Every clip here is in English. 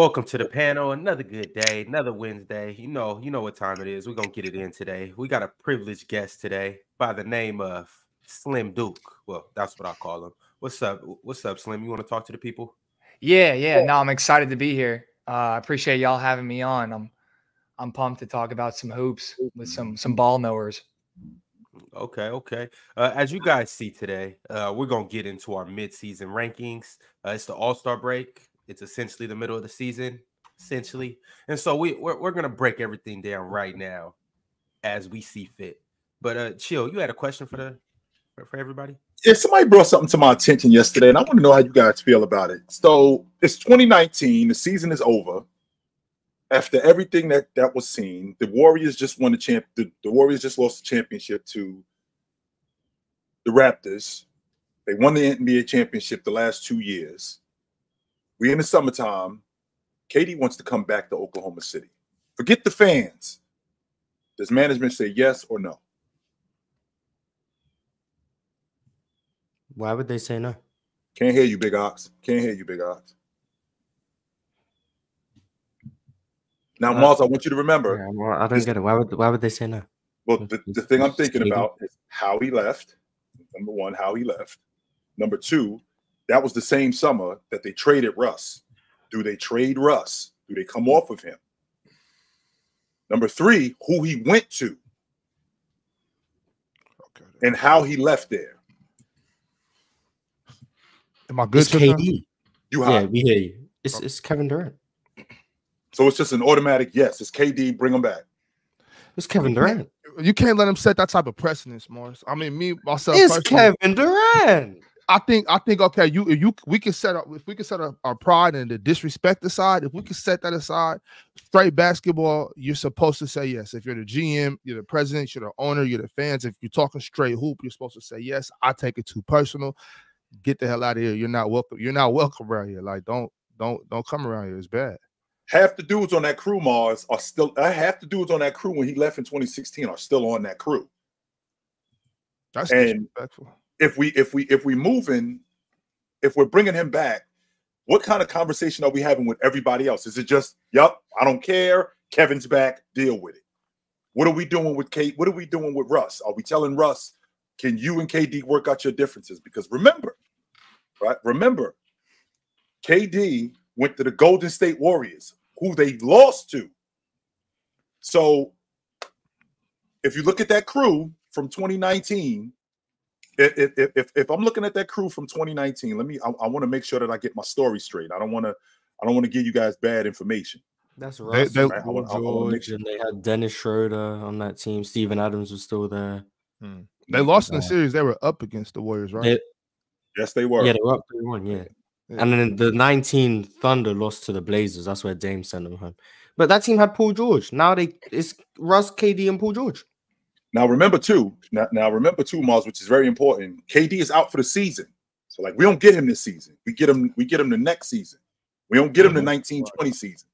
Welcome to the panel. Another good day, another Wednesday. You know, you know what time it is. We're gonna get it in today. We got a privileged guest today by the name of Slim Dookie. Well, that's what I call him. What's up? What's up, Slim? You want to talk to the people? Yeah, yeah. No, I'm excited to be here. Uh, I appreciate y'all having me on. I'm I'm pumped to talk about some hoops with some some ball knowers. Okay, okay. Uh, as you guys see today, uh, we're gonna get into our mid-season rankings. Uh, it's the All Star break. It's essentially the middle of the season, essentially, and so we we're, we're gonna break everything down right now, as we see fit. But uh, chill. You had a question for the for, for everybody? Yeah, somebody brought something to my attention yesterday, and I want to know how you guys feel about it. So it's 2019. The season is over. After everything that that was seen, the Warriors just won the champ. The, the Warriors just lost the championship to the Raptors. They won the NBA championship the last two years. We in the summertime. KD wants to come back to Oklahoma City. Forget the fans. Does management say yes or no? Why would they say no? Can't hear you, Big Ox. Can't hear you, Big Ox. Now, Uh, Mars, I want you to remember. Yeah, well, I don't this- get it. Why would why would they say no? Well, the, the thing I'm thinking about is how he left. Number one, how he left. Number two, that was the same summer that they traded Russ. Do they trade Russ? Do they come off of him? Number three, who he went to Okay. and how he left there. Am I good? It's? KD. You high. Yeah, we hear you. It's it's Kevin Durant. so it's just an automatic yes. It's KD. Bring him back. It's Kevin Durant. You can't let him set that type of precedence, Morris. I mean, me myself. It's personally, Kevin Durant. I think I think okay, you you we can set up if we can set up our pride and the disrespect aside, if we can set that aside, straight basketball, you're supposed to say yes. If you're the GM, you're the president, you're the owner, you're the fans. If you're talking straight hoop, you're supposed to say yes. I take it too personal. Get the hell out of here. You're not welcome. You're not welcome around here. Like don't don't don't come around here. It's bad. Half the dudes on that crew, Mars, are still. Uh, half the dudes on that crew when he left in 2016 are still on that crew. That's And- disrespectful. If we if we if we moving if we're bringing him back what kind of conversation are we having with everybody else? Is it just "Yep, i don't care kevin's back deal with it. What are we doing with kd what are we doing with russ? Are we telling russ can you and kd work out your differences? Because remember right remember kd went to the golden state warriors who they lost to. So if you look at that crew from 2019 if, if, if, if I'm looking at that crew from 2019, let me. I, I want to make sure that I get my story straight. I don't want to. I don't want to give you guys bad information. That's They- they- and I wanna- I wanna make George, and they had Dennis Schroeder on that team. Steven Adams was still there. Hmm. They lost in the series. They were up against the Warriors, right? They- Yes, they were. yeah, they were up 3 1, yeah. Yeah. And then the 19 Thunder lost to the Blazers. That's where Dame sent them home. But that team had Paul George. Now they it's Russ, KD, and Paul George. Now remember too. Now, now remember too, Mars, which is very important. KD is out for the season, so like we don't get him this season. We get him. We get him the next season. We don't get him the 1920 season.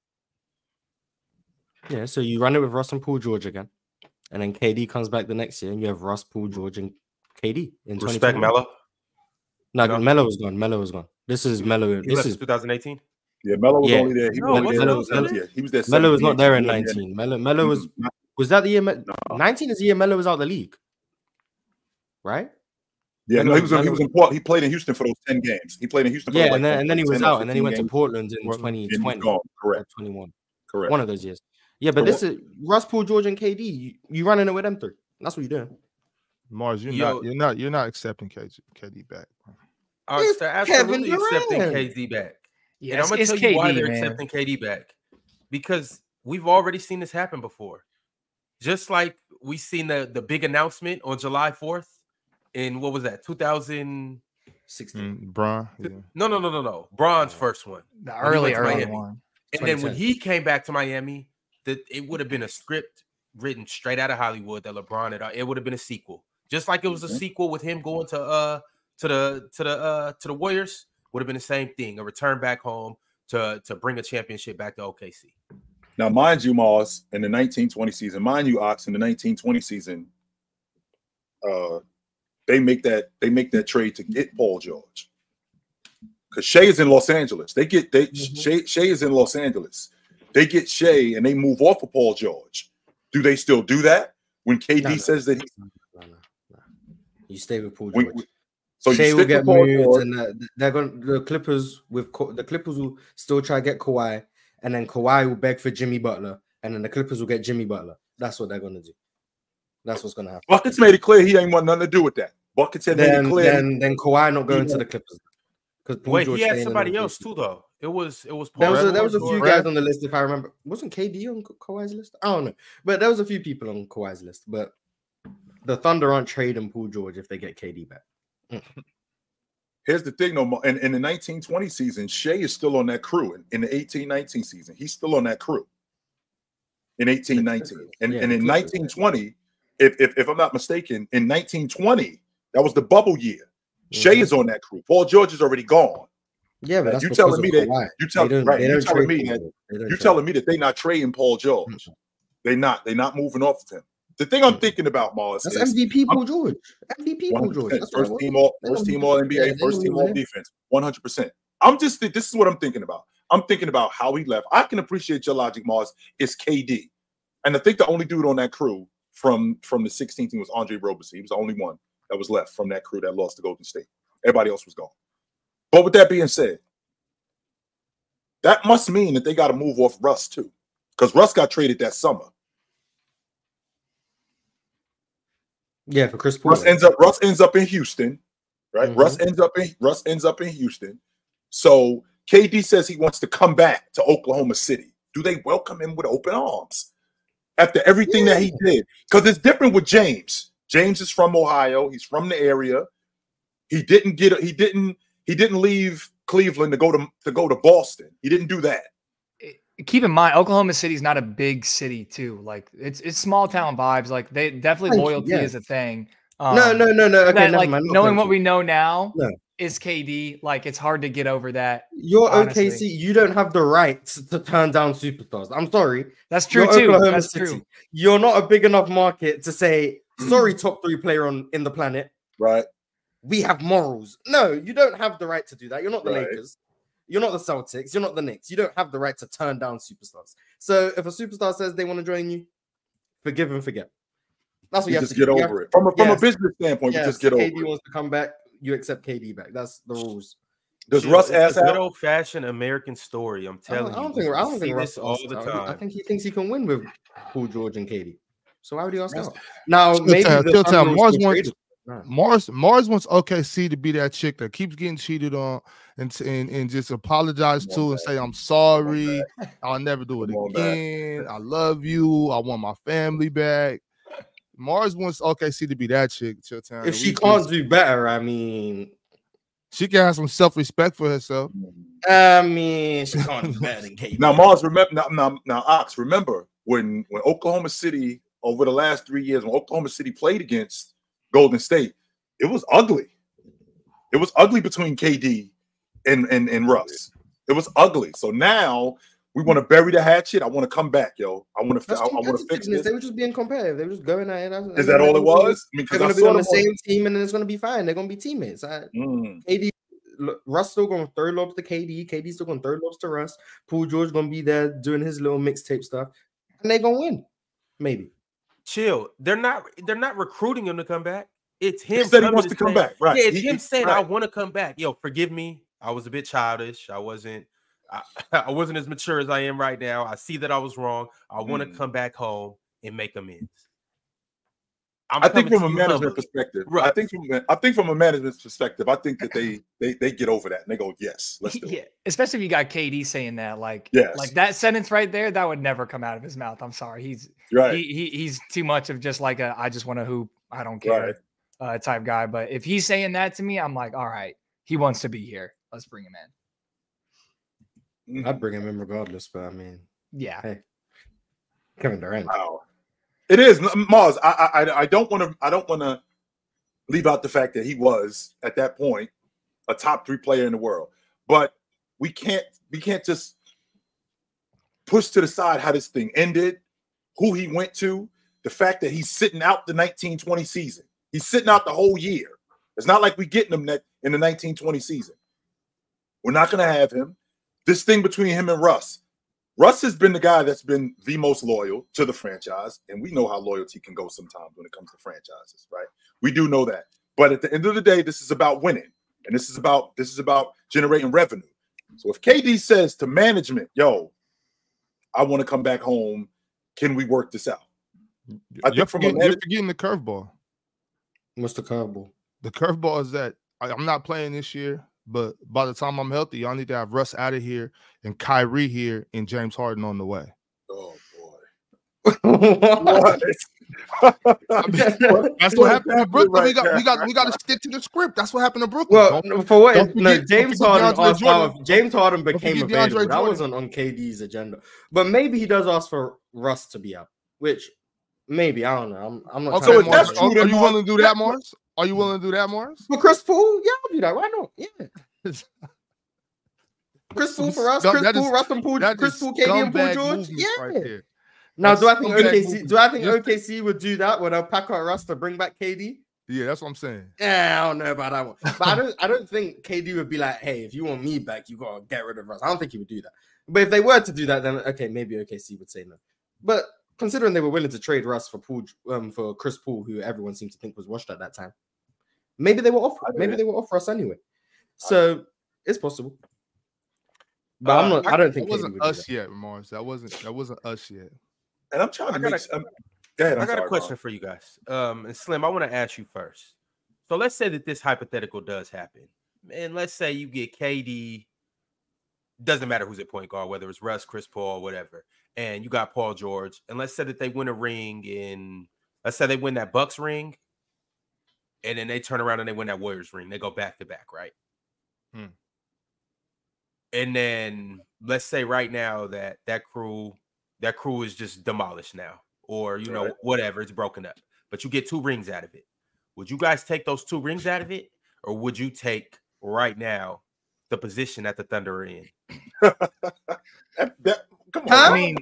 Yeah, so you run it with Russ and Paul George again. And then KD comes back the next year, and you have Russ, Paul George, and KD in Respect 2021. Melo. No, No. Melo was gone. Melo was gone. This is Melo. He This left is 2018. Yeah, Melo was Yeah. only there. He No, was there. Melo- for seven years. He was there. Melo was not there in 18. 19. Melo, Melo was. Was that the year? No. 19 is the year Melo was out of the league, right? Yeah, no, he was. in- He was in Port. He played in Houston for those 10 games. He played in Houston. For Yeah, like and then and then he was out, and then he 15 went to Portland in Portland. and he was 2020 gone. or Correct. 21. Correct. One of those years. Yeah, but this is Russ, Paul George, and KD. You, you running it with them three. That's what you're doing. Mars, you're Yo- not you're not you're not accepting KD, KD back. bro. Are It's they're absolutely Kevin accepting KD back. Yeah, and I'm gonna it's tell you why they're man. accepting KD back. Because we've already seen this happen before. Just like we seen the the big announcement on July 4th in what was that 2016? 16. Mm, Bron, yeah. No, no, no, no, no. Bron's first one. The early, early Miami. one. And then when he came back to Miami, that it would have been a script written straight out of Hollywood that LeBron had. It would have been a sequel, just like it was a Mhm. sequel with him going to uh to the to the uh to the Warriors. Would have been the same thing, a return back home to to bring a championship back to OKC. Now, mind you, Moss in the 1920 season, mind you, Ox, in the 1920 season, uh, they make that they make that trade to get Paul George. because Shai is in Los Angeles. They get they Mhm. Shai, Shai is in Los Angeles. They get Shai and they move off of Paul George. Do they still do that when KD No, no. says that? He, No, no, no. You stay with Paul when, George. so Shai you will get with Paul moved, George. and uh, they're going the Clippers with the Clippers will still try to get Kawhi, and then Kawhi will beg for Jimmy Butler, and then the Clippers will get Jimmy Butler. That's what they're gonna do. That's what's gonna happen. Buckets made it clear he ain't want nothing to do with that. Buckets had made it clear. then, then Kawhi not going to the Clippers because Wait, he had somebody else too, though. It was it was There was a, there was a few guys on the list if I remember. Wasn't KD on Kawhi's list? I don't know, but there was a few people on Kawhi's list. But the Thunder aren't trading Paul George if they get KD back. Mm. Here's the thing, though. In, in the 1920 season, Shai is still on that crew. In, in the 1819 season, he's still on that crew. In 1819, and, Yeah, and in 1920, if, if if I'm not mistaken, in 1920, that was the bubble year. Shai Mhm. is on that crew. Paul George is already gone. Yeah, but you telling me that- Kawhi. You tell right. You telling me that you telling me that they not trading Paul George. Mhm. They not. They not moving off of him. The thing I'm thinking about, Mars, That's is MVP Paul George. MVP Paul George. That's First team all first team all NBA, they first team all defense. 100. percent I'm just this is what I'm thinking about. I'm thinking about how he left. I can appreciate your logic, Mars. It's KD, and I think the only dude on that crew from from the 16th team was Andre Roberson. He was the only one that was left from that crew that lost to Golden State. Everybody else was gone. But with that being said, that must mean that they got to move off Russ too, because Russ got traded that summer. Yeah, for Chris Paul. Russ ends up Russ ends up in Houston, right? Mhm. Russ ends up in Russ ends up in Houston. So KD says he wants to come back to Oklahoma City. Do they welcome him with open arms after everything that he did? Because it's different with James. James is from Ohio. He's from the area. He didn't get he didn't he didn't leave Cleveland to go to to go to Boston. He didn't do that. Keep in mind Oklahoma City's not a big city too. Like it's it's small town vibes. Like they definitely Thank you, loyalty yeah. is a thing. no, Um, no, no, no. Okay, that, like mind. knowing what you. we know now No. is KD. Like it's hard to get over that. You're honestly. OKC. You don't have the right to, to turn down superstars. I'm sorry. That's true You're too. Oklahoma That's City. true. You're not a big enough market to say, sorry, top three player on in the planet. Right. We have morals. No, you don't have the right to do that. You're not the Right. Lakers. You're not the Celtics. You're not the Knicks. You don't have the right to turn down superstars. So if a superstar says they want to join you, forgive and forget. That's what You you, have just to get do. Over have- it. From a from Yes. a business standpoint, yes, you just get over it. KD it. wants to come back. You accept KD back. That's the rules. Does Chill, Russ it's ass a good out? old fashioned American story. I'm I don't, telling I don't you. think I don't see think Russ this all the out. He- I think he thinks he can win with Paul George and KD. So why would he ask That's- out? Now Still maybe tell- the still tell Mars still wants- trade Mars Mars wants OKC to be that chick that keeps getting cheated on and and, and just apologize Come on to and back. say I'm sorry. I'll never do it Come back. again. I love you. I want my family back. Mars wants OKC to be that chick. Chill town. If she we can't better, I mean, she can have some self respect for herself. Mm. I mean, she can't do better than KD. Now, Mars, remember now, now, now, Ox, remember when when Oklahoma City over the last three years, when Oklahoma City played against Golden State, it was ugly. It was ugly between KD and and, and Russ. It was ugly. So now we want to bury the hatchet. I want to come back, yo. I want to. I, I want to fix this. They were just being competitive. They were just going at it. and- Is that all it was? I mean, They're going to be on the same team, and then it's going to be fine. They're going to be teammates. I, Mm. KD, Russ still going third lobs to KD. KD still going to third lobs to Russ. Paul George going to be there doing his little mixtape stuff, and they're going to win. Maybe. Chill. They're not. They're not recruiting him to come back. It's He him. said he wants to come say- back. Right. Yeah, it's He- him he- saying, "I want to come back." Yo, forgive me. I was a bit childish. I wasn't. I, I wasn't as mature as I am right now. I see that I was wrong. I want to Mm. come back home and make amends. I'm I think from a management humbly. perspective, I think from I think from a management perspective, I think that they they they get over that and they go, yes, let's do Yeah, it. especially if you got KD saying that. Like, Yes. like that sentence right there, that would never come out of his mouth. I'm sorry. He's Right. he, he he's too much of just like a I just want to hoop. I don't care Right. uh, type guy. But if he's saying that to me, I'm like, all right, he wants to be here. Let's bring him in. I'd bring him in regardless, but I mean, Yeah. hey, Kevin Durant. Wow. It is Mars. I I I don't want to I don't want to leave out the fact that he was at that point a top three player in the world, but we can't we can't just push to the side how this thing ended, who he went to, the fact that he's sitting out the 1920 season. He's sitting out the whole year. It's not like we're getting him that in the 1920 season. We're not going to have him. This thing between him and Russ. Russ has been the guy that's been the most loyal to the franchise, and we know how loyalty can go sometimes when it comes to franchises, right? We do know that. But at the end of the day, this is about winning, and this is about this is about generating revenue. So if KD says to management, "Yo, I want to come back home. Can we work this out?" I You're think from a forgetting, you're forgetting the curveball. What's the curveball? The curveball is that I, I'm not playing this year, but by the time I'm healthy, y'all need to have Russ out of here and Kyrie here and James Harden on the way. Oh boy. What? I mean, that's what happened to happening Brooklyn. we got we got we got to stick to the script. That's what happened to Brooklyn. Well, Don't- for what? don't no, James Harden DeAndre asked out Jordan. of- James Harden became forget DeAndre available. That wasn't on KD's agenda, but maybe he does ask for Russ to be out, which maybe I don't know. I'm, I'm not. okay, trying So to if that's true, are, you willing to do that, Mars? Are you willing to do that, Morris? for Chris Paul, yeah, I'll do that. Why not? Yeah, Chris Paul for us, Chris Paul, is- Russ and Paul, Chris is Paul, KD and Paul George. Yeah. right now, That's do I think OKC? movement. Do I think Just- OKC would do that? Would they'll pack out Russ to bring back KD? Yeah, that's what I'm saying. Yeah, I don't know about that one. But I don't I don't think KD would be like, hey, if you want me back, you gotta get rid of Russ. I don't think he would do that. But if they were to do that, then okay, maybe OKC would say no. But considering they were willing to trade Russ for Paul um for Chris Paul, who everyone seemed to think was washed at that time, maybe they were off maybe they were off for us anyway. So it's possible. But I'm Uh, not I don't think it wasn't us yet, Mars. That wasn't that wasn't us yet. And I'm trying I to got make. a- I'm, go ahead. I'm I got sorry, a question Rob. for you guys. Um, and Slim, I want to ask you first. So let's say that this hypothetical does happen, and let's say you get KD. Doesn't matter who's at point guard, whether it's Russ, Chris Paul, whatever, and you got Paul George, and let's say that they win a ring in, let's say they win that Bucks ring, and then they turn around and they win that Warriors ring. They go back to back, right? Hmm. And then let's say right now that that crew, that crew is just demolished now, or you know Right. whatever, it's broken up. But you get two rings out of it. Would you guys take those two rings out of it, or would you take right now the position at the Thunder are in? That- that- come on, Huh? I mean,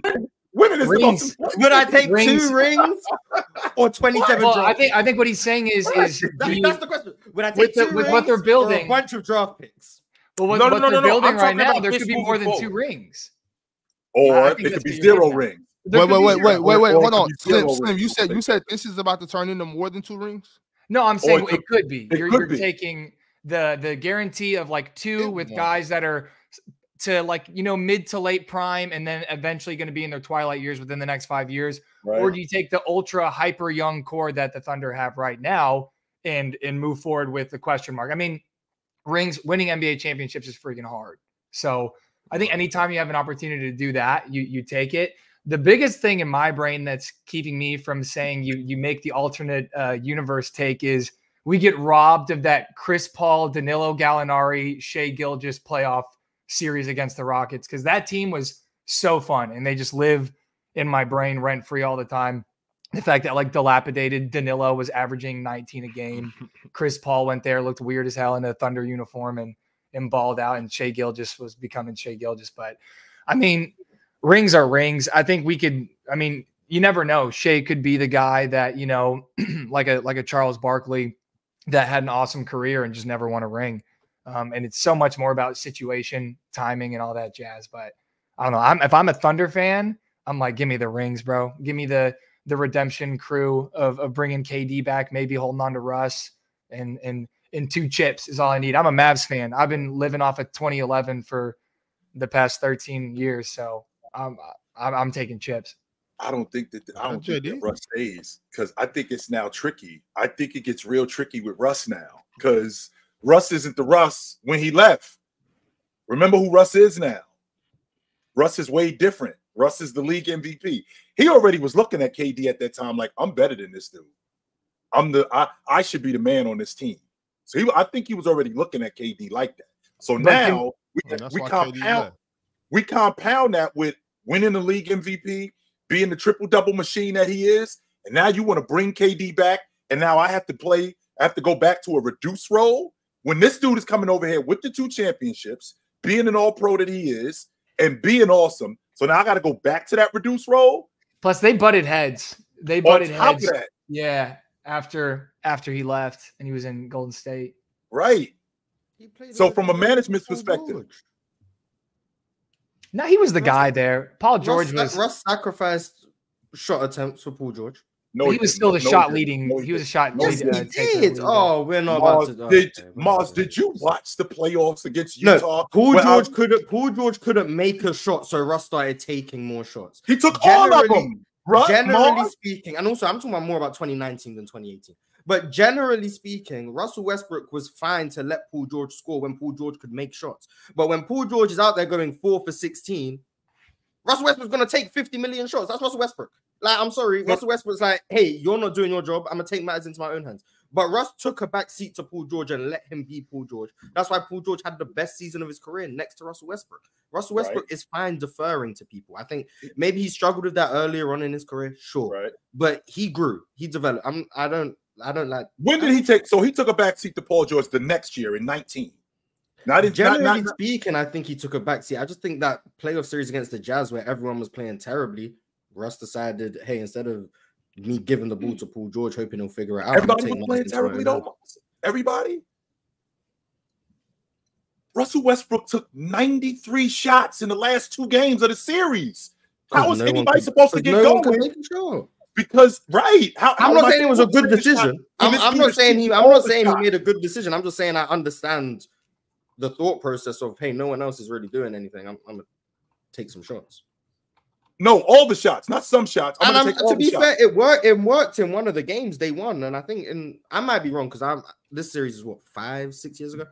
women is the most rings. Would I take Rings. two rings or 27 well, draft I think I think what he's saying is is That- do you- that's the question. Would I with take the- two with what they're rings or building- a bunch of draft picks? well, what, No, no, what no, they're no, no. building right now, there could be more than two rings. Or it could be zero rings. Wait, wait, wait, wait, wait, wait. Hold on, Slim. Slim, you said you said this is about to turn into more than two rings. No, I'm saying it it could, be. it You're, could you're be. taking the the guarantee of like two with Yeah. guys that are s- to like you know mid to late prime, and then eventually going to be in their twilight years within the next five years. Or do you take the ultra hyper young core that the Thunder have right now and and move forward with the question mark? I mean, rings winning NBA championships is freaking hard. So I think anytime you have an opportunity to do that, you you take it. The biggest thing in my brain that's keeping me from saying you you make the alternate uh, universe take is we get robbed of that Chris Paul, Danilo Gallinari, Shai Gilgeous playoff series against the Rockets because that team was so fun and they just live in my brain rent free all the time. The fact that like dilapidated Danilo was averaging 19 a game, Chris Paul went there, looked weird as hell in a Thunder uniform and and balled out, and Shai Gilgeous was becoming Shai Gilgeous. But I mean, rings are rings. I think we could. I mean, you never know. Shai could be the guy that you know, like a like a Charles Barkley, that had an awesome career and just never won a ring. Um, and it's so much more about situation, timing, and all that jazz. But I don't know. I'm if I'm a Thunder fan, I'm like, give me the rings, bro. Give me the the redemption crew of, of bringing KD back, maybe holding on to Russ, and and and two chips is all I need. I'm a Mavs fan. I've been living off of 2011 for the past 13 years, so I'm I'm, I'm taking chips. I don't think that I don't think that Russ stays because I think it's now tricky. I think it gets real tricky with Russ now because Russ isn't the Russ when he left. Remember who Russ is now. Russ is way different. Russ is the league MVP. He already was looking at KD at that time like I'm better than this dude. I'm the I, I should be the man on this team. So he, I think he was already looking at KD like that. So now we, we compound we compound that with winning the league MVP, being the triple double machine that he is, and now you want to bring KD back, and now I have to play, I have to go back to a reduced role when this dude is coming over here with the two championships, being an all pro that he is, and being awesome. So now I got to go back to that reduced role. Plus, they butted heads. They On butted top heads. of that, Yeah, after after he left and he was in Golden State. right? He played So from a management perspective- No, he was the Russ- guy there. Paul George Russ, was. Russ sacrificed shot attempts for Paul George. No, he was still the No, shot didn't. leading. No, he was a shot No, he leading. Yes, uh, didn't. he did. Oh, we're not Mars, about to. did okay, Mars? whatever. Did you watch the playoffs against No, Utah? Paul George I- couldn't. Paul George couldn't make a shot, so Russ started taking more shots. He took all of Generally- them. Right, generally Mars? speaking, and also I'm talking about more about 2019 than 2018. But generally speaking, Russell Westbrook was fine to let Paul George score when Paul George could make shots. But when Paul George is out there going four for 16, Russell Westbrook's gonna take 50 million shots. That's Russell Westbrook. Like, I'm sorry, Russell Westbrook's like, hey, you're not doing your job. I'm gonna take matters into my own hands. But Russ took a back seat to Paul George and let him be Paul George. That's why Paul George had the best season of his career next to Russell Westbrook. Russell Right. Westbrook is fine deferring to people. I think maybe he struggled with that earlier on in his career, sure Right. but he grew. He developed. I'm. I don't. I don't like. When did he take? So he took a back seat to Paul George the next year in 19. Not in not, Generally not, not, speaking, I think he took a backseat. I just think that playoff series against the Jazz, where everyone was playing terribly, Russ decided, hey, instead of me giving the ball mm. to Paul George, hoping he'll figure it out, everybody was playing terribly though. Everybody. Russell Westbrook took 93 shots in the last two games of the series. How is no anybody could- supposed to get no going? Because right, how, how I'm not saying it was a good supposed to take shot decision. I'm, I'm not saying he. I'm not saying he made a good decision. I'm just saying I understand the thought process of hey, no one else is really doing anything. I'm, I'm gonna take some shots. No, all the shots, not some shots. I'm and I'm, take all to be fair, it worked. It worked in one of the games they won, and I think in I might be wrong because I'm this series is what five, six years ago.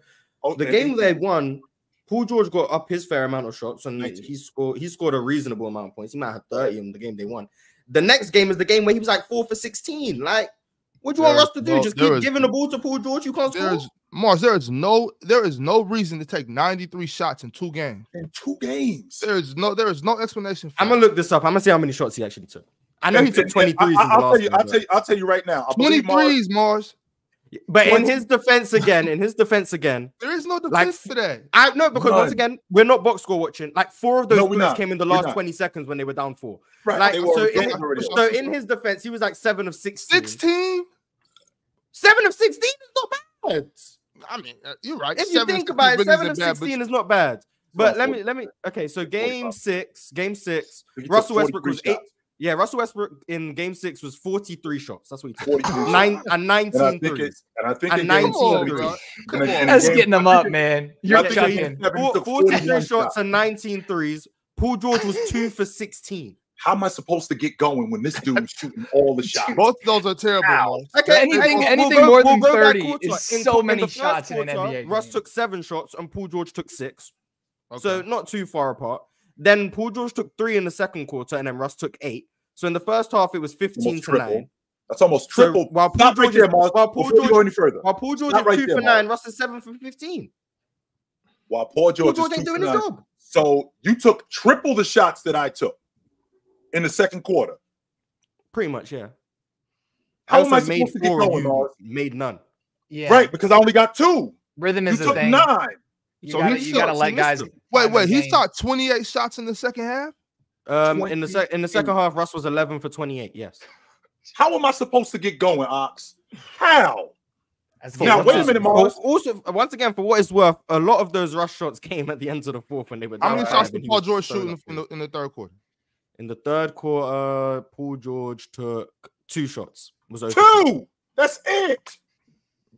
Oh, The game they won, Paul George got up his fair amount of shots, and 19. he scored. He scored a reasonable amount of points. He might have thirty in the game they won. The next game is the game where he was like four for sixteen. Like, what do you want us to do? well, Just keep giving the ball to Paul George? You can't score. There's Mars. There is no there is no reason to take 93 shots in two games. in two games. There is no there is no explanation. For I'm gonna look this up. I'm gonna see how many shots he actually took. I know he took and- 23s. I, in the will tell you. I'll tell you. I'll tell you right now. I believe Mars- Mars. But in his defense again, in his defense again, There is no Like, defense today. I know because once again, we're not box score watching. Like four of those No, we're bullets not. came in the last 20 seconds when they were down four. Right, Like they so, in, they were already so in his defense, he was like seven of 16. 16. Seven of 16 is not bad. I mean, uh, you're right. If you think about it, seven isn't of bad, but 16 is not bad. But let me let me okay. So game 45. six, game six, He Russell Westbrook was eight. shots. Yeah, Russell Westbrook in game six was 43 shots. That's what he took. Nine and 19 And I think threes. it, and I think And in 19 Come on, seven, bro. and Come in- on. and That's game- getting them up, think man. You're I think so he- he- chucking. seven, he four- took 43 shots shots. and 19 threes. Paul George was two for 16. How am I supposed to get going when this dude's shooting all the shots? Both of those are terrible. Okay, Anything- we'll- anything we'll go- more than we'll go 30 is In so in many the first shots in an quarter, NBA Russ game. took seven shots and Paul George took six. So not too far apart. Then Paul George took three in the second quarter, and then Russ took eight. So in the first half, it was 15 Almost to triple. 9. That's almost So triple. while Paul Stop right George there, is- Mars. while Paul Before go George- any further. While Paul George Stop is right two there, for Mark. nine, Russ is seven for 15. While Paul George, Paul George is ain't doing for his job. So you took triple the shots that I took in the second quarter. Pretty much, yeah. How am I also supposed to get going, you made none. Yeah. Right, because I only got two. Rhythm You is the took thing. nine. You So gotta, he you gotta shot, let guys. Wait, wait. He shot 28 shots in the second half. Um, in the sec- in the second half, Russ was 11 for 28. Yes. How am I supposed to get going, Ox? How? That's Now, wait a minute, Mars. Also, once again, for what it's worth, a lot of those Russ shots came at the end of the fourth when they were How down many five shots did Paul George throwing shoot in the, in the third quarter? In the third quarter, Paul George took two shots. Was over two. Two. That's it.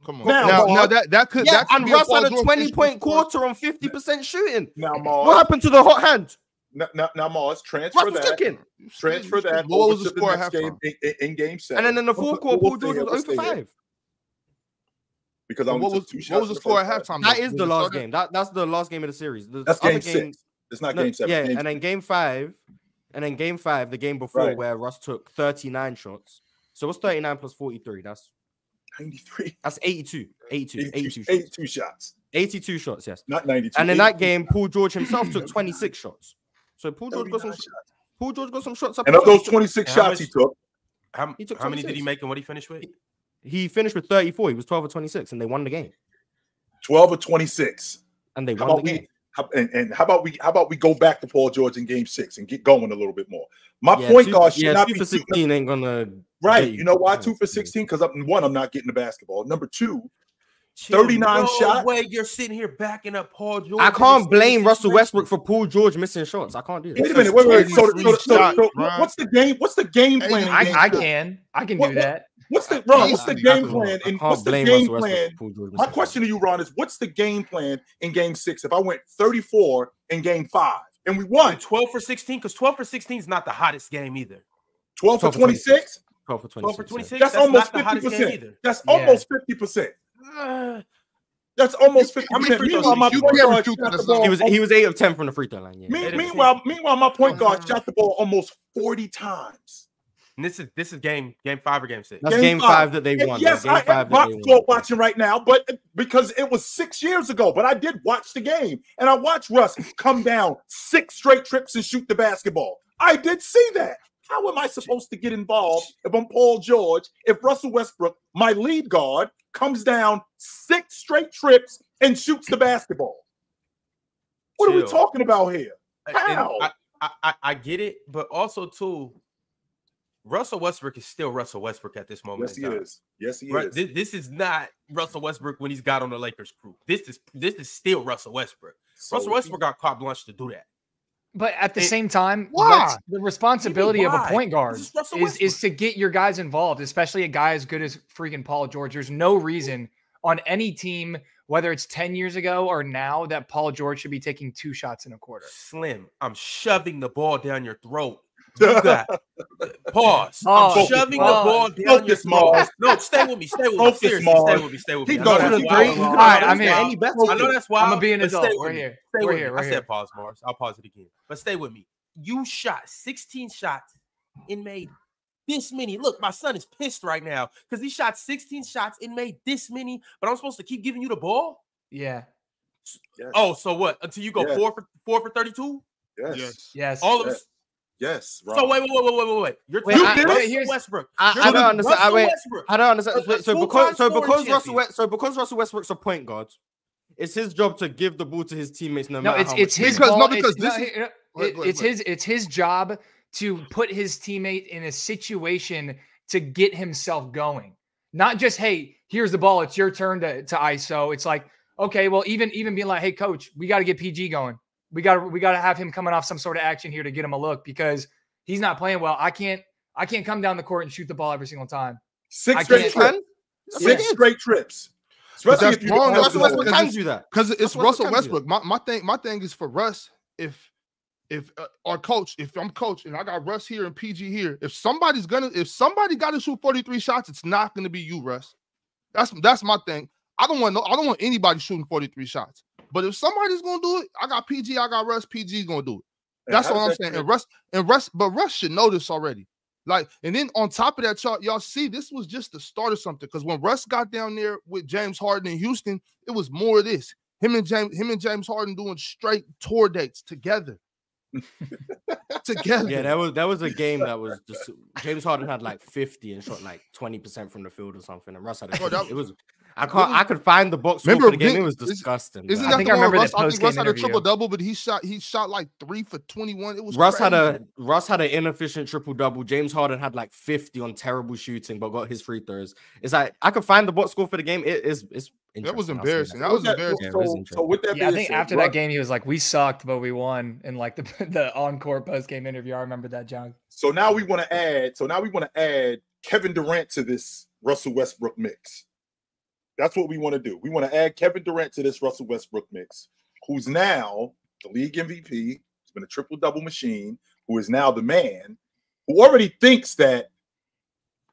Come on. Now, Now, now that that could Yeah, that could and be Russ Paul had a twenty point quarter on 50% shooting. Now, Mars, What happened to the hot hand? Now, now, now Mars, Russ transfer was that. cooking. Transfer that What over was the to the score at next game halftime? in, in, in game seven. And then in the fourth quarter, Paul George was we'll 0 for stay here, 5. Because I What was took two what was the score at halftime? That is the last game. That that's the last game of the series. The That's game game, six. It's not no, game seven. yeah, game and then game five, and then game five, the game before Right. where Russ took 39 shots. So what's 39 plus 43? That's 93. that's 82. 82. 82, 82, shots. 82 shots. 82 shots, yes. Not 92. And in that game. Paul George himself took 26 shots. So Paul George got some shots. Paul George got some shots up. And of those 26 And how shots he took, How, He took how many did he make and what he finished with? He finished with 34. He was 12 or 26, and they won the game. 12 or 26. And they How won the about we game. How, and, and how about we how about we go back to Paul George in game six and get going a little bit more? My Yeah, point two, guard should yeah, not two be for two- 16 ain't gonna right. You know why two for 16? Because up one, I'm not getting the basketball. Number two, Chill. 39 no shots. way you're sitting here backing up Paul George. I can't blame Russell situation. Westbrook for Paul George missing shots. I can't do that. Wait a minute. Wait, wait. wait. So, so, 23 so, shots, so Brian. what's the game? What's the game Hey, plan? in I, game I two? can. I can What- do that. What's the Ron? What's the game plan? I And what's the game plan? for Paul George My question to you, Ron, is what's the game plan in game six? If I went 34 in game five and we won 12 for 16 because 12 for 16 is not the hottest game either. 12 for 12 for 26, 12 for 12 for 26. 26, that's, that's, almost not the hottest game 50%. That's Yeah. almost 50%. Uh, That's almost 50%. how many free throws Meanwhile, my you point guard shot the ball. He was he was eight of ten from the free throw line. Yeah. Me- meanwhile, meanwhile, my point guard shot the ball almost 40 times. And this is this is game game five or game six. That's Game game, five. five. that they And won. yes, That's game I five am that they box won. watching right now, but because it was six years ago, but I did watch the game and I watched Russ come down six straight trips and shoot the basketball. I did see that. How am I supposed to get involved if I'm Paul George, if Russell Westbrook, my lead guard, comes down six straight trips and shoots the basketball? What are we talking about here? How? I, I, I, I get it, but also too, Russell Westbrook is still Russell Westbrook at this moment. Yes, he time. is. Yes, he Right, is. This, this is not Russell Westbrook when he's got on the Lakers crew. This is this is still Russell Westbrook. So Russell Westbrook got carte blanche to do that. But at the It- same time, Why? the responsibility of a point guard is is, is to get your guys involved, especially a guy as good as freaking Paul George. There's no reason on any team, whether it's 10 years ago or now, that Paul George should be taking two shots in a quarter. Slim, I'm shoving the ball down your throat. You got pause. Pause. I'm shoving the ball down your throat. Mars. No, stay with me. Stay with me. Seriously, Mars. stay with me. Stay with me. Keep I going. that's Keep wild. going. I know All right, I'm here. Any bets? I know that's wild. I'm gonna be an but adult. We're here. Stay We're with here. me. We're I said pause, Mars. I'll pause it again. But stay with me. You shot 16 shots and made this many. Look, my son is pissed right now because he shot 16 shots and made this many, but I'm supposed to keep giving you the ball. Yeah. Yes. Oh, so what? Until you go Yes. four for four for 32? yes. Yes. Yes. All of Yes. Us. Yes. So wait, wait, wait, wait, wait, wait, wait. You're Wait, telling I- Russell here's- Westbrook. I, You're I don't telling understand. I, wait, Westbrook. I don't understand. A- a Wait, so because so because Russell. West, so because Russell Westbrook's a point guard, it's his job to give the ball to his teammates no, no, matter it's how it's much his Because- no, ball. because it's, this no, is- here- Go ahead, it- go ahead, it's go his it's his job to put his teammate in a situation to get himself going. Not just hey, here's the ball, it's your turn to to ISO. It's like okay, well even even being like hey coach, we got to get PG going. We got to we got to have him coming off some sort of action here to get him a look because he's not playing well. I can't I can't come down the court and shoot the ball every single time. Six I straight can't- trips. Six Yeah. straight trips. Especially that's if you wrong, don't Russell Russell Westbrook can do that. Because it's Russell Russell Westbrook Westbrook. My, my thing, my thing is for Russ. If if uh, our coach, if I'm coach and I got Russ here and PG here, if somebody's gonna, if somebody got to shoot 43 shots, it's not gonna be you, Russ. That's that's my thing. I don't want no, I don't want anybody shooting 43 shots. But if somebody's gonna do it, I got PG, I got Russ. PG's gonna do it. That's what I'm that saying. And Russ and Russ, but Russ should know this already. Like, and then on top of that, y'all, y'all see this was just the start of something. Because when Russ got down there with James Harden in Houston, it was more of this. Him and James, him and James Harden doing straight tour dates together. together. Yeah, that was that was a game that was just James Harden had like 50 and shot like 20% from the field or something. And Russ had a Oh, that- it was I can't I could find the box Remember, for the game. It was disgusting. Isn't but that think the I one remember Russ? that I think Russ had a triple double, but he shot he shot like three for 21. It was Russ had a Russ had an inefficient triple double. James Harden had like 50 on terrible shooting, but got his free throws. It's like I could find the box score for the game. It is it's That was interesting, I'll say embarrassing. that. That was So, embarrassing. So, was so with that Yeah, I think said, after Russ- that game, he was like, "We sucked, but we won." In like the the encore post game interview, I remember that, John. So now we want to add. So now we want to add Kevin Durant to this Russell Westbrook mix. That's what we want to do. We want to add Kevin Durant to this Russell Westbrook mix, who's now the league MVP. He's been a triple double machine. Who is now the man who already thinks that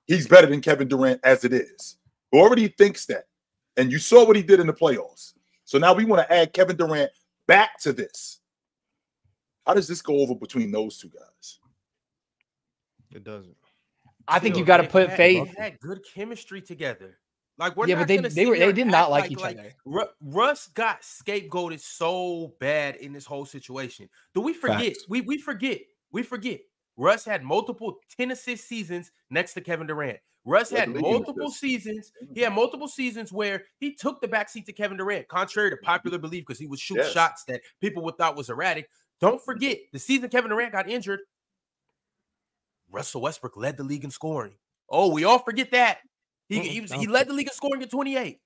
he's better than Kevin Durant as it is. Who already thinks that. And you saw what he did in the playoffs. So now we want to add Kevin Durant back to this. How does this go over between those two guys? It doesn't. I think you Chill, got to put had- faith. They had good chemistry together. Like we're Yeah, not but they they were they did not act like each other. Ru- Russ got scapegoated so bad in this whole situation. Do we forget? Facts. We we forget. We forget. Russ had multiple 10 assist seasons next to Kevin Durant. Russ had the league in multiple seasons. He had mm-hmm. multiple seasons where he took the backseat to Kevin Durant, contrary to mm-hmm. popular belief, because he would shoot Yes. shots that people would thought was erratic. Don't forget the season Kevin Durant got injured. Russell Westbrook led the league in scoring. Oh, we all forget that. He, he, was, he led the league in scoring at 28.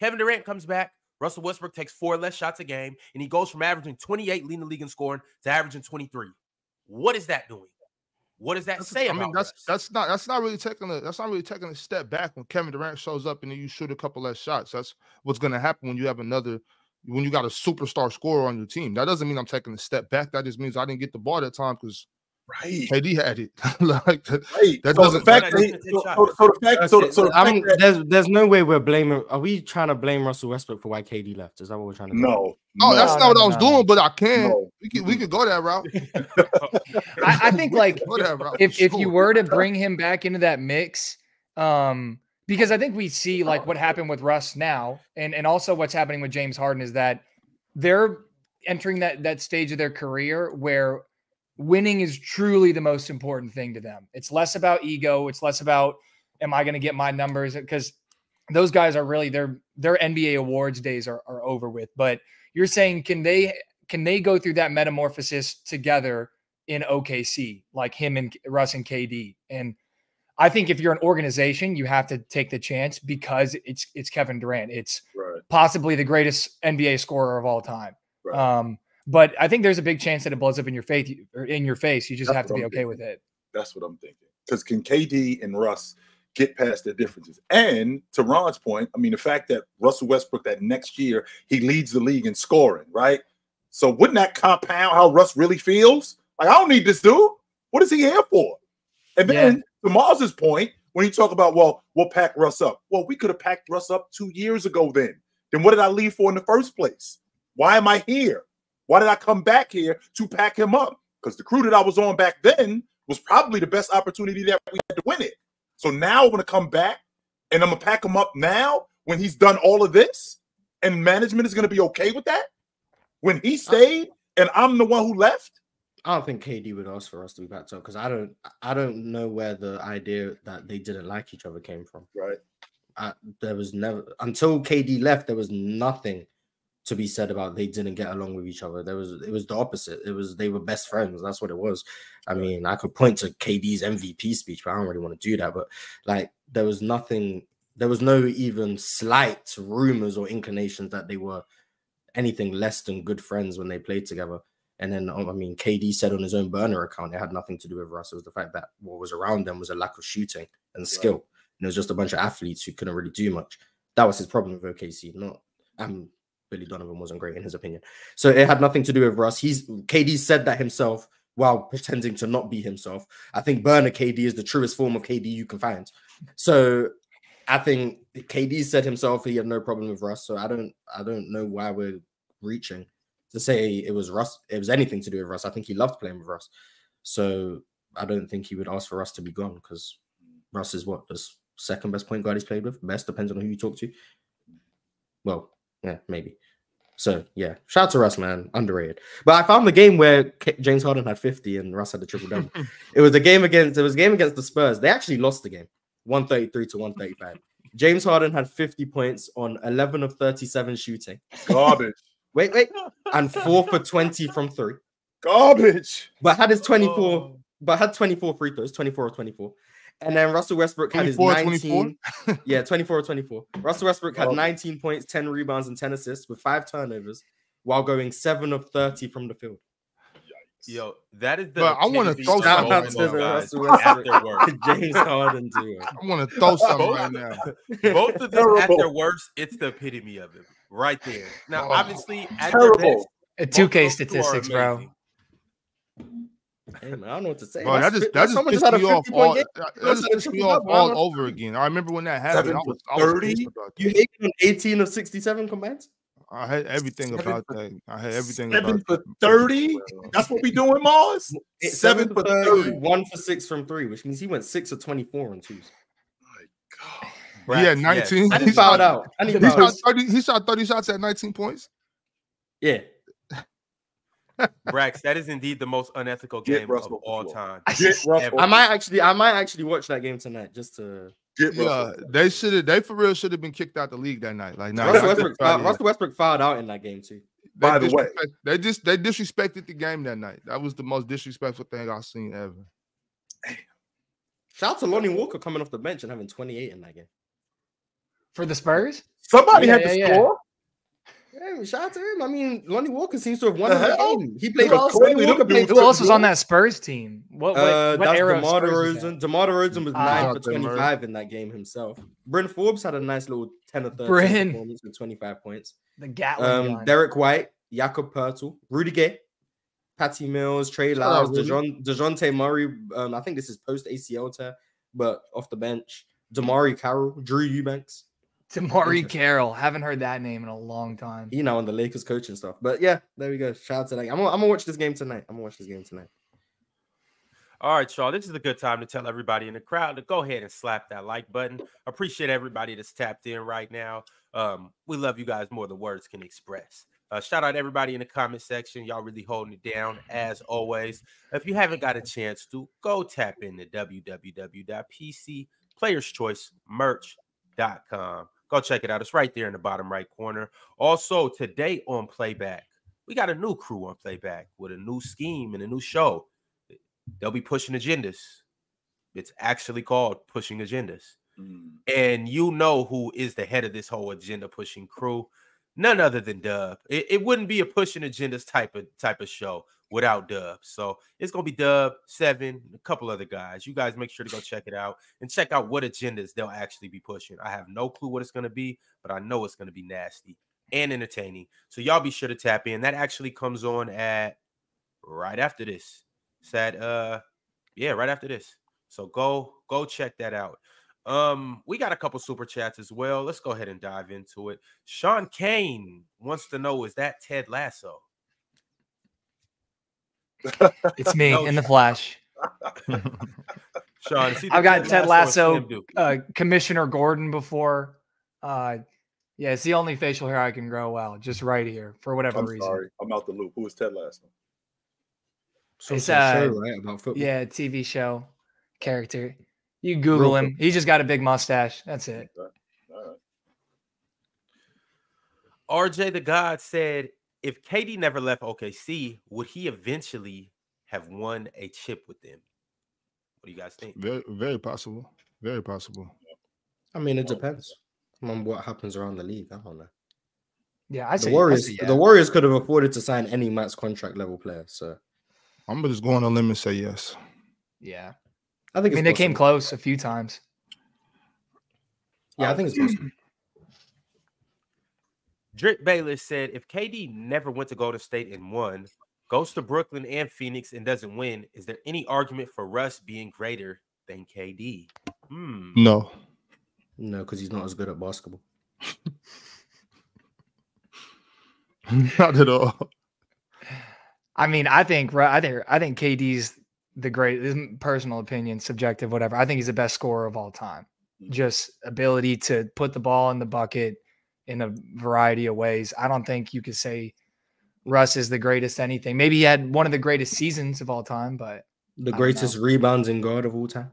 Kevin Durant comes back. Russell Westbrook takes four less shots a game, and he goes from averaging 28 leading the league in scoring to averaging 23. What is that doing? What does that That's- say I about mean, that's Russ? that's not that's not really taking a that's not really taking a step back when Kevin Durant shows up and then you shoot a couple less shots. That's what's going to happen when you have another when you got a superstar scorer on your team. That doesn't mean I'm taking a step back. That just means I didn't get the ball that time because Right. KD had it. like that, Right. That so doesn't- the fact that doesn't that, take so, so, so the fact so, so the I'm- fact that, there's there's no way we're blaming. Are we trying to blame Russell Westbrook for why KD left? Is that what we're trying to do? no. Oh, no, that's No, not what no, I was no, no. doing, but I can. No. We could we could go that route. I, I think like Go that if if you were to bring him back into that mix, um, because I think we see like what happened with Russ now, and and also what's happening with James Harden is that they're entering that that stage of their career where winning is truly the most important thing to them. It's less about ego. It's less about am I going to get my numbers because those guys are really their their NBA awards days are, are over with. But you're saying can they can they go through that metamorphosis together in OKC like him and Russ and KD? And I think if you're an organization, you have to take the chance because it's it's Kevin Durant. It's Right. possibly the greatest NBA scorer of all time. Right. Um, but I think there's a big chance that it blows up in your face. Or in your face, you just That's have to be I'm okay thinking. with it. That's what I'm thinking. Because can KD and Russ get past their differences? And to Ron's point, I mean, the fact that Russell Westbrook that next year he leads the league in scoring, right? So wouldn't that compound how Russ really feels? Like, I don't need this dude. What is he here for? And then to Mars's point, when you talk about, well, we'll pack Russ up. Well, we could have packed Russ up two years ago then. Then what did I leave for in the first place? Why am I here? Why did I come back here to pack him up? Because the crew that I was on back then was probably the best opportunity that we had to win it. So now I'm going to come back and I'm going to pack him up now when he's done all of this and management is going to be okay with that? When he stayed and I'm the one who left? I don't think KD would ask for Russ to be backed up because I don't I don't know where the idea that they didn't like each other came from. Right. I, there was never until KD left. There was nothing to be said about they didn't get along with each other. There was it was the opposite. It was they were best friends. That's what it was. I mean, I could point to KD's MVP speech, but I don't really want to do that. But like, there was nothing. There was no even slight rumors or inclinations that they were anything less than good friends when they played together. And then, um, I mean, KD said on his own burner account, it had nothing to do with Russ. It was the fact that what was around them was a lack of shooting and skill. And it was just a bunch of athletes who couldn't really do much. That was his problem with OKC. Not, um, Billy Donovan wasn't great in his opinion. So it had nothing to do with Russ. He's KD said that himself while pretending to not be himself. I think burner KD is the truest form of KD you can find. So I think KD said himself he had no problem with Russ. So I don't, I don't know why we're reaching to say it was Russ. It was anything to do with Russ. I think he loved playing with Russ. So I don't think he would ask for Russ to be gone because Russ is what the second best point guard he's played with. Best depends on who you talk to. Well, yeah, maybe. So yeah, shout out to Russ, man, underrated. But I found the game where K- James Harden had 50 and Russ had the triple double. it was a game against it was a game against the Spurs. They actually lost the game, 133 to 135. James Harden had 50 points on 11 of 37 shooting. Garbage. Wait, wait, and four for 20 from three. Garbage. But had his 24, Oh. but had 24 free throws, 24 or 24. And then Russell Westbrook had his 24, 19. yeah, 24 or 24. Russell Westbrook had Oh. 19 points, 10 rebounds, and 10 assists with five turnovers while going seven of 30 from the field. Yo, that is the. But I wanna throw something knowing at the Russell Westbrook. James Harden duo. I want to throw something Both- right now. Both of them at their worst, it's the epitome of it right there. Now, Oh. obviously, at their Terrible. best, Uh, 2K those two are statistics, bro. Amazing. Hey, man, I don't know what to say. Bro, that That's just fi- that just someone pissed had me off 50 point all. game. That that just pissed me off all over again. I remember when that happened. I was, I was 30? You that. hated 18 of 67 combined? I had everything Seven about for- that. I had everything Seven about for 30? That's what we doing, Mars? It's Seven for 30. one for six from three, which means he went six of 24 on twos. My God. He had 19. yes. And He he fouled shot- out. And he He shot 30. He shot 30 shots at 19 points. Yeah. Brax, that is indeed the most unethical game Russell of all off the floor. time. Get Russell. Ever. I might actually, I might actually watch that game tonight just to. Get Yeah, they should have. They for real should have been kicked out the league that night. Like, nah, Russell, Westbrook, could've fouled. Russell Westbrook fouled out in that game too. They By the way. they just they disrespected the game that night. That was the most disrespectful thing I've seen ever. Shout out to Lonnie Walker coming off the bench and having 28 in that game. for the Spurs. Somebody Yeah, had yeah, to yeah. score. Yeah, shout out to him. I mean, Lonnie Walker seems to have won The the hell? game. He played. Who else? Lonnie Clearly Walker them played. Who else was on that Spurs team? What what, Uh, what that's era DeMar Spurs is? DeRozan. DeMar DeRozan was Ah. nine for Shout out to Murray. 25 in that game himself. Bryn Forbes had a nice little 10 or 13 Bryn. performance with 25 points. The Gatling Um, gun. Derrick White, Jakob Poeltl, Rudy Gay, Patty Mills, Trey Shout out, Lyles, Rudy. Dejon, Dejounte Murray. Um, I think this is post ACL tear, but off the bench. DeMarre Carroll, Drew Eubanks. DeMarre Carroll. Haven't heard that name in a long time. You know, on the Lakers coaching stuff. But yeah, there we go. Shout out to that. I'm gonna, I'm gonna watch this game tonight. I'm gonna watch this game tonight. All right, y'all. This is a good time to tell everybody in the crowd to go ahead and slap that like button. Appreciate everybody that's tapped in right now. Um, we love you guys more than words can express. Uh, shout out everybody in the comment section. Y'all really holding it down as always. If you haven't got a chance to, go tap into www.pcplayerschoicemerch.com. Go check it out. It's right there in the bottom right corner. Also, today on Playback, we got a new crew on Playback with a new scheme and a new show. They'll be pushing agendas. It's actually called Pushing Agendas. Mm. And you know who is the head of this whole agenda pushing crew. None other than Dub. It, it wouldn't be a pushing agendas type of type of show without Dub. So it's gonna be Dub, Seven, a couple other guys. You guys make sure to go check it out and check out what agendas they'll actually be pushing. I have no clue what it's gonna be, but I know it's gonna be nasty and entertaining. So y'all be sure to tap in. That actually comes on at right after this. Said uh yeah, right after this. So go go check that out. Um, we got a couple super chats as well. Let's go ahead and dive into it. Sean Kane wants to know: Is that Ted Lasso? It's me No in the shot. flash. Sean, it's I've got Ted or Lasso, Slim uh, Commissioner Gordon before. Uh, yeah, it's the only facial hair I can grow out, just right here for whatever I'm reason. sorry. I'm out the loop. Who is Ted Lasso? Some It's, sort of uh, show, right? About football. Yeah, TV show character. You Google Real him. He's just got a big mustache. That's it. All right. RJ the God said, if KD never left OKC, would he eventually have won a chip with them? What do you guys think? Very, very possible. Very possible. I mean, it depends on what happens around the league. I don't know. Yeah, I The see. Warriors, I see, yeah. the Warriors could have afforded to sign any max contract level player. So I'm gonna just go on a limb and say yes. yeah. I think. I think mean, it's they came close a few times. Yeah, I think it's possible. Drake Bayless said, if KD never went to Golden State and won, goes to Brooklyn and Phoenix and doesn't win, is there any argument for Russ being greater than KD? Hmm. No. No, because he's not as good at basketball. Not at all. I mean, I think Ru- I think I think KD's the great. This personal opinion, subjective, whatever. I think he's the best scorer of all time. Mhm. Just ability to put the ball in the bucket in a variety of ways. I don't think you could say Russ is the greatest anything. Maybe he had one of the greatest seasons of all time, but The greatest rebounds in greatest guard of all time.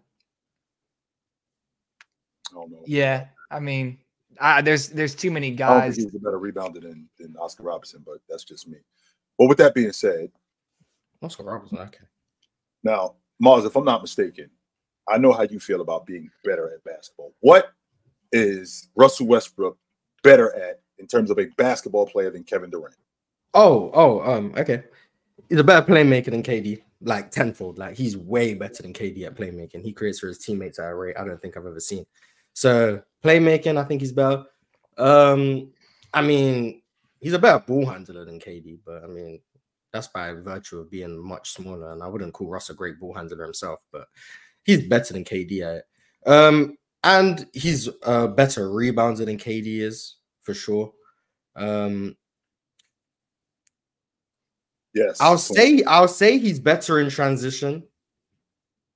I don't know. yeah, I mean, I, there's there's too many I don't think guys. he was a better rebounder than, than Oscar Robertson, but that's just me. But with that being said, Oscar Robertson. Okay. Now, Mars, if I'm not mistaken, I know how you feel about being better at basketball. What is Russell Westbrook better at in terms of a basketball player than Kevin Durant? Oh, oh, um, okay. He's a better playmaker than KD, like tenfold. Like he's way better than KD at playmaking. He creates for his teammates at a rate I don't think I've ever seen. So playmaking, I think he's better. Um, I mean, he's a better ball handler than KD, but I mean, that's by virtue of being much smaller. And I wouldn't call Russ a great ball handler himself, but he's better than KD at it. Um, and he's a better rebounder than KD is for sure. Um, Yes. I'll say I'll say he's better in transition,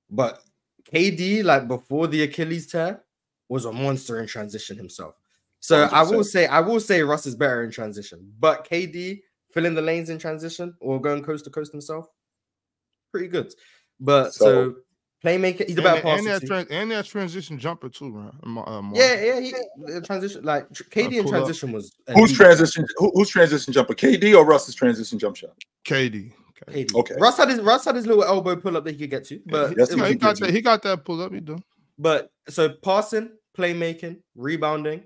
but KD like before the Achilles tear was a monster in transition himself. So I will say I will say Russ is better in transition, but KD filling the lanes in transition or going coast to coast himself, pretty good. But so, So- playmaker, he's a And, better and passer. that too. and that transition jumper too, man. Uh, yeah, yeah, he the transition like KD in pull up. transition was Who's transition? Who, who's transition jumper? KD or Russ's transition jump shot? KD. Okay. KD. Okay. Russ had his Russ had his little elbow pull up that he could get to, but Yeah, was- he he got did. that. He got that pull up. He do. But so passing, playmaking, rebounding,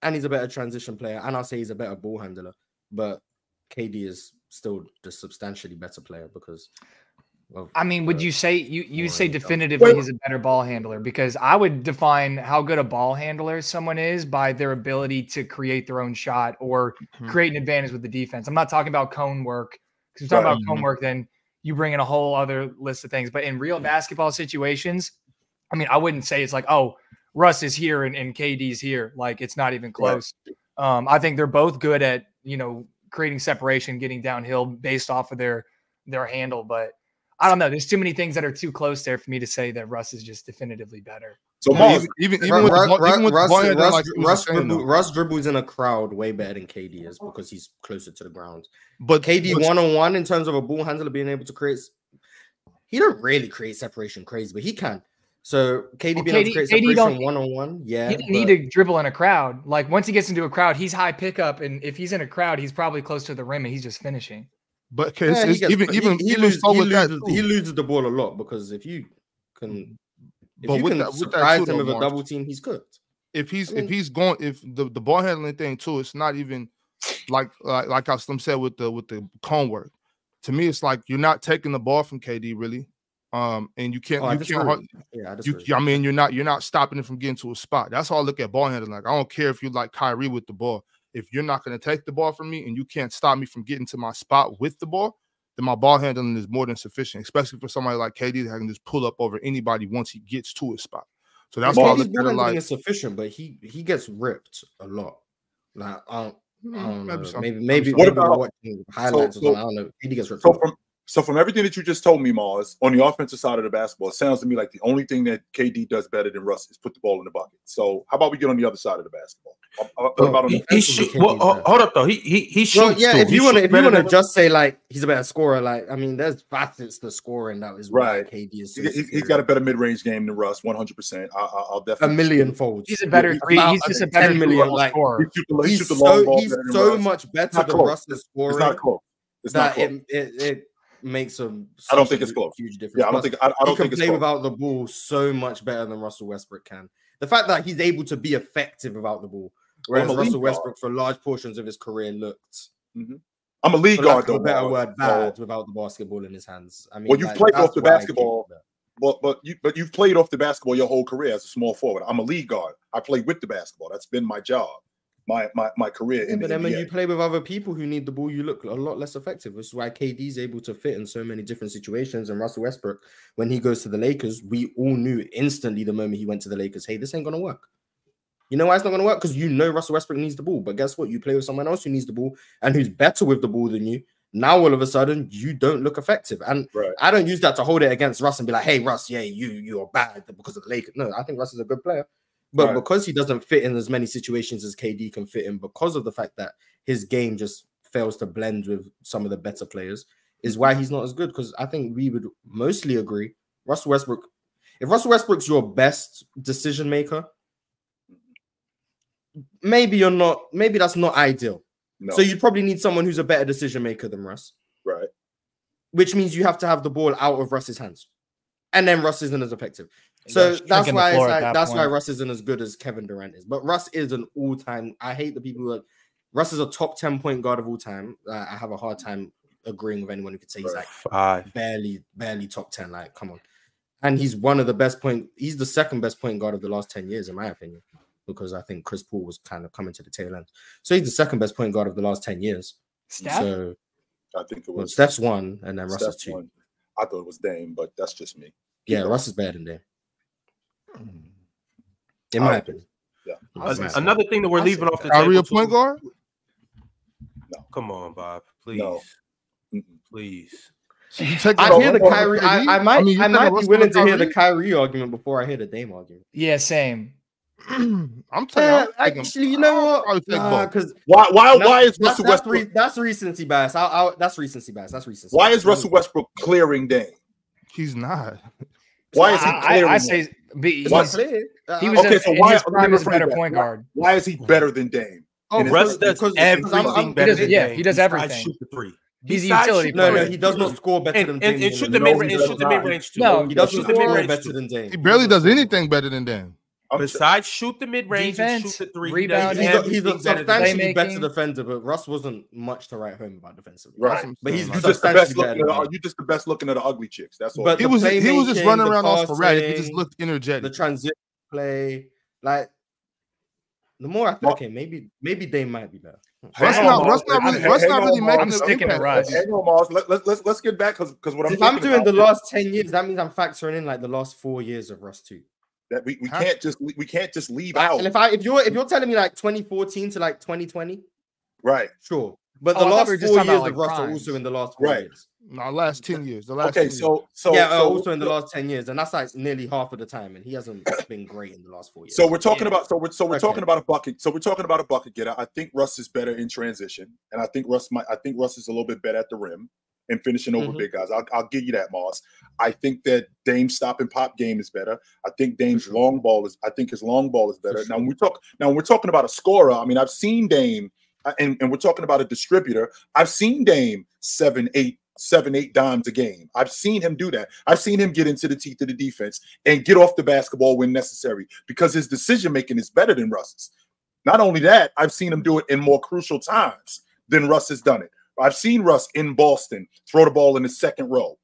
and he's a better transition player, and I'll say he's a better ball handler. But KD is still the substantially better player because. Of, I mean, would uh, you say you you say definitively Wait. he's a better ball handler? Because I would define how good a ball handler someone is by their ability to create their own shot or Mhm. create an advantage with the defense. I'm not talking about cone work because we're talking Right. about cone work, then you bring in a whole other list of things. But in real basketball situations, I mean, I wouldn't say it's like, oh, Russ is here and, and KD's here. Like it's not even close. Um, I think they're both good at you know creating separation, getting downhill based off of their their handle. But I don't know. There's too many things that are too close there for me to say that Russ is just definitively better. So Yeah, Mars, even even, with Russ, even with Russ, Russ, like Russ, dribble- Russ dribbles in a crowd way better than KD is because he's closer to the ground. but KD one on one in terms of a ball handler being able to create. He don't really create separation crazy, but he can. So KD Well, being able KD to create KD separation one on one, yeah. he doesn't need to dribble in a crowd. Like once he gets into a crowd, he's high pickup, and if he's in a crowd, he's probably close to the rim, and he's just finishing. but okay, Yeah, he it's gets- even he- even he, loses, he, loses, he loses the ball a lot because if you can, mm. if But you with can that- with that surprise too, him with a double team, he's cooked. if he's I if he's going if the, the ball handling thing too, it's not even like like like how Slim said with the with the cone work. To me, it's like you're not taking the ball from KD really, um, and you can't Oh, I you disagree. can't. hard- Yeah, I You. I mean, you're not you're not stopping it from getting to a spot. That's how I look at ball handling. Like I don't care if you like Kyrie with the ball. If you're not going to take the ball from me and you can't stop me from getting to my spot with the ball, then my ball handling is more than sufficient. Especially for somebody like KD that can just pull up over anybody once he gets to his spot. So that's His why I KD's look at ball it like is sufficient, but he he gets ripped a lot. Like I don't, I mm, don't know. some. Maybe maybe What maybe about- watching highlights or so- I don't know. KD gets ripped. so from so from everything that you just told me, Mars, on the offensive side of the basketball, it sounds to me like the only thing that KD does better than Russ is put the ball in the bucket. So how about we get on the other side of the basketball? Uh, uh, how- how- about He, the he shoot, well, KD ho- better. hold up though. He he he shoots. Well, yeah, too. if you want to, if you want to just say like he's a better scorer, like I mean, there's facets to scoring that is why Right. KD is so He- he's- he's got a better mid-range game than Russ, 100. percent I'll definitely a million folds. He's a better he- three. about He's just a better million, million like, scorer. He shoot the, He's shoot the long so ball he's better than so much better not than close. Russ in It's scoring not close. It's not that close. it, it it makes him. I don't think a it's close. Huge difference. Yeah, I don't Plus, think I, I don't can think it's play close. without the ball so much better than Russell Westbrook can. The fact that he's able to be effective without the ball, whereas a Russell guard. Westbrook for large portions of his career looked, mm-hmm. I'm a lack guard of a better word, so- bad without the basketball in his hands. I mean, Well, you've like, played off the basketball. But but you but you've played off the basketball your whole career as a small forward. I'm a lead guard. I play with the basketball. That's been my job, my my my career Yeah, in but the then when you play with other people who need the ball, you look a lot less effective. Which is why KD's able to fit in so many different situations. And Russell Westbrook, when he goes to the Lakers, we all knew instantly the moment he went to the Lakers, hey, this ain't gonna work. You know why it's not gonna work? Because you know Russell Westbrook needs the ball. But guess what? You play with someone else who needs the ball and who's better with the ball than you. Now all of a sudden you don't look effective. And Right. I don't use that to hold it against Russ and be like, hey, Russ, yeah, you you're bad because of the Lakers. No, I think Russ is a good player. But Right. because he doesn't fit in as many situations as KD can fit in, because of the fact that his game just fails to blend with some of the better players, is why he's not as good. Because I think we would mostly agree. Russell Westbrook, if Russell Westbrook's your best decision maker, maybe you're not, maybe that's not ideal. no, So you'd probably need someone who's a better decision maker than Russ, right. which means you have to have the ball out of Russ's hands. And then Russ isn't as effective. You So that's shrink in the why it's like that that's why. Russ isn't as good as Kevin Durant is. But Russ is an all-time. I hate the people that Russ is a top 10 point guard of all time. Uh, I have a hard time agreeing with anyone who could say he's like Five. barely, barely top 10. Like, come on. And he's one of the best point, he's the second best point guard of the last 10 years, in my opinion, because I think Chris Paul was kind of coming to the tail end. So he's the second best point guard of the last 10 years. Steph? So I think it well, was Steph's one, and then Russ is two. one. I thought it was Dame, but that's just me. Yeah, going. Russ is better than Dame. In my Alright. opinion. Yeah. In An- my opinion. Another thing that we're I leaving off the Kyrie table. a point too- guard? Come on, Bob. Please, No. Please. So you take I the hear the Kyrie. I, I might. I, mean, you think might be willing to hear the Kyrie? Kyrie argument before I hear the Dame argument. Yeah, same. I'm telling Yeah, you, uh, I'm taking- actually, you know what? probably take both. Because Why why why is Russell that's, Westbrook re- that's recency bias. I'll, I'll, that's recency bias. That's recency. why bias. is Russell Westbrook clearing Dame? He's not. Why is he clearing I, I him? say be, It's Why- not. Uh, he was Okay, a, so why- his prime as a better that. point Why- guard. Why is he better than Dame? Oh, And Russ because- does because- everything because I'm- I'm- better does- than yeah, Dame. he does Besides everything. shoot the three. He's a Besides utility shoot No, player. no, he does not score better And, than and, Dame. and in shoot the the mid he and shoot the mid range too. No, He doesn't shoot the score mid-range better than Dame. He barely does anything better than Dame. I'm- Besides shoot the mid range and shoot the three, rebounding, he He's he's a everything better substantially better defender, but Russ wasn't much to write home about defensively. Right. But he's You He's just the best substantially looking. At, better you just the best looking at the ugly chicks. That's all. But He was he was just running the around all sporadic. He just looked energetic. the transition play, like the more I think, Well- okay, maybe maybe Dame might be better. Russ not Russ not really Russ not really Mars. making the impact. Russ. Hang on, Mars. Let, let, let's let's get back because because what I'm If I'm thinking doing the last ten years, that means I'm factoring in like the last four years of Russ too. That we, we Huh? can't just we, we can't just leave Like, out and if I if you're if you're telling me like 2014 to like 2020, right. sure. But Oh, the I thought last we were just four years about, of like, Russ are primes. also in the last four Right. years. No, last ten years. The last Okay, 10 years. so so yeah, uh, so, also in the last 10 years, and that's like nearly half of the time, and he hasn't been great in the last four years. So we're talking Yeah. about so we're so we're Okay. talking about a bucket. So we're talking about a bucket getter. I think Russ is better in transition, and I think Russ might. I think Russ is a little bit better at the rim and finishing over Mhm. big guys. I'll, I'll give you that, Moss. I think that Dame's stop and pop game is better. I think Dame's sure. long ball is. I think his long ball is better. For Now when we talk. Now when we're talking about a scorer. I mean, I've seen Dame, uh, and, and we're talking about a distributor. I've seen Dame seven, eight, seven, eight dimes a game. I've seen him do that. I've seen him get into the teeth of the defense and get off the basketball when necessary because his decision making is better than Russ's. Not only that, I've seen him do it in more crucial times than Russ has done it. I've seen Russ in Boston throw the ball in the second row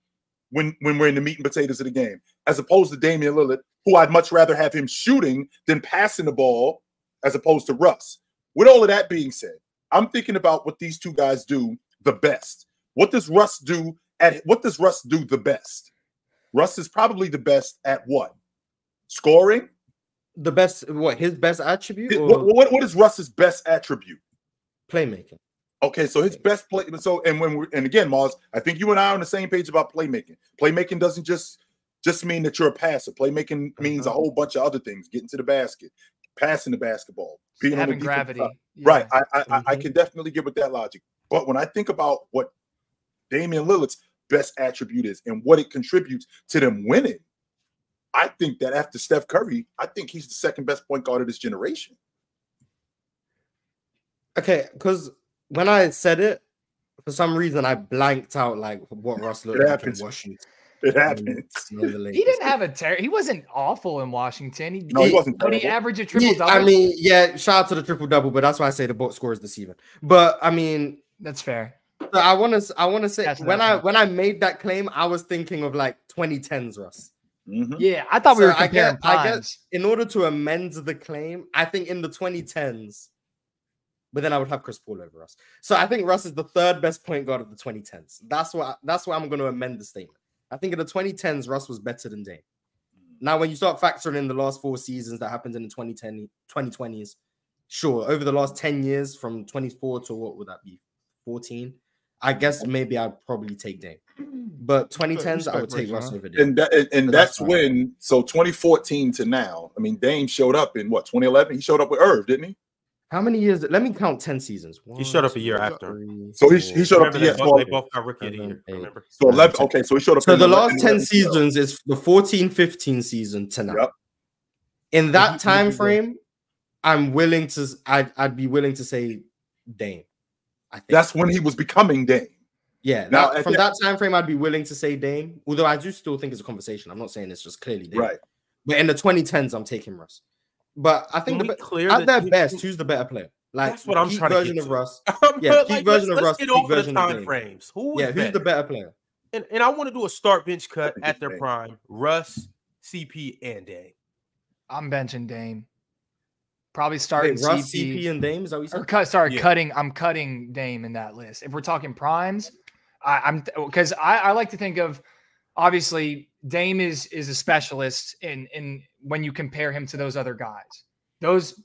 when when we're in the meat and potatoes of the game, as opposed to Damian Lillard, who I'd much rather have him shooting than passing the ball, as opposed to Russ. With all of that being said, I'm thinking about what these two guys do the best. What does Russ do at what does Russ do the best? Russ is probably the best at what? Scoring? the best, what his best attribute or What, what, what is Russ's best attribute? playmaking? Okay, so his best play. So and when we and again, Mars, I think you and I are on the same page about playmaking. Playmaking doesn't just just mean that you're a passer. Playmaking uh-huh. means a whole bunch of other things: getting to the basket, passing the basketball, being on the having gravity. Yeah. Right. I I, I I mm-hmm. can definitely get with that logic. But when I think about what Damian Lillard's best attribute is and what it contributes to them winning, I think that after Steph Curry, I think he's the second best point guard of this generation. Okay, because when I said it, for some reason I blanked out like what Russ looked like in. Washington. It and- happens. He didn't have a ter- he wasn't awful in Washington. He, No, he wasn't Would he terrible. average a triple double? I mean, yeah, shout out to the triple double, but that's why I say the box score is deceiving. But I mean, that's fair. so I want to, I want to say That's when I bad. when I made that claim, I was thinking of like 2010s Russ. Mhm. Yeah, I thought we So were I comparing get- I get- primes. In order to amend the claim, I think in the 2010s, but then I would have Chris Paul over Russ. So I think Russ is the third best point guard of the 2010s. That's what that's why I'm going to amend the statement. I think in the 2010s, Russ was better than Dame. Now, when you start factoring in the last four seasons that happened in the 2010 2020s, sure, over the last 10 years from 24 to what would that be? 14. I guess maybe I'd probably take Dame. But 2010s, I would take Russ over Dame. and that, and, and that's that's when so 2014 to now. I mean, Dame showed up in what 2011. He showed up with Irv, didn't he? How many years? Let me count 10 seasons. He showed up a year two, after. three, So he- he showed up Remember the they year both, they both got rookie of the year. eight. Remember? So 11. Okay, so he showed up. So the last 10 11, 12. seasons is the 14 15 season to now. Yep. In that he time did that. frame, I'm willing to I'd, I'd be willing to say Dame. I think That's when he was becoming Dame. yeah. Now, that- from that- that time frame, I'd be willing to say Dame. Although I do still think it's a conversation. I'm not saying it's just clearly Dame. Right. But in the 2010s, I'm taking Russ. But I think the be- clear at their best, who's the better player? Like That's what I'm peak trying to version get of. Russ. Yeah, peak like, version let's, of let's Russ, get peak off of the version of time frames. Who is Yeah, who's the better player? And, and I want to do a start bench cut at their prime. Russ, CP, and Dame. I'm benching Dame. Probably starting Wait, Russ, CP. CP, and Dame. Is that what you or said? cut. Sorry, Yeah. cutting. I'm cutting Dame in that list. If we're talking primes, I, I'm because I, I like to think of obviously Dame is is a specialist in in when you compare him to those other guys. Those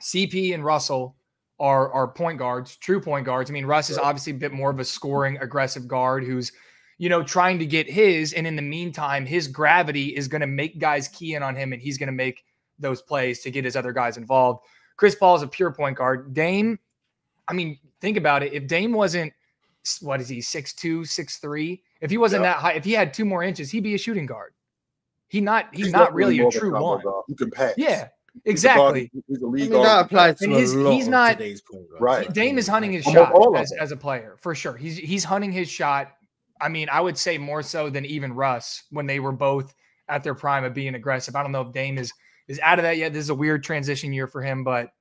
CP and Russell are are point guards, true point guards. I mean, Russ is obviously a bit more of a scoring aggressive guard who's you know trying to get his, and in the meantime, his gravity is going to make guys key in on him, and he's going to make those plays to get his other guys involved. Chris Paul is a pure point guard. Dame, I mean, think about it. If Dame wasn't, what is he, six two, six three? If he wasn't Yeah. that high, if he had two more inches, he'd be a shooting guard. He not he's, not really a true one. guard who can pass. Yeah, He's a guard- exactly. He's a I mean, that applies to And a he's- lot he's of not- today's point. Right. Dame is hunting his Almost shot as, as a player for sure. He's he's hunting his shot. I mean, I would say more so than even Russ when they were both at their prime of being aggressive. I don't know if Dame is is out of that yet. This is a weird transition year for him, but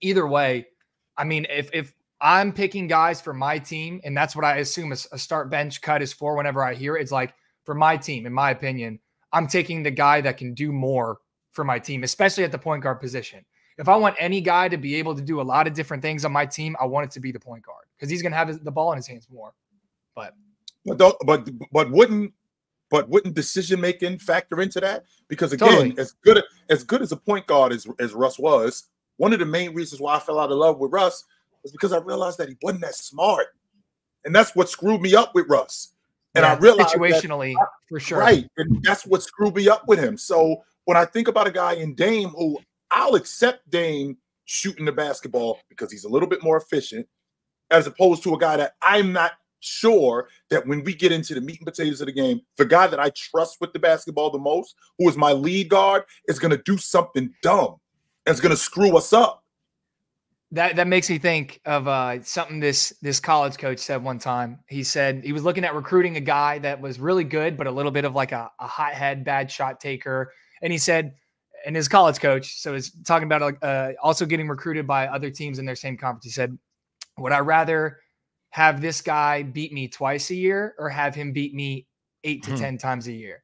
either way, I mean, if if I'm picking guys for my team, and that's what I assume a, a start bench cut is for. Whenever I hear it, it's like for my team, in my opinion, I'm taking the guy that can do more for my team, especially at the point guard position. If I want any guy to be able to do a lot of different things on my team, I want it to be the point guard because he's going to have his, the ball in his hands more. But But don't, but but wouldn't but wouldn't decision making factor into that? Because again, Totally. as good as good as a point guard as as Russ was, one of the main reasons why I fell out of love with Russ was because I realized that he wasn't that smart, and that's what screwed me up with Russ. And I yeah, realized that- situationally, for sure. Right. And that's what screwed me up with him. So when I think about a guy in Dame who I'll accept Dame shooting the basketball because he's a little bit more efficient, as opposed to a guy that I'm not sure that when we get into the meat and potatoes of the game, the guy that I trust with the basketball the most, who is my lead guard, is going to do something dumb and is going to screw us up. That that makes me think of uh, something this this college coach said one time. He said he was looking at recruiting a guy that was really good, but a little bit of like a, a hothead, bad shot taker. And he said, and his college coach, so he's talking about uh, also getting recruited by other teams in their same conference. He said, "Would I rather have this guy beat me twice a year or have him beat me eight to Hmm. ten times a year?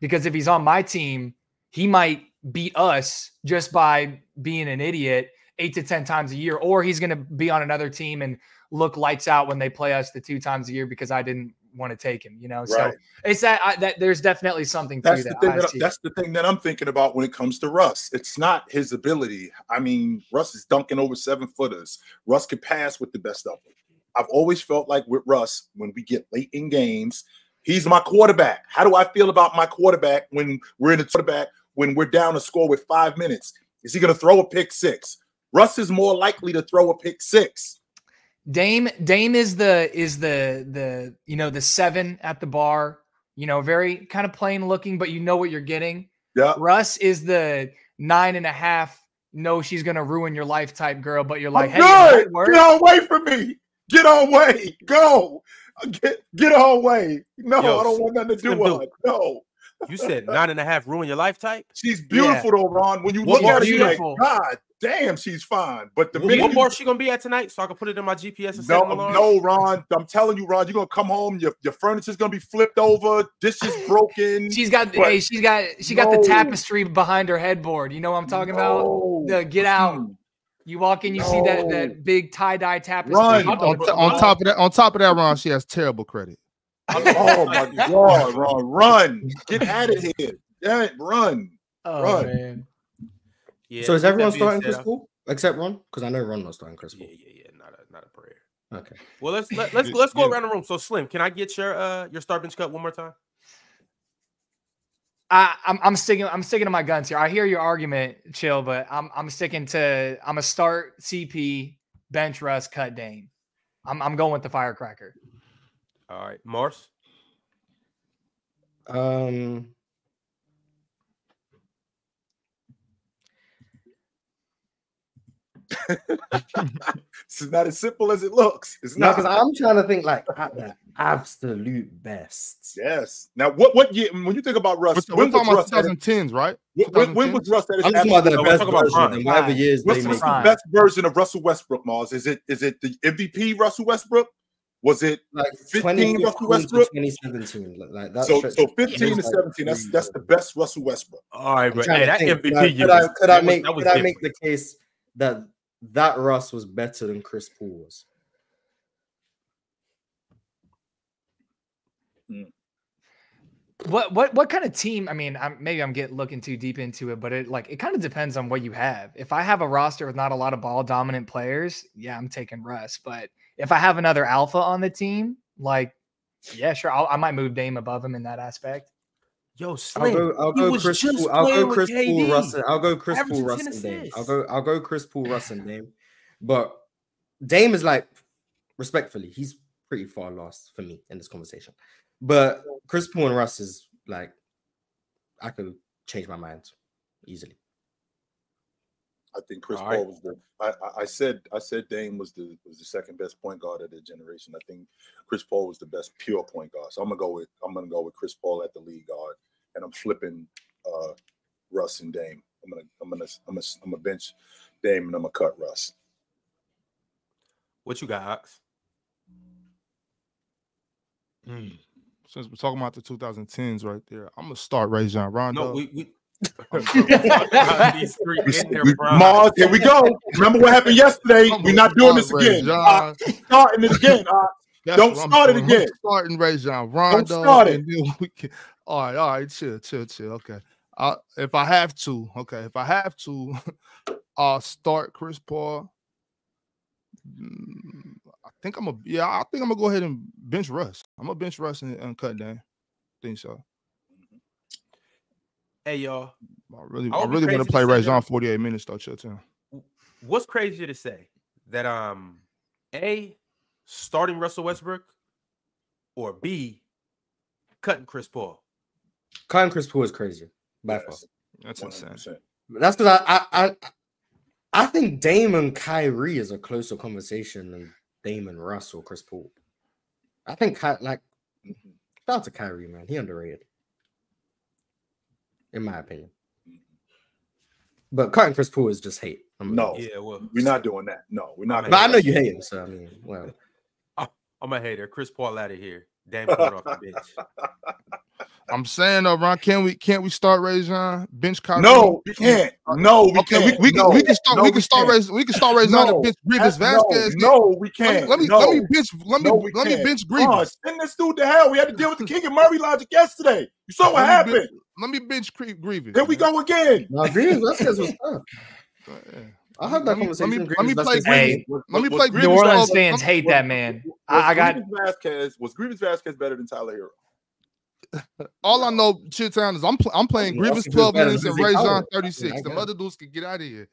Because if he's on my team, he might beat us just by being an idiot." Eight to 10 times a year, or he's going to be on another team and look lights out when they play us the two times a year because I didn't want to take him, you know? So it's that, I, that there's definitely something to That's the that. thing. That, that's the thing that I'm thinking about when it comes to Russ. It's not his ability. I mean, Russ is dunking over seven footers. Russ can pass with the best of them. I've always felt like with Russ, when we get late in games, he's my quarterback. How do I feel about my quarterback when we're in the quarterback when we're down a score with five minutes? Is he going to throw a pick six? Russ is more likely to throw a pick six. Dame Dame is the is the the you know the seven at the bar, you know, very kind of plain looking, but you know what you're getting. Yeah. Russ is the nine and a half. No, she's gonna ruin your life type girl, but you're like, I'm hey, good. Get on away from me. Get on away. Go. Get get on away. No, Yo, I don't want nothing to do with Duke. her. No. You said nine and a half ruin your life type. She's beautiful though, Ron. When you What look at her, she you're like. God damn, she's fine. But the What, minute what you- bar she gonna be at tonight so I can put it in my GPS and set no, an alarm? no, Ron. I'm telling you, Ron, you're gonna come home. Your your furniture's gonna be flipped over. Dishes broken. She's got But- hey, she's got she got the tapestry behind her headboard. You know what I'm talking about? No. The get out. You walk in, you see that that big tie dye tapestry. Run. On, on- on top of that, on top of that, Ron, she has terrible credit. oh my God, Ron, run! Get out of here! Damn it, run! Oh Run. man. Yeah, so is everyone starting said, Chris Paul except Ron? Because I know Ron not starting Chris Yeah, Paul. yeah, yeah. yeah. Not a not a prayer. Okay. Well, let's let, let's let's go around the room. So, Slim, can I get your uh your star bench cut one more time? I, I'm I'm sticking I'm sticking to my guns here. I hear your argument, chill, but I'm I'm sticking to I'm a start CP bench Russ cut Dame. I'm I'm going with the firecracker. All right, Mars. Um. It's not as simple as it looks. It's No, not. because I'm trying to think like at the absolute best. yes. Now, what what year? When you think about Russ, We're, we're when was talking about Russ? At, 2010s, right? when, when- when was Russ at his I'm talking about the No, best about version, Prime. whatever years What's, they what's the best version of Russell Westbrook, Mars? Is it is it the MVP Russell Westbrook? Was it Like 15 Russell Westbrook? 2017, like- like that. so so 15 to 17? That's that's the best Russell Westbrook. All right, I'm bro. trying Hey, that think, MVP could I, year could I, could I make could I make the case that that Russ was better than Chris Paul was? What what what kind of team? I mean, I'm, maybe I'm getting looking too deep into it, but it like it kind of depends on what you have. If I have a roster with not a lot of ball dominant players, yeah, I'm taking Russ. But if I have another alpha on the team, like yeah, sure, I'll, I might move Dame above him in that aspect. Yo, I'll go. I'll go Chris. Paul, I'll go Chris Paul. KD. Russ. I'll go Chris Paul. Averaging Russ and Dame. I'll go. I'll go Chris Paul. Russ and Dame. But Dame is like, respectfully, he's pretty far lost for me in this conversation. But Chris Paul and Russ is like, I could change my mind easily. I think Chris All Paul right. was the. I, I- I said I said Dame was the was the second best point guard of the generation. I think Chris Paul was the best pure point guard. So I'm gonna go with I'm gonna go with Chris Paul at the lead guard, and I'm flipping uh, Russ and Dame. I'm gonna I'm gonna I'm gonna I'm gonna bench Dame and I'm gonna cut Russ. What you got, Ox? Mm. Since we're talking about the 2010s right there, I'm gonna start Rajon Rondo. No, we, we these three in their prime. Mars, here we go. Remember what happened yesterday? We're not doing this again. Uh, starting it again. Uh, Don't start it doing. I'm again. Starting Rajon Rondo. don't start it. and then we can- all right, all right, chill, chill, chill. Okay. Uh, if I have to, okay, if I have to, I'll start Chris Paul. Mm, I think I'm a yeah, I think I'm gonna go ahead and bench Russ. I'm gonna bench Russ and, and cut down. think so. Hey y'all, I really, I I really want to to play say Rajon that- 48 minutes though, chill too. what's crazier to say that um a starting Russell Westbrook or B cutting Chris Paul? Cutting Chris Paul is crazy by far. That's insane. 100%. That's because I, I I I think Dame and Kyrie is a closer conversation than Dame and Russ or Chris Paul. I think Ky- like shout out to Kyrie, man. He underrated. In my opinion. But cutting Chris Paul is just hate. I'm No, Yeah, well, we're not doing that. No, we're not. But But I know you hate him, so I mean, well. I'm a hater. Chris Paul out of here. Damn coming off the bench. I'm saying though, Ron, can we can't we start Rajon bench Kyrie? No, we can't. No, we Okay, can't. we, we, can, we can start. no, we can start. can't. Raise, we can start Rajon No, and bench Greivis Vasquez. No, no, we can't. let me, no. let me bench. Let me No, let me can't. bench Ron, Greivis. send this dude to hell. We had to deal with the King and Murray logic yesterday. You saw what Let me happened. Let me bench Grie- Greivis. Here we go again. No, Greivis Vasquez was tough. Yeah. I heard Let that me- let me- conversation. let me Greivis play Vasquez- Hey, Was- Let me play was New Greivis Orleans over- fans I'm- hate that man. Was I, I got Greivis Vasquez. Was Greivis Vasquez better than Tyler Herro? All I know, shit town is I'm pl- I'm playing Yeah, Greivis 12 minutes and Zay Rajon 36. I The guess. other dudes can get out of here.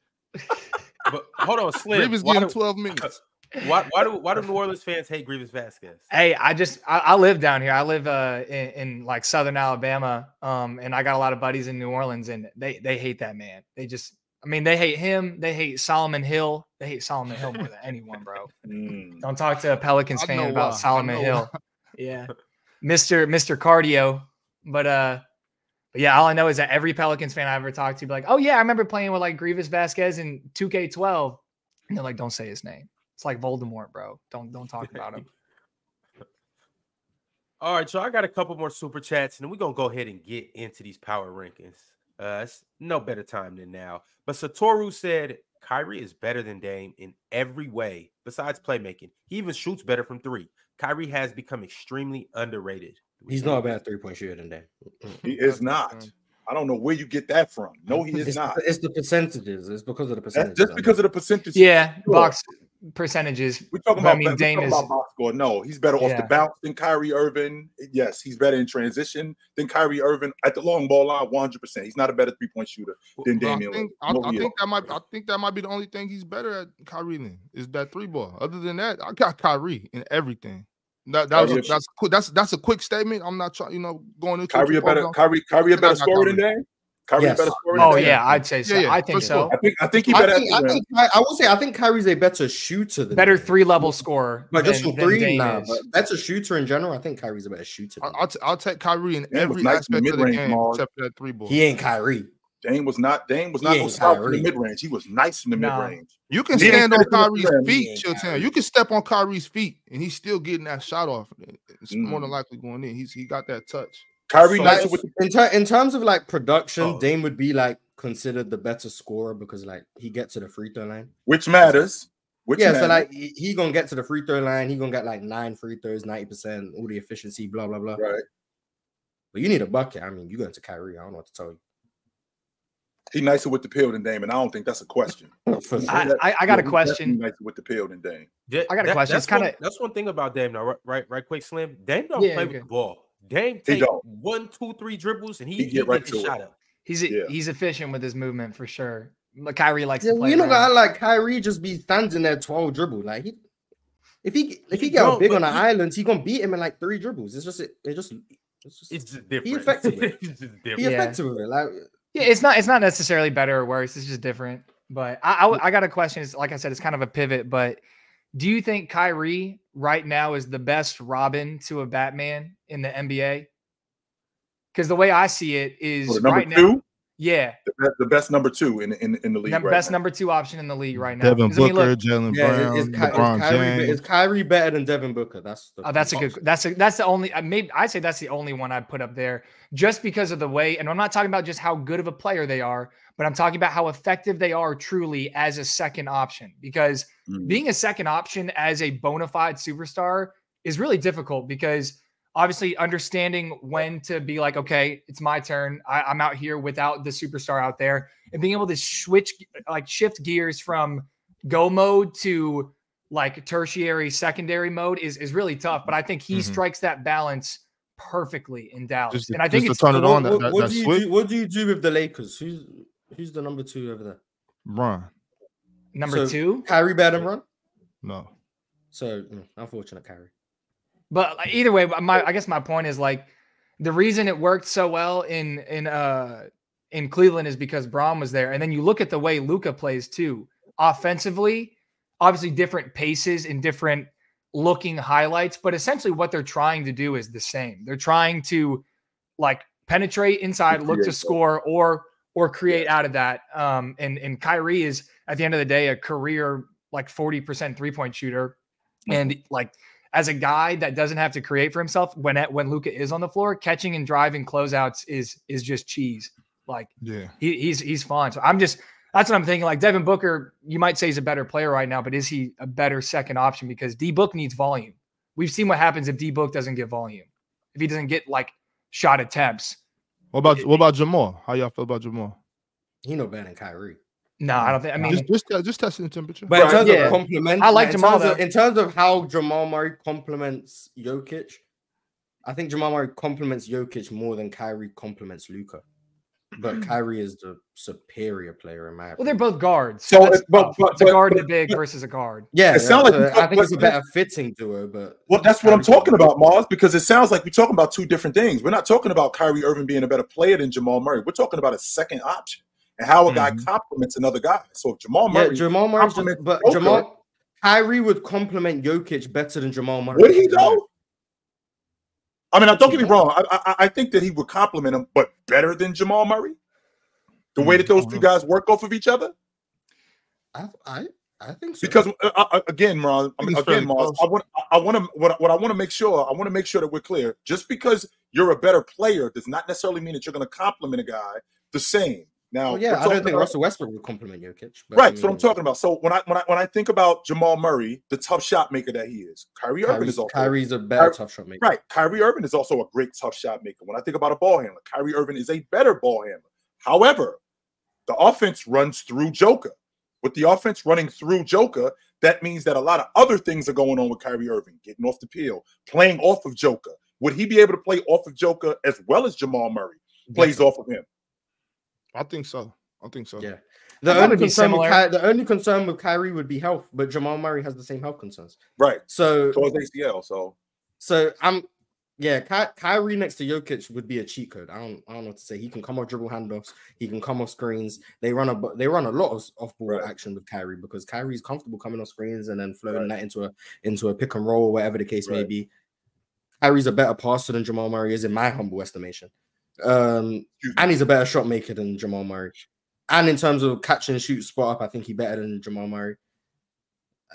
But hold on, Slim. Greivis Why getting 12 minutes. Why, why do why do New Orleans fans hate Greivis Vasquez? Hey, I just I, I live down here. I live uh in, in like southern Alabama. Um, and I got a lot of buddies in New Orleans, and they they hate that man. They just I mean, they hate him. They hate Solomon Hill. They hate Solomon Hill more than anyone, bro. Mm. Don't talk to a Pelicans I fan about why. Solomon know Hill. Yeah. Mr. Mr. Cardio. But uh but yeah, all I know is that every Pelicans fan I ever talked to be like, oh yeah, I remember playing with like Greivis Vasquez in 2K12. And they're like, don't say his name. It's like Voldemort, bro. Don't don't talk about him. All right, so I got a couple more super chats, and then we're gonna go ahead and get into these power rankings. Uh, it's no better time than now. But Satoru said Kyrie is better than Dame in every way besides playmaking. He even shoots better from three. Kyrie has become extremely underrated. He's not a bad three point shooter than Dame. He is not. I don't know where you get that from. No, he is It's, not. it's the percentages. It's because of the That's percentages. just because of the percentage. Yeah, Sure. box percentages. We're talking But I about, mean, we're Dame talking is- about box score. No, he's better off the bounce than Kyrie Irving. Yes, he's better in transition than Kyrie Irving at the long ball line. One hundred percent. He's not a better three point shooter than Well, I think, I, No, I think that might I think that might be the only thing he's better at Kyrie than is that three ball. Other than that, I got Kyrie in everything. That, that was a, that's. That's that's a quick statement. I'm not trying, you know, going into Kyrie a better far. Kyrie Kyrie a I better got scorer than Kyrie. Dame. Kyrie Yes. better scorer Oh Dame. yeah, I'd say so. Yeah, yeah, I for think sure. so. I think I think he I better. think, I, think, I, I will say I think Kyrie's a better shooter than Better three level scorer. But just than- from than three, nah, is. but better shooter in general. I think Kyrie's a better shooter. I- than I'll, t- I'll take Kyrie in Dame every nice aspect of the game Mars. except for that three ball. He ain't Kyrie. Dame was not Dame was not no ain't slouch in the mid range. He was nice in the Nah. mid range. You can He stand on finished with the Kyrie's feet, ain't Chilton. You can step on Kyrie's feet, and he's still getting that shot off. It's more Mm. than likely going in. He's he got that touch. Kyrie So- nicer Like, with in, ter- in terms of like production, Oh. Dame would be like considered the better scorer because like he gets to the free throw line. which matters. Which yeah, matters. so like he, he gonna get to the free throw line. He gonna get like nine free throws, ninety percent, all the efficiency, blah blah blah. right. But you need a bucket. I mean, you going to Kyrie. I don't know what to tell you. He nicer with the pill than Dame, and I don't think that's a question. sure. I, I, I got a Yeah, he question. Nicer with the pill than Dame. Ja- I got a that- question. That's kinda- that's one thing about Dame now, right? Right, right quick, Slim. Dame don't Yeah, play okay. with the ball. Dame take don't. one, two, three dribbles, and he, He he, get right get his to it. shot up. He's Yeah. he's efficient with his movement for sure. But Kyrie likes Yeah, to play. you know, around. I like Kyrie just be standing there twelve dribble. Like he, if he if he You get big on the he- island, he gonna beat him in like three dribbles. It's just it, it just it's just It's just different. effective it. it's just he different. Yeah. effective with it. Like Yeah, it's not it's not necessarily better or worse. It's just different. But I mm. I got a question. It's like I said, it's kind of a pivot. But do you think Kyrie right now is the best Robin to a Batman in the NBA? Because the way I see it is For the number right now. two, Yeah, The, be- the best number two in in, in the league. number, right best now. number two option in the league right now. Devin 'Cause, I mean, Booker, look, Jaylen Yeah, Brown, is, is, Ky- is LeBron Kyrie, James. is Kyrie better than Devin Booker? That's the Oh, that's a good. That's a that's the only. I maybe I say that's the only one I'd put up there, just because of the way. And I'm not talking about just how good of a player they are, but I'm talking about how effective they are truly as a second option. Because Mm. being a second option as a bona fide superstar is really difficult because obviously understanding when to be like, okay, it's my turn. I, I'm out here without the superstar out there, and being able to switch like shift gears from go mode to like tertiary secondary mode is is really tough. But I think he Mhm. strikes that balance perfectly in Dallas, Just and I think just it's to turn it what, on. That, what- that, what that do you do? What do you do with the Lakers? Who's who's the number two over there? Bron. number So- two. Kyrie better than Run. No. So mm, unfortunate, Kyrie. But either way, my I guess my point is like the reason it worked so well in in uh in Cleveland is because Bron was there, and then you look at the way Luka plays too. Offensively, obviously different paces and different looking highlights, but essentially what they're trying to do is the same. They're trying to like penetrate inside, look to score, or or create out of that. Um, and and Kyrie is at the end of the day a career like forty percent three point shooter, and like as a guy that doesn't have to create for himself when when Luka is on the floor, catching and driving closeouts is is just cheese. Like Yeah. he, he's he's fun. So I'm just that's what I'm thinking. Like Devin Booker, you might say he's a better player right now, but is he a better second option? Because D Book needs volume. We've seen what happens if D Book doesn't get volume. If he doesn't get like shot attempts. What about what about Jamal? How y'all feel about Jamal? He no better than Kyrie. No, I don't think. I mean, just just uh, just testing the temperature. But in terms yeah. of compliments, I like in Jamal, Terms of, in terms of how Jamal Murray compliments Jokic, I think Jamal Murray compliments Jokic more than Kyrie compliments Luka. But Kyrie is the superior player in my opinion. well, they're both guards. So, that's it- but- but- it's a but- guard and a but- big versus a guard. yeah, It sound like so we I think it's a better fitting duo. But Well, that's what I'm talking about, Mars, because it sounds like we're talking about two different things. We're not talking about Kyrie Irving being a better player than Jamal Murray. We're talking about a second option and how a guy Mhm. complements another guy. So if Jamal Yeah, Murray, Jamal Murray, but Joker. Jamal Kyrie would compliment Jokic better than Jamal Murray. would he though? I mean, don't get me wrong. I, I I think that he would compliment him, but better than Jamal Murray. The way that those two guys work off of each other, I, I, I think so. because uh, uh, again, Mars, I mean, again, Mars. I want, I want to, what, what I want to make sure, I want to make sure that we're clear. Just because you're a better player does not necessarily mean that you're going to compliment a guy the same. Now, Well, yeah, I don't think about- Russell Westbrook would compliment Jokic. but Right, I that's what I'm talking about. So when I when I when I think about Jamal Murray, the tough shot maker that he is, Kyrie Irving is also Kyrie's a better Ky- tough shot maker. right. Kyrie Irving is also a great tough shot maker. When I think about a ball handler, Kyrie Irving is a better ball handler. However, the offense runs through Joker. With the offense running through Joker, that means that a lot of other things are going on with Kyrie Irving, getting off the peel, playing off of Joker. Would he be able to play off of Joker as well as Jamal Murray plays off of him? I think so. I think so. Yeah. The probably only, concern with similar. Ky- the only concern with Kyrie would be health, but Jamal Murray has the same health concerns. Right. So, Towards ACL. So so I'm, yeah, Ky- Kyrie next to Jokic would be a cheat code. I don't, I don't know what to say. He can come off dribble handoffs. He can come off screens. They run a, they run a lot of off ball Right. action with Kyrie because Kyrie's comfortable coming off screens and then floating Right. that into a, into a pick and roll, whatever the case may be. Kyrie's a better passer than Jamal Murray is, in my humble estimation. Um, and he's a better shot maker than Jamal Murray. And in terms of catch and shoot spot up, I think he's better than Jamal Murray.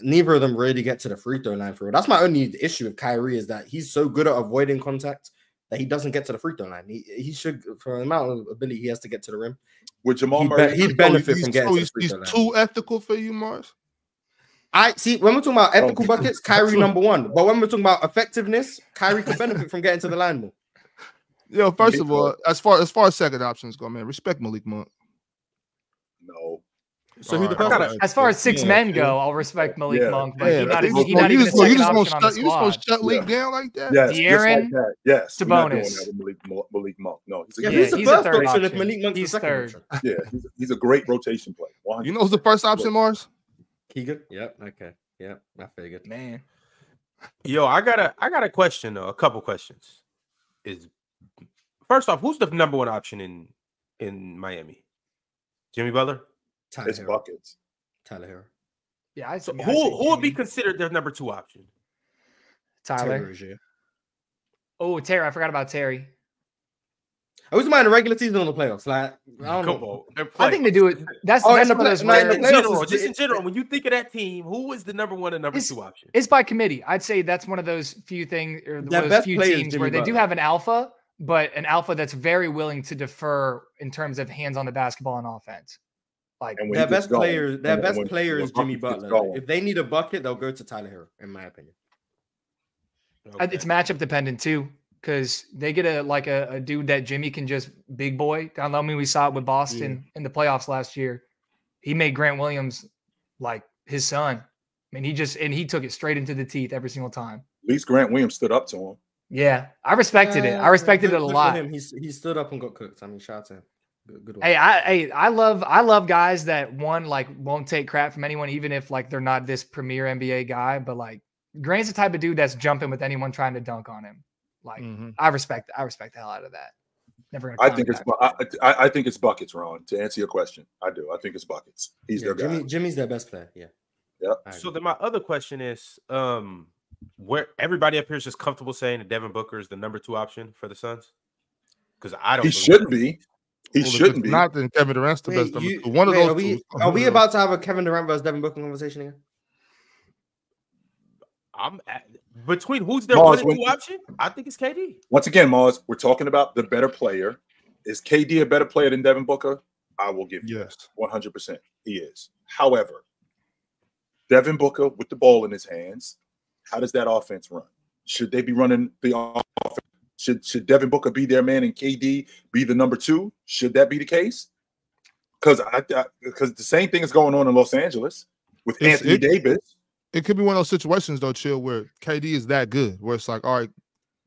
Neither of them really get to the free throw line for real. That's my only issue with Kyrie is that he's so good at avoiding contact that he doesn't get to the free throw line. He, he should, for the amount of ability he has to get to the rim, with Jamal he'd, Murray, be- he'd benefit from getting so to the he's, free he's too ethical for you, Mars. I see when we're talking about Oh. ethical buckets, Kyrie number one. But when we're talking about effectiveness, Kyrie could benefit from getting to the line more. Yo, first Malik of all, Monk. as far as far as second options go, man, respect Malik Monk. no. So who the All first right. one? As far as six Yeah, men go, I'll respect Malik Yeah. Monk, but Yeah, he's not, you he's not you even just gonna- you second just gonna option on shut- the you just gonna shut Leak Yeah. down like that. Yes, just De'Aaron like that. Yes, we're not doing Sabonis. that Malik, Malik Monk. No, he's a, Yeah, Yeah, who's the he's a first third option if. Malik Monk's the He's second third. option? yeah, he's, he's a great rotation player. 100%. You know who's the first option, Mars? Keegan? Yep. Okay. Yep. I figured. Man, Yo, I got a I got a question though, a couple questions. Is first off, who's the number one option in in Miami? Jimmy Butler? Tyler it's Hero. buckets. Tyler Herro. yeah, I So yeah, I who say who would be considered their number two option? Tyler? Terry Rozier. Oh, Terry, I forgot about Terry. I was mind the regular season on the playoffs. Like, I don't Come know. on. I think they do it. That's, Oh, that's the one of those play- no, in the playoffs general, just in general, when you think of that team, who is the number one and number It's- two option? It's by committee. I'd say that's one of those few things or Their those best few teams where they do have an alpha, but an alpha that's very willing to defer in terms of hands on the basketball and offense. Like And when Their best going, player, their and best when- player when is Jimmy Butler. going. If they need a bucket, they'll go to Tyler Herro, in my opinion. I- it's matchup dependent too, because they get a like a, a dude that Jimmy can just big boy down low. I mean, we saw it with Boston in the playoffs last year. He made Grant Williams like his son. I mean, he just and he took it straight into the teeth every single time. At least Grant Williams stood up to him. Yeah, I respected it. I Uh, respected good- it a lot. Him. He's, he stood up and got cooked. I mean, shout out to him. Good, good one. Hey, I hey, I love I love guys that one like won't take crap from anyone, even if like they're not this premier NBA guy. But like Grant's the type of dude that's jumping with anyone trying to dunk on him. Like Mhm. I respect I respect the hell out of that. Never gonna. I think it's I, I, I think it's buckets, Ron. To answer your question, I do. I think it's buckets. He's Yeah, their guy. Jimmy's their best player. Yeah. Yep. So then my other question is, um, where everybody up here is just comfortable saying that Devin Booker is the number two option for the Suns? Because I don't. He shouldn't be. He Well, shouldn't be. Not then Kevin Durant's the Wait, best. number you- two. One of those Are we, two. are we about to have a Kevin Durant versus Devin Booker conversation again? I'm at, between who's their Mars, one when- two option? I think it's KD. Once again, Mars, we're talking about the better player. Is KD a better player than Devin Booker? I will give you Yes. 100%. He is. However, Devin Booker with the ball in his hands, how does that offense run? Should they be running the offense? Should, should Devin Booker be their man and KD be the number two? Should that be the case? Because I because the same thing is going on in Los Angeles with It's- Anthony it- Davis. It could be one of those situations though, chill, where KD is that good, where it's like, all right,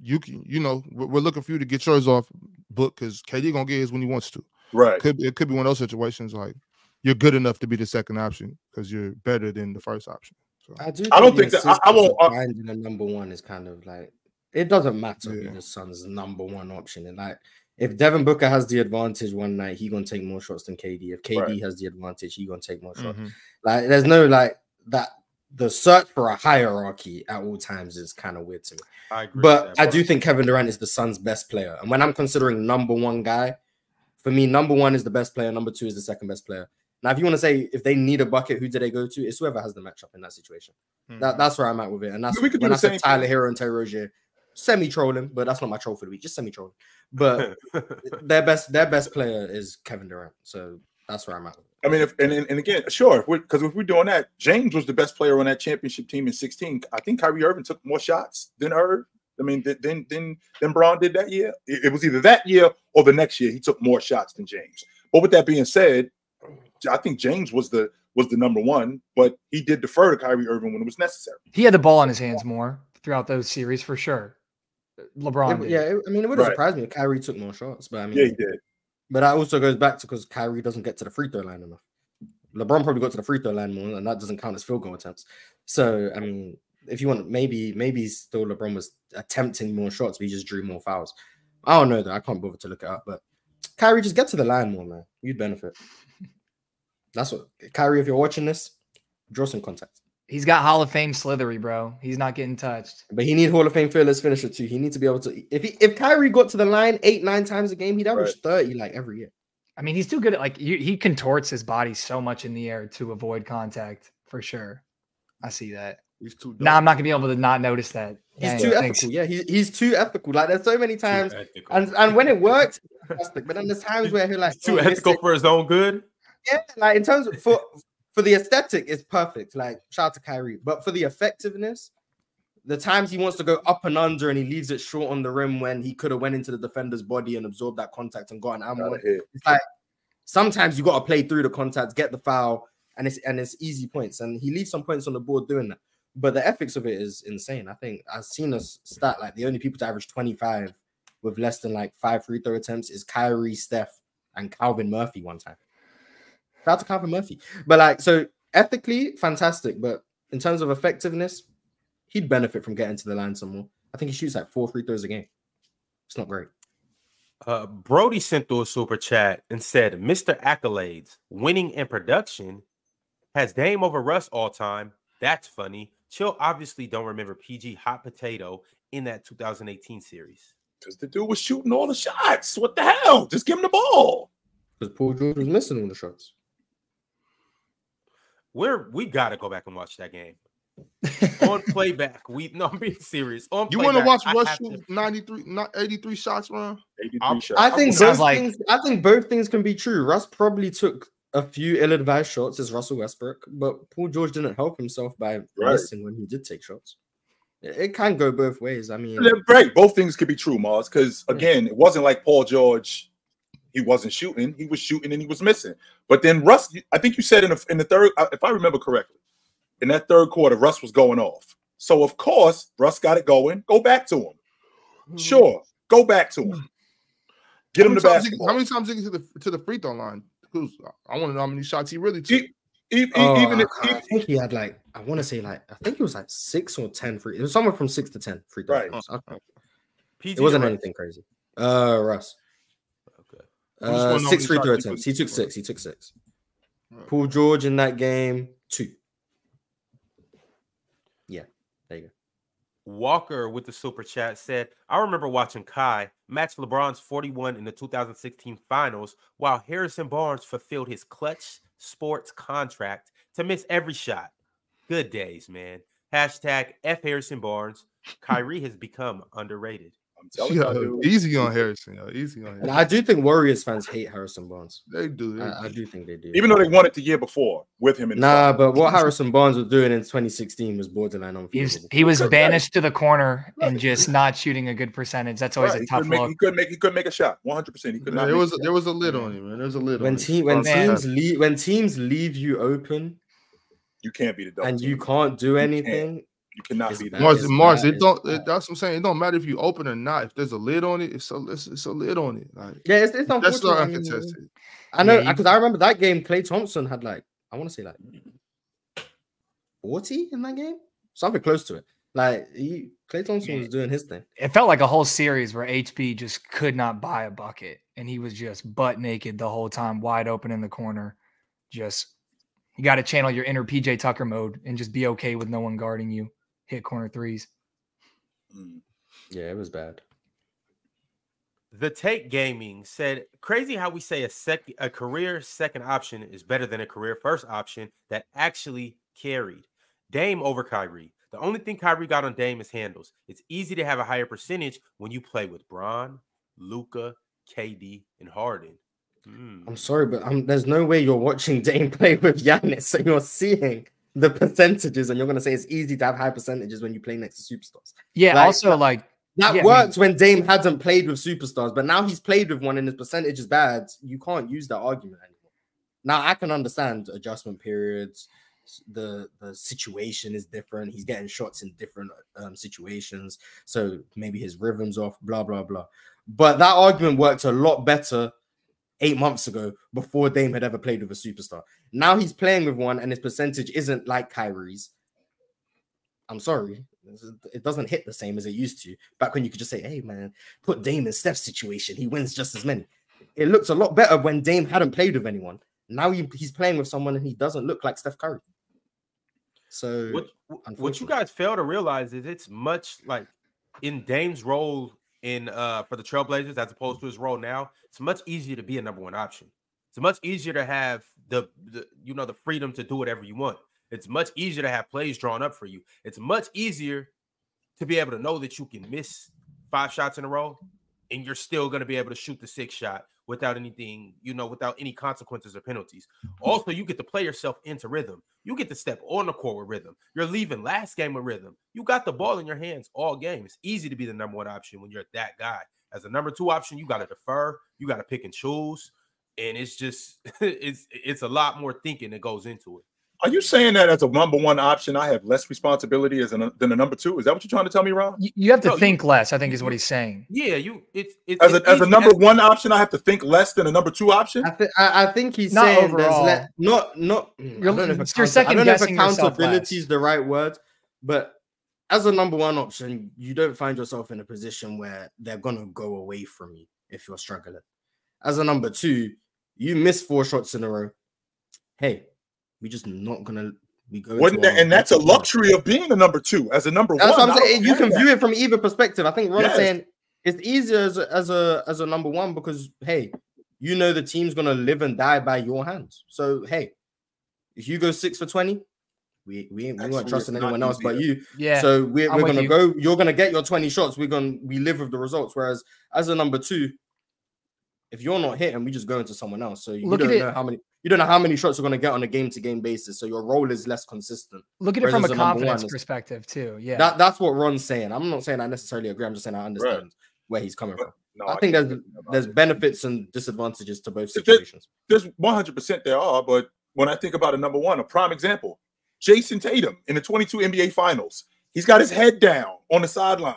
you can, you know, we're, looking for you to get yours off book because KD gonna get his when he wants to. Right. Could it could be one of those situations like you're good enough to be the second option because you're better than the first option. So I do. I don't think that- I- I won't- of I- finding a number one is kind of like it doesn't matter Yeah. who the Suns' number one option. And like if Devin Booker has the advantage one night, he gonna take more shots than KD. If KD Right. has the advantage, he gonna take more shots. Mhm. Like there's no like that. The search for a hierarchy at all times is kind of weird to me. I agree. But with I do think Kevin Durant is the Suns' best player. And when I'm considering number one guy, for me, number one is the best player. Number two is the second best player. Now, if you want to say if they need a bucket, who do they go to? It's whoever has the matchup in that situation. Hmm. That, that's where I'm at with it. And that's We could when I said Tyler thing. Herro and Terry Rozier, semi trolling, but that's not my troll for the week. Just semi trolling. But their best their best player is Kevin Durant. So that's where I'm at. I mean, if and, and, and again, sure, because if we're doing that, James was the best player on that championship team in 16. I think Kyrie Irving took more shots than Irv. I mean, then then then Bron did that year. It, it was either that year or the next year. He took more shots than James. But with that being said, I think James was the was the number one, but he did defer to Kyrie Irving when it was necessary. He had the ball in his hands more throughout those series for sure. LeBron, It- yeah, it- I mean, it would have Right. surprised me if Kyrie took more shots, but I mean, Yeah, he did. But that also goes back to because Kyrie doesn't get to the free throw line enough. LeBron probably got to the free throw line more, and that doesn't count as field goal attempts. So I mean, if you want, maybe maybe still LeBron was attempting more shots, but he just drew more fouls. I don't know that. I can't bother to look it up, but Kyrie just get to the line more, man. You'd benefit. That's what Kyrie. If you're watching this, draw some contact. He's got Hall of Fame slithery, bro. He's not getting touched. But he needs Hall of Fame fearless finisher too. He needs to be able to. If he, if Kyrie got to the line eight nine times a game, he'd average Right. thirty like every year. I mean, he's too good at like you, he contorts his body so much in the air to avoid contact for sure. I see that. He's too. Now I'm not gonna be able to not notice that. He's Dang, too thanks. ethical. Yeah, he, he's too ethical. Like there's so many times, and and when it works. But then there's times where he'll like He's too oh, miss ethical for his own good. Yeah, like in terms of for for the aesthetic, it's perfect. Like shout out to Kyrie, but for the effectiveness, the times he wants to go up and under and he leaves it short on the rim when he could have went into the defender's body and absorbed that contact and got an and Gotta one. hit. It's like sometimes you got to play through the contact, get the foul, and it's and it's easy points. And he leaves some points on the board doing that. But the ethics of it is insane. I think I've seen a stat like the only people to average 25 with less than like five free throw attempts is Kyrie, Steph, and Calvin Murphy one time. Shout out to Calvin Murphy. But like, so ethically, fantastic. But in terms of effectiveness, he'd benefit from getting to the line some more. I think he shoots like four free throws a game. It's not great. Uh, Brody sent through a super chat and said, "Mr. Accolades, winning and production has Dame over Russ all time. That's funny. Chill obviously don't remember PG Hot Potato in that 2018 series. Because the dude was shooting all the shots. What the hell? Just give him the ball. Because Paul George was missing all the shots. We're we gotta go back and watch that game on playback. We no, I'm being serious. On You want to watch I Russ shoot 93, not 83 shots, man? 83 I'm- shots. I think Sounds both like- things. I think both things can be true. Russ probably took a few ill-advised shots as Russell Westbrook, but Paul George didn't help himself by Right. missing when he did take shots. It, it can go both ways. I mean, Right, both things could be true, Mars. Because again, it wasn't like Paul George. He wasn't shooting. He was shooting and he was missing. But then Russ, I think you said in the in the third, uh, if I remember correctly, in that third quarter, Russ was going off. So of course, Russ got it going. Go back to him. Sure, go back to him. Get How him many the times he- basketball. How many times did he get to the to the free throw line? 'Cause I want to know how many shots he really took. E- e- e- oh, even I, if, I think he had like I want to say like I think it was like six or ten free. It was somewhere from six to ten free throw Right. attempts. It wasn't anything crazy. Uh, Russ. Okay. Uh, wanna know how six free throw attempts. He took six. He took six. Right. Paul George in that game two. Yeah, there you go. Walker with the super chat said, I remember watching Kai match LeBron's 41 in the 2016 finals while Harrison Barnes fulfilled his Klutch Sports contract to miss every shot. Good days, man. Hashtag F Harrison Barnes. Kyrie has become underrated. I'm telling you, Yo, dude. easy on Harrison. Yo, easy on And Harrison. I do think Warriors fans hate Harrison Barnes. They do. They I, I do. do think they do. even though they won it the year before with him in the Nah, but what Harrison Barnes was doing in 2016 was borderline He was he was banished to the corner and just not shooting a good percentage. That's always Right, a tough couldn't make, he couldn't make he couldn't make a shot. 100. percent He could not. there was a there was a lid on him, man. There was a lid When on team when Man. teams leave when teams leave you open You can't be the double and you can't do anything, You cannot It's be the bad. Mars, Mars, it don't. It, that's what I'm saying. It don't matter if you open or not. If there's a lid on it, it's a it's, it's a lid on it. Like yeah, it's, it's that's not I mean, uncontested. I know Yeah, because I remember that game. Klay Thompson had like I want to say like 40 in that game, something close to it. Like he, Klay Thompson was doing his thing. It felt like a whole series where HB just could not buy a bucket and he was just butt naked the whole time, wide open in the corner. Just you got to channel your inner PJ Tucker mode and just be okay with no one guarding you. Hit corner threes. Mm. Yeah, it was bad. The Take Gaming said, "Crazy how we say a sec a career second option is better than a career first option that actually carried Dame over Kyrie. The only thing Kyrie got on Dame is handles. It's easy to have a higher percentage when you play with Bron, Luka, KD, and Harden. Hmm. I'm sorry, but um, there's no way you're watching Dame play with Giannis and you're seeing the percentages, and you're gonna say it's easy to have high percentages when you play next to superstars. Yeah. Like- also, like That Yeah, I mean- worked when Dame hadn't played with superstars, but now he's played with one and his percentage is bad. You can't use that argument anymore. Now I can understand adjustment periods. The the situation is different. He's getting shots in different um, situations, so maybe his rhythm's off. Blah blah blah. But that argument worked a lot better eight months ago before Dame had ever played with a superstar. Now he's playing with one, and his percentage isn't like Kyrie's. I'm sorry, it doesn't hit the same as it used to. Back when you could just say, "Hey, man, put Dame in Steph's situation, he wins just as many." It looks a lot better when Dame hadn't played with anyone. Now he, he's playing with someone, and he doesn't look like Steph Curry. So What what you guys fail to realize is it's much like in Dame's role in uh for the Trailblazers as opposed to his role now. It's much easier to be a number one option. It's much easier to have the, the you know the freedom to do whatever you want. It's much easier to have plays drawn up for you. It's much easier to be able to know that you can miss five shots in a row and you're still going to be able to shoot the six shot without anything, you know, without any consequences or penalties. Mm-hmm. Also, you get to play yourself into rhythm. You get to step on the court with rhythm. You're leaving last game with rhythm. You got the ball in your hands all game. It's easy to be the number one option when you're that guy. As a number two option, you got to defer. You got to pick and choose, and it's just it's it's a lot more thinking that goes into it. Are you saying that as a number one option, I have less responsibility as a, than a number two? Is that what you're trying to tell me, Ron? you, you have to No, you- think less, I think is what he's saying. Yeah, you it's it's As a, it's as a number as- one option, I have to think less than a number two option. I, th- I, I think he's Not saying overall. le- not not. mm, I You're- don't know if you're account- I don't know if second-guessing accountability is the right word, but as a number one option, you don't find yourself in a position where they're gonna go away from you if you're struggling. As a number two, you miss four shots in a row. Hey, we just not gonna we go. Wouldn't that, and that's a luxury of being a number two. As a number That's one, what I'm saying. You can that. view it from either perspective. I think Ron's Yes. saying it's easier as a, as a as a number one because hey, you know the team's gonna live and die by your hands. So hey, if you go six for twenty, we we, we weren't trusting anyone else but you. Yeah. So we're, I'm we're gonna you. go. You're gonna get your 20 shots. We're gonna we live with the results. Whereas as a number two, if you're not hitting, we just go into someone else. So you Look don't it- know how many you don't know how many shots you're gonna get on a game to game basis. So your role is less consistent. Look at it from a as a number one, confidence perspective too. Yeah. That that's what Ron's saying. I'm not saying I necessarily agree. I'm just saying I understand where he's coming from. No, I think there's say that about there's it. benefits and disadvantages to both situations. there's 100 percent there are, but when I think about a number one, a prime example, Jayson Tatum in the 22 NBA Finals, he's got his head down on the sideline.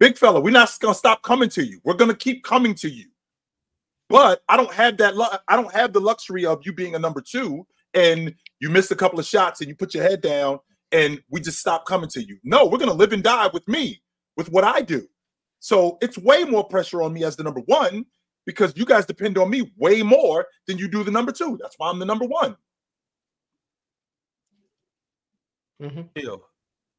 Big fella, we're not gonna stop coming to you. We're gonna keep coming to you. But I don't have that. Lu- I don't have the luxury of you being a number two and you miss a couple of shots and you put your head down and we just stop coming to you. No, we're gonna live and die with me, with what I do. So it's way more pressure on me as the number one because you guys depend on me way more than you do the number two. That's why I'm the number one. Mhm. Still,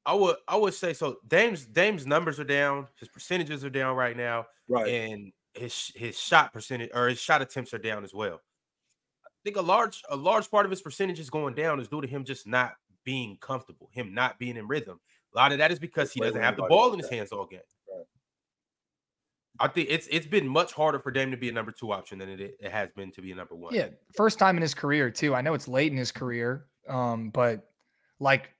I would I would say so. Dame's Dame's numbers are down. His percentages are down right now, Right. and his his shot percentage or his shot attempts are down as well. I think a large a large part of his percentages going down is due to him just not being comfortable, him not being in rhythm. A lot of that is because he doesn't have the ball in his hands all game. I think it's it's been much harder for Dame to be a number two option than it, it has been to be a number one. Yeah, first time in his career too. I know it's late in his career, um, but like,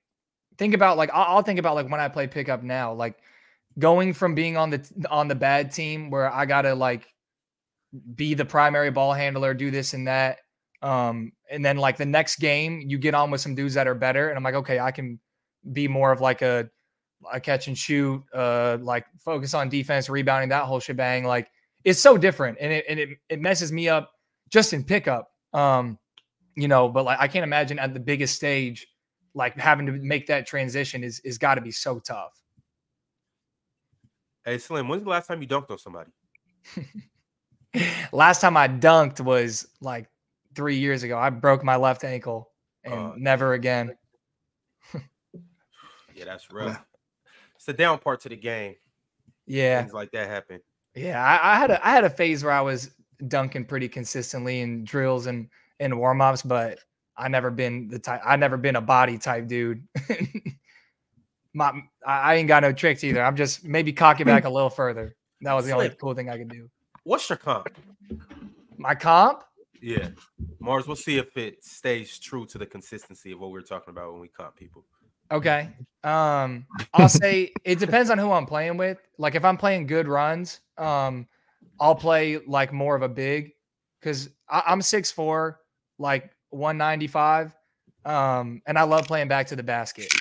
think about like I'll, I'll think about like when I play pickup now, like going from being on the on the bad team where I gotta like be the primary ball handler, do this and that, um, and then like the next game you get on with some dudes that are better, and I'm like, okay, I can be more of like a a catch and shoot, uh, like focus on defense, rebounding, that whole shebang. Like it's so different, and it and it, it messes me up just in pickup. Um, you know, but like I can't imagine at the biggest stage, like having to make that transition is is got to be so tough. Hey Slim, when's the last time you dunked on somebody? Last time I dunked was like three years ago. I broke my left ankle and Uh, never again. Yeah, that's rough. It's the down part to the game. Yeah, Things like that happen. yeah. I, I had a I had a phase where I was dunking pretty consistently in drills and and warm ups, but I never been the type. I never been a body type dude. my I, ain't got no tricks either. I'm just maybe cock it back a little further. That was the only cool thing I could do. What's your comp? My comp, Yeah. Mars, we'll see if it stays true to the consistency of what we were talking about when we comp people. Okay. Um, I'll say it depends on who I'm playing with. Like if I'm playing good runs, um, I'll play like more of a big because I'm 6'4, like 195. Um, and I love playing back to the basket.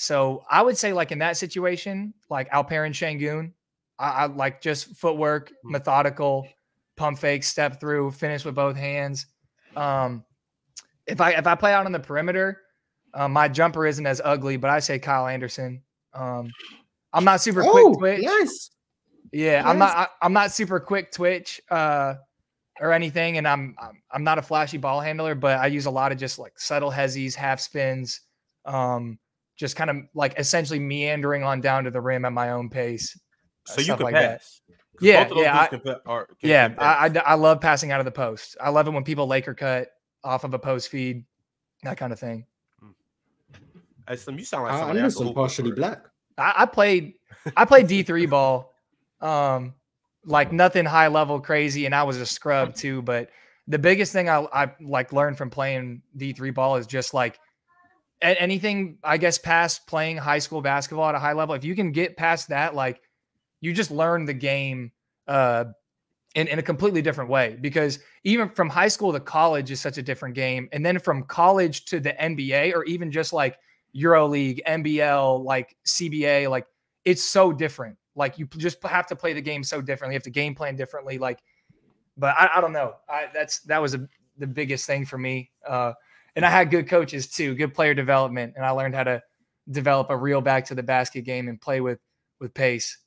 So I would say, like in that situation, like Alperen Sengun, I, I like just footwork, methodical, pump fake, step through, finish with both hands. Um, if I if I play out on the perimeter, um, my jumper isn't as ugly, but I say Kyle Anderson. Um, I'm not super quick Oh, twitch. nice. Yeah, I'm not. I, I'm not super quick twitch uh, or anything, and I'm, I'm I'm not a flashy ball handler, but I use a lot of just like subtle hezzies, half spins, um, just kind of like essentially meandering on down to the rim at my own pace. uh, So you stuff can like that. Yeah, both of those yeah, dudes can are- can- Yeah, can I. I I love passing out of the post. I love it when people Laker cut off of a post feed, that kind of thing. Hey, Slim, you sound like I somebody I could Anderson partially black. I, I played I played D three ball, um, like nothing high level crazy, and I was a scrub too. But the biggest thing I I like learned from playing D three ball is just like a- anything I guess past playing high school basketball at a high level. If you can get past that, like you just learn the game uh, in in a completely different way. Because even from high school to college is such a different game, and then from college to the NBA, or even just like EuroLeague, NBL, like CBA, like it's so different. Like you just have to play the game so differently. You have to game plan differently. Like, but I, I don't know. I that's that was a, the biggest thing for me. Uh, and I had good coaches too, good player development, and I learned how to develop a real back to the basket game and play with with pace.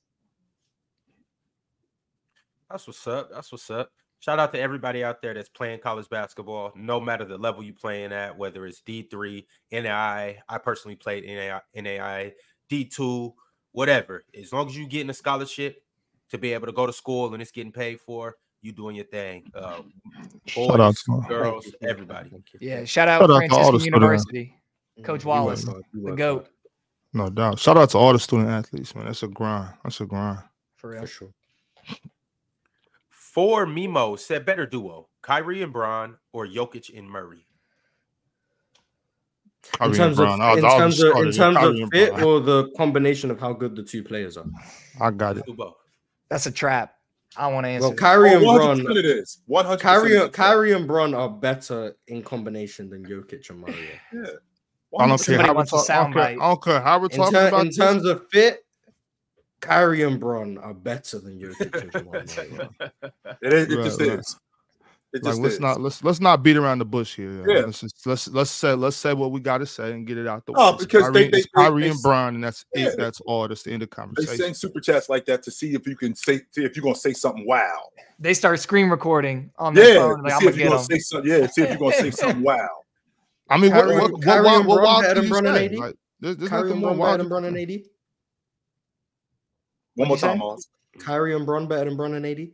That's what's up. That's what's up. Shout out to everybody out there that's playing college basketball, no matter the level you playing at, whether it's D3, NAI. I personally played NAI, NAI D2, whatever. As long as you're getting a scholarship, to be able to go to school and it's getting paid for. You doing your thing. Uh, Shout out boys, to girls, you, everybody. Yeah, shout out Shout out to all the Franciscan student- University, Mm, Coach you work Wallace, hard, you the goat No doubt. Shout out to all the student athletes, man. That's a grind. That's a grind. for real. for sure. For Mimo said better duo, Kyrie and Bron or Jokic and Murray. Kyrie In and terms of I was- in I was terms of in terms Kyrie of fit or the combination of how good the two players are. I got it. Let's do both. That's a trap. I want to answer. Well, that. Kyrie and 100% Bron, it is. 100 Kyrie, Kyrie and Bron are better in combination than Jokic and Murray. Yeah. I don't care how we wants a talk. I don't care- soundbite. I don't care how we're talking ter- about in this. terms of fit, Kyrie and Bron are better than Jokic and Jamal Murray. It, is, it Right, just right. is. It like just let's is. not let's let's not beat around the bush here. Yeah. Let's just, let's let's say let's say what we got to say and get it out the oh, way. Oh, It's because Kyrie, they- it's they- Kyrie they and s- Brian, and that's Yeah. it. That's all. That's the end of conversation. They send super chats like that to see if you can say if you're gonna say something wow. They start screen recording on their Yeah, phone. to Like, I'm see gonna if you're get gonna say something. Yeah, see if you're gonna say something wow. I mean, what Kyrie- what what, Kyrie what, and what Bron wild better can than you and say? AD? Like, there's, there's Kyrie nothing and more Bron wild. better than and AD. One more time, say? Kyrie and Bron better than Bron and AD.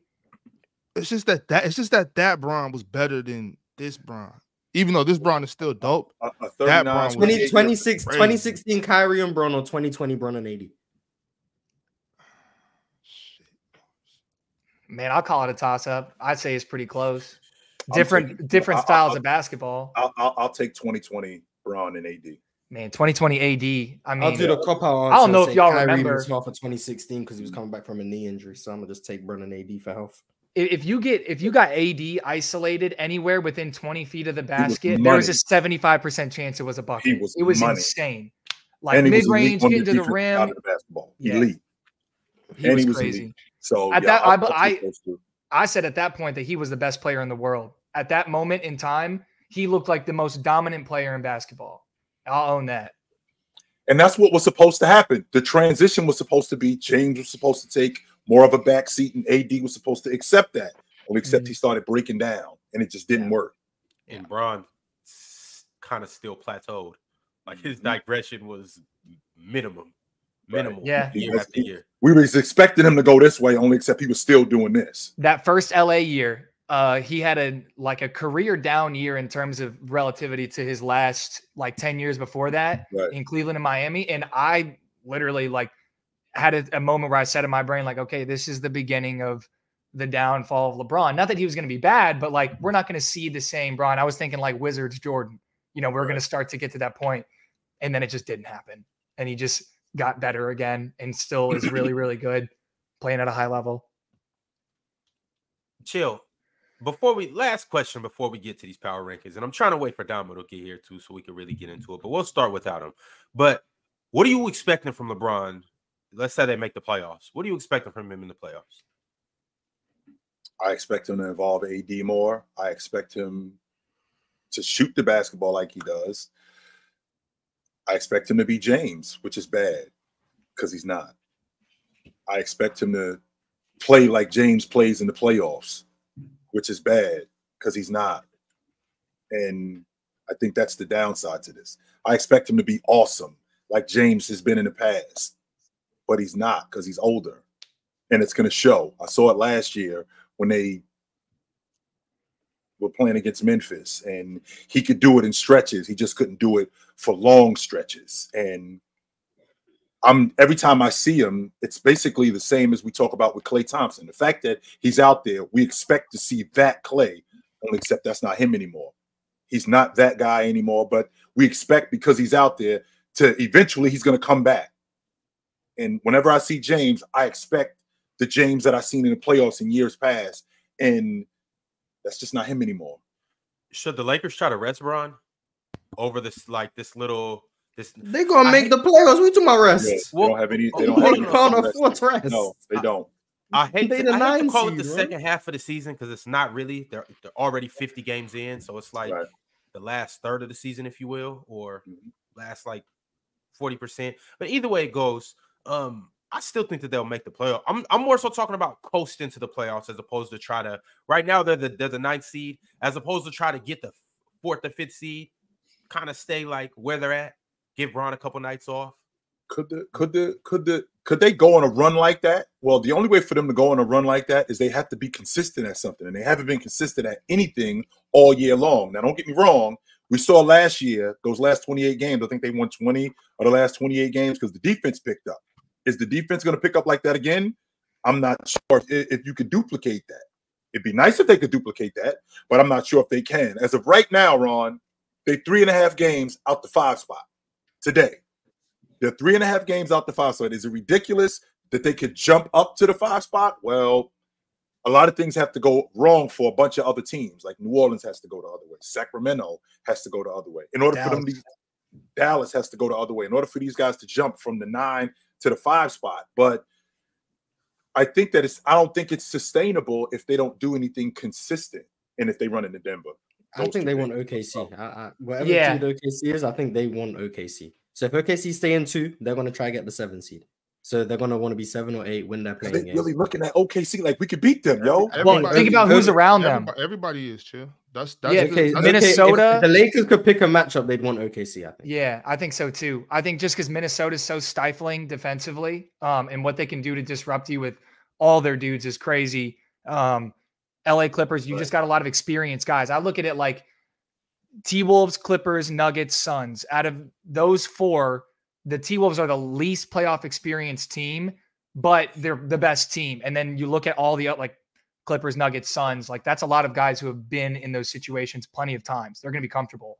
It's just that that it's just that that Bron was better than this Bron. Even though this Bron is still uh, dope, A, a That 39, Bron 20, 26, 2016 Kyrie and Bron or 2020 Bron and AD. Man, I'll call it a toss up. I'd say it's pretty close. Different taking- different I- I- styles I'll- of basketball. I'll, I'll, I'll take 2020 Bron and AD. Man, 2020 AD. I mean, I'll mean, do the cop out. I don't know if y'all Kyrie remember- was half of 2016 because he was coming back from a knee injury. So I'm gonna just take Bron and AD for health. I- if you get if you got AD isolated anywhere within 20 feet of the was basket, there was a 75% chance it was a bucket. was it was money. insane. Like was mid range, on the rim. side of the basketball. Yeah. Elite. He and was, he was crazy. elite. So At yeah, that- I- I- two. I said at that point that he was the best player in the world. At that moment in time, he looked like the most dominant player in basketball. I'll own that. And that's what was supposed to happen. The transition was supposed to be James was supposed to take more of a backseat, and AD was supposed to accept that. Well, except Mhm. he started breaking down, and it just didn't Yeah. work. And Bron kind of still plateaued. Like Mm-hmm. his digression was minimum, minimal. Yeah. year He- after year. We was expecting him to go this way, only except he was still doing this. That first LA year, uh, he had a like a career down year in terms of relativity to his last like 10 years before that Right. in Cleveland and Miami. And I literally like had a, a moment where I said in my brain, like, okay, this is the beginning of the downfall of LeBron. Not that he was going to be bad, but like we're not going to see the same Bron. I was thinking like Wizards Jordan. You know, we're going to start to get to that point, and then it just didn't happen. And he just got better again, and still is really, really good, playing at a high level. Chill. Before we last question before we get to these power rankings, and I'm trying to wait for Damo to get here too, so we can really get into it. But we'll start without him. But what are you expecting from LeBron? Let's say they make the playoffs. What are you expecting from him in the playoffs? I expect him to involve AD more. I expect him to shoot the basketball like he does. I expect him to be James, which is bad because he's not. I expect him to play like James plays in the playoffs, which is bad because he's not. And I think that's the downside to this. I expect him to be awesome like James has been in the past, but he's not because he's older. And it's going to show. I saw it last year when they were playing against Memphis, and he could do it in stretches. He just couldn't do it for long stretches. And I'm every time I see him, it's basically the same as we talk about with Klay Thompson. The fact that he's out there, we expect to see that Klay, only except that's not him anymore. He's not that guy anymore, but we expect because he's out there to eventually he's going to come back. And whenever I see James, I expect the James that I've seen in the playoffs in years past, and that's just not him anymore. Should the Lakers try to rest Bron over this like this little this They gonna I make hate- the playoffs. We talking about rest? Yeah, Well, they don't have any. They don't hold have They on, any. hold can't on. afford to rest. No, they don't. I hate, They to, the I hate to nine call it the right? second half of the season because it's not really. They're, they're already 50 games in. So it's like Right. the last third of the season, if you will, or Mhm. last like 40%. But either way it goes, um, I still think that they'll make the playoff. I'm, I'm more so talking about coast into the playoffs as opposed to try to right now they're the they're the ninth seed, as opposed to try to get the fourth or fifth seed, kind of stay like where they're at, give Bron a couple nights off. Could the could the could the could they go on a run like that? Well, the only way for them to go on a run like that is they have to be consistent at something, and they haven't been consistent at anything all year long. Now, don't get me wrong. We saw last year those last 28 games. I think they won 20 of the last 28 games because the defense picked up. Is the defense going to pick up like that again? I'm not sure if, if you could duplicate that. It'd be nice if they could duplicate that, but I'm not sure if they can. As of right now, Ron, they three and a half games out the five spot today. They're three and a half games out the five spot. Is it ridiculous that they could jump up to the five spot? Well, a lot of things have to go wrong for a bunch of other teams. Like New Orleans has to go the other way. Sacramento has to go the other way. In order for them to Dallas has to go the other way in order for these guys to jump from the nine to the five spot. But I think that it's I don't think it's sustainable if they don't do anything consistent and if they run into Denver. I Those think they want things. OKC. Oh. I, I, whatever Yeah. seed OKC is, I think they want OKC. So if OKC stay in two, they're going to try to get the seven seed. So they're going to want to be seven or eight when they're Are playing they games. really looking at OKC like we could beat them, yo? Well, think about who's around them. everybody, everybody is chill. That's that's Yeah, the- Okay, that's- okay, if Minnesota- the Lakers could pick a matchup, they'd want OKC. I think. Yeah, I think so too. I think just because Minnesota's so stifling defensively, um, and what they can do to disrupt you with all their dudes is crazy. Um, LA Clippers, you just got a lot of experienced guys. I look at it like T Wolves, Clippers, Nuggets, Suns. Out of those four, the T Wolves are the least playoff experienced team, but they're the best team. And then you look at all the uh, like Clippers, Nuggets, Suns, like that's a lot of guys who have been in those situations plenty of times. They're going to be comfortable.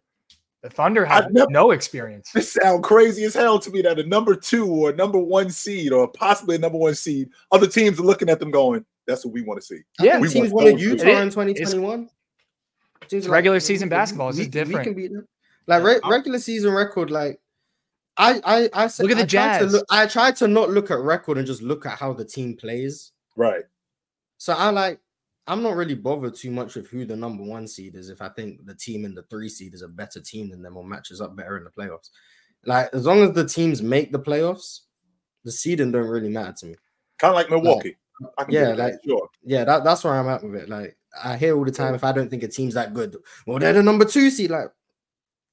The Thunder have never- no experience. This sound crazy as hell to me that a number two or number one seed or possibly a number one seed, other teams are looking at them going, "That's what we want to see." Yeah, we teams want wanted those Utah two. in 2021. Teams It's regular "We- season we- basketball. It's we- just we different." can beat. Like re- regular season record, like I I I said, Look at the I tried to Jazz. look- I tried to not look at record and just look at how the team plays. Right. So I like I'm not really bothered too much with who the number one seed is. If I think the team in the three seed is a better team than them or matches up better in the playoffs, like as long as the teams make the playoffs, the seeding don't really matter to me. Kind of like Milwaukee. I can Yeah, yeah, like- sure. Yeah, that, that's where I'm at with it. Like I hear all the time, if I don't think a team's that good, well, they're the number two seed. Like,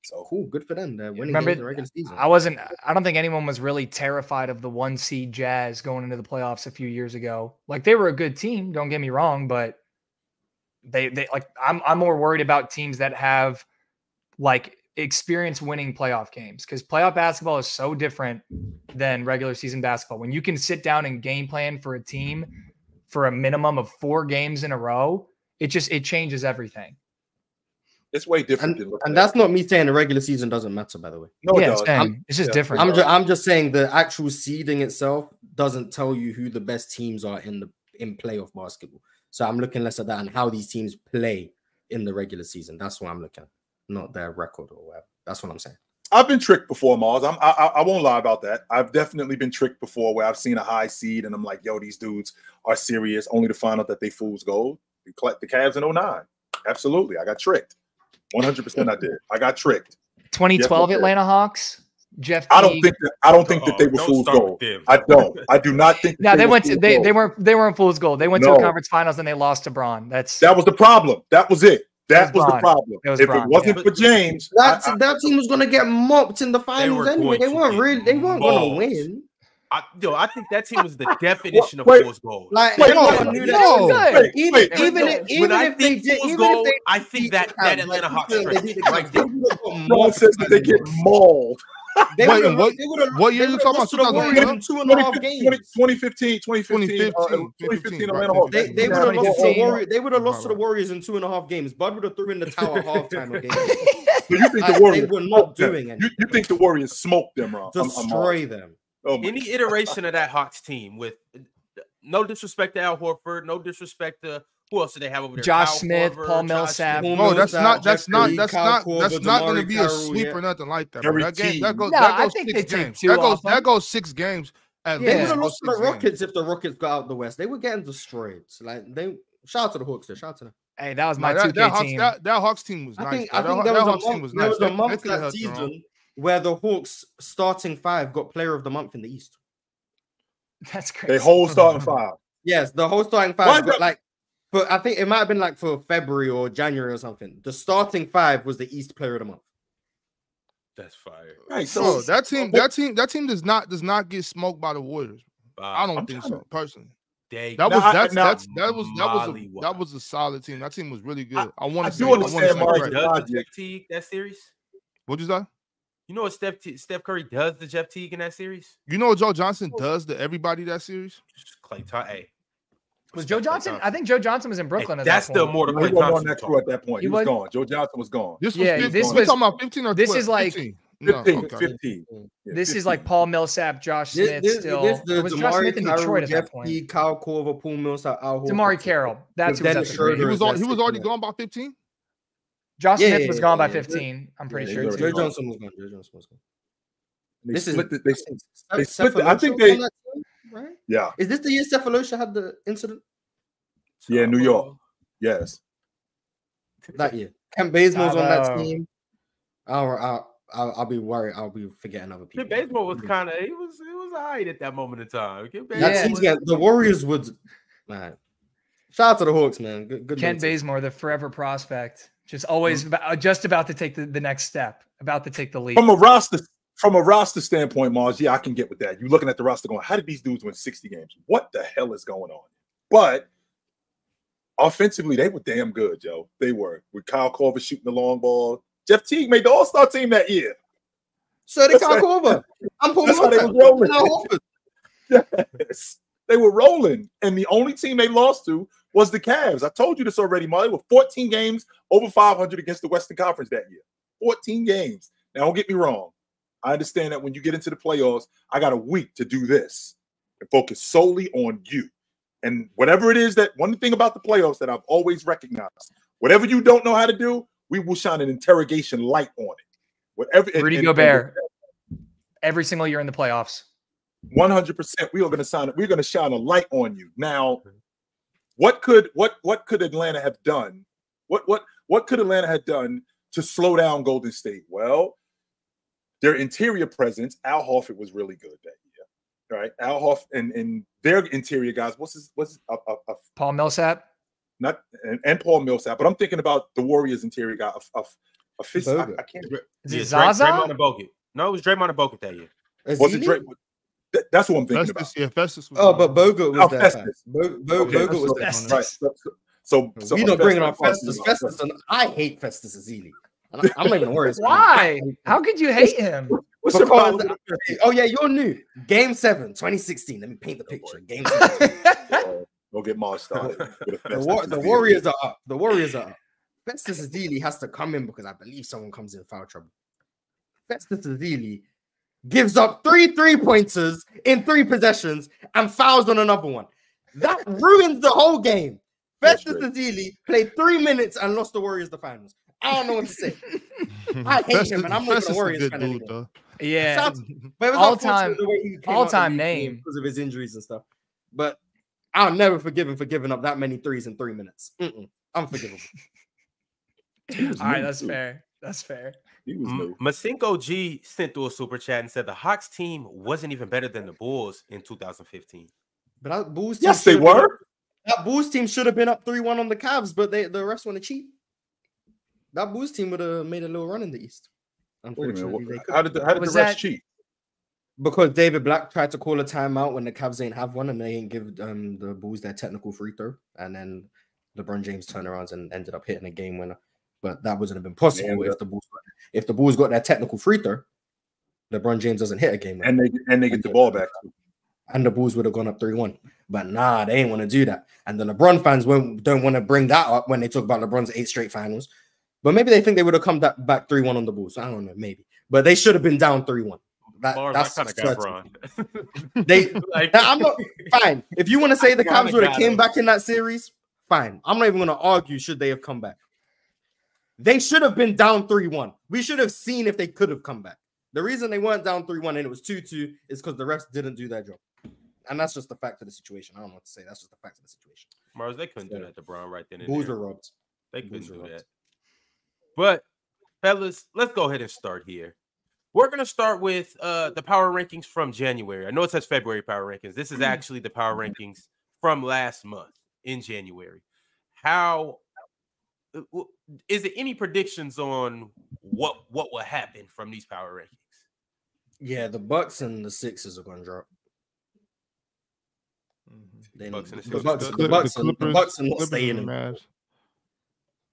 so cool, good for them. They're winning Remember, games in the regular season. I wasn't. I don't think anyone was really terrified of the one seed Jazz going into the playoffs a few years ago. Like they were a good team. Don't get me wrong, but they they like I'm I'm more worried about teams that have like experience winning playoff games because playoff basketball is so different than regular season basketball. When you can sit down and game plan for a team for a minimum of four games in a row, it just it changes everything. It's way different. and, than and that's not me saying the regular season doesn't matter, by the way. no, it yeah, does. same. I'm- it's just yeah. different. I'm just I'm just saying the actual seeding itself doesn't tell you who the best teams are in the in playoff basketball. So I'm looking less at that and how these teams play in the regular season. That's what I'm looking at, not their record or whatever. That's what I'm saying. I've been tricked before, Mars. I'm, I, I I won't lie about that. I've definitely been tricked before, where I've seen a high seed and I'm like, "Yo, these dudes are serious," only to find out that they fools gold. The Cla- the Cavs in 09. Absolutely, I got tricked. 100. percent I did. I got tricked. 2012 Yes. Atlanta Hawks. Jeff. I don't think that. I don't think that they were don't fools start gold. I don't. I do not think. that No, they were went to they gold. they weren't they weren't fool's gold. They went to No. a conference finals and they lost to Bron. That's That was the problem. That was it. That was was the problem. It was if Bron, it wasn't yeah. for James, That I- I- that team was gonna get mopped in the finals were anyway. They weren't really they weren't gonna win. I, yo, I think that team was the definition of Wait. fool's gold. Like Wait, everyone no, knew no. that. Good. Even wait, even no, if, even if they think did, fool's even if gold, they I think that that Atlanta like, Hawks they trick beat the right Cavs, there. they would've got Ron mopped says that they get mauled. They Wait, what- they what year they you talking about? to the Warriors 2012? in two and a half 2015, games. 2015, 2015, 2015, uh, 2015 right, Atlanta Hawks. They, they would have lost to the Warriors. They would have lost to the Right, right. Warriors in two and a half games. Bud would have threw in the towel at halftime again. So you think Like, the they Warriors were not smoked them. doing You, you think the Warriors smoked them, Ron? I'm- I'm Destroy them. Oh my Any iteration of that Hawks team with uh, no disrespect to Al Horford, no disrespect to who else do they have over there? Josh Kyle Smith, Korver, Paul Josh Millsap. Smith. No, that's not. That's Jeff not. That's Kyle not. Korver, That's not going to be a sweep yeah. or nothing like that. Every That game. team. That goes. No, that I goes think six they take games. That goes. That goes six games. At Yeah. They would have lost to the six games. Rockets if the Rockets got out the West. They were getting destroyed. Like they shout out to the Hawks. There, shout out to them. hey, that was No, my that, 2K that, Hawks, team. that, that Hawks team was I nice. think. I That, think Haw- there that was a Hawks team month, was there was a month that held their own. season where the Hawks starting five got Player of the Month in the East. That's crazy. The whole starting five. Yes, the whole starting five, the- but like, but I think it might have been like for February or January or something. The starting five was the East Player of the Month. That's fire. Right. So So that team, oh, that oh. team, that team does not does not get smoked by the Warriors. I don't I'm think trying so personally. They That was I- that's now- that's that was that was a, Molly that was a solid team. That team was really good. I, want I to do say, I understand want to Mark's say, the logic. Jeff Teague that series. what you say? You know what Steph T- Steph Curry does to Jeff Teague in that series? You know what Joe Johnson oh. does to everybody that series? Klay Thompson. Hey, Was respect Joe Johnson? I think Joe Johnson was in Brooklyn. Hey, at that's that still point. more to he Klay wasn't on Thompson. that crew at that point. He He was was- gone. Joe Johnson was gone. This was Yeah, 15, this we was- talking about 15 or this 12? is like- 15. No, 15, okay. 15. Yeah, This is like Paul Millsap, Josh This, Smith this, still. this, Or the was Josh Smith in Carroll, Detroit at Jeff that point? Teague, Kyle Korver, Paul Millsap, Al Horford. DeMarre Carroll. That's who was at the He was is al- that he was sixth already gone by 15. Josh Yeah, Smith yeah, was yeah, gone by yeah. 15. I'm pretty Yeah, sure. he's too. Joe. Johnson was gone. Joe Johnson was gone. They This is the- they- they split the- I think they- team, right? yeah, Is this the year Sefolosha had the incident Yeah, New York. Oh. yes. that year? Kent Bazemore's on that team. I'll, I'll, I'll, I'll be worried. I'll be forgetting other people. Kent Bazemore was kind of he was he was alright at that moment in time. Kent That Yeah. team's the Warriors would. Man, shout out to the Hawks, man. Good, good. Ken little team. Bazemore, the forever prospect, just always Mm. about, uh, just about to take the, the next step, about to take the lead. From a roster, from a roster standpoint, Mars, yeah, I can get with that. You're looking at the roster going, how did these dudes win 60 games? What the hell is going on? But offensively, they were damn good, Joe. They were with Kyle Korver shooting the long ball. Jeff Teague made the All Star team that year. So they That's can't how- I'm pulling That's how they were rolling. Yes. They were rolling, and the only team they lost to was the Cavs. I told you this already, Molly. With 14 games over 500 against the Western Conference that year. 14 games. Now, don't get me wrong. I understand that when you get into the playoffs, I got a week to do this and focus solely on you. And whatever it is that one thing about the playoffs that I've always recognized, whatever you don't know how to do, we will shine an interrogation light on it. Whatever and- Rudy and- Gobert. Every single year in the playoffs. One hundred percent. We are going to shine. We're going to shine a light on you. Now, mm-hmm. What could what what could Atlanta have done? What what what could Atlanta have done to slow down Golden State? Well, their interior presence. Al Horford was really good that year, right? Al Horford and and their interior guys. What's his what's his, uh, uh, uh, Paul Millsap. not and, and Paul Millsap, but I'm thinking about the Warriors interior guy. Of of, of Fitz- I, I can't. Is it Dray- Zaza? Draymond and Bogut. No, it was Draymond and Bogut that year. Was it Ezeli? Drake? That, that's what I'm thinking about. Festus, yeah, Festus was Oh, but Bogut was Oh, there. Festus. Bo- Bo- Okay, Bogut was what- there. Festus. Right. So, so, so hmm. we not bringing up Festus- Festus. Festus, and I hate Festus Ezeli. I- I'm not even worried. Why? How could you hate him? What's your problem? Oh yeah, you're new. Game seven, 2016. Let me paint the picture. Game seven. Uh, oh, Go get Mars started. the, war- the Warriors are up. The Warriors are up. Festus Ezeli has to come in because I believe someone comes in foul trouble. Festus Ezeli gives up three three pointers in three possessions and fouls on another one. That ruins the whole game. That's Festus great. Ezeli played three minutes and lost the Warriors the finals. I don't know what to say. I hate him, and I'm not even a Festus is Warriors fan dude, anymore. though. Yeah. Shout- But it was All-time- unfortunate the way he came all-time name. because of his injuries and stuff. But I'll never forgive him for giving up that many threes in three minutes. Mm-mm. Unforgivable. All right, that's fair. That's fair. He was M- new. Masinko G sent through a super chat and said the Hawks team wasn't even better than the Bulls in 2015. But that Bulls team Yes, they should been- were. that Bulls team should have been up 3-1 on the Cavs, but they the refs want to cheat. That Bulls team would have made a little run in the East. Wait a minute. Unfortunately, they What, couldn't. how did the, how did the refs that- cheat? because David Black tried to call a timeout when the Cavs ain't have one and they ain't give um, the Bulls their technical free throw, and then LeBron James turned around and ended up hitting a game winner. But that wouldn't have been possible ended uh, if the Bulls got, if the Bulls got their technical free throw. LeBron James doesn't hit a game winner, And they and they get the ball back. and the Bulls would have gone up 3-1. But nah, they ain't want to do that. And the LeBron fans won't don't want to bring that up when they talk about LeBron's eight straight finals. But maybe they think they would have come that back 3-1 on the Bulls. I don't know, maybe. But they should have been down 3-1. That, Mars, that's kind of got certain. Bron. They like, I'm not fine. If you want to say the Kinda Cavs would have came him. back in that series, fine. I'm not even going to argue should they have come back. They should have been down 3-1. We should have seen if they could have come back. The reason they weren't down 3-1 and it was 2-2 is because the refs didn't do their job. And that's just the fact of the situation. I don't know what to say. That's just the fact of the situation. Mars, they couldn't do that to Bron right then and Bulls there. were robbed. They couldn't were do robbed. that. But fellas, let's go ahead and start here. We're gonna start with uh the power rankings from January. I know it says February power rankings. This is actually the power rankings from last month in January. How is there any predictions on what what will happen from these power rankings? Yeah, the Bucks and the Sixers are going to drop. They Bucks and the the Bucks, The the Bucks, the Clippers- Bucks are not staying. in. Mavs.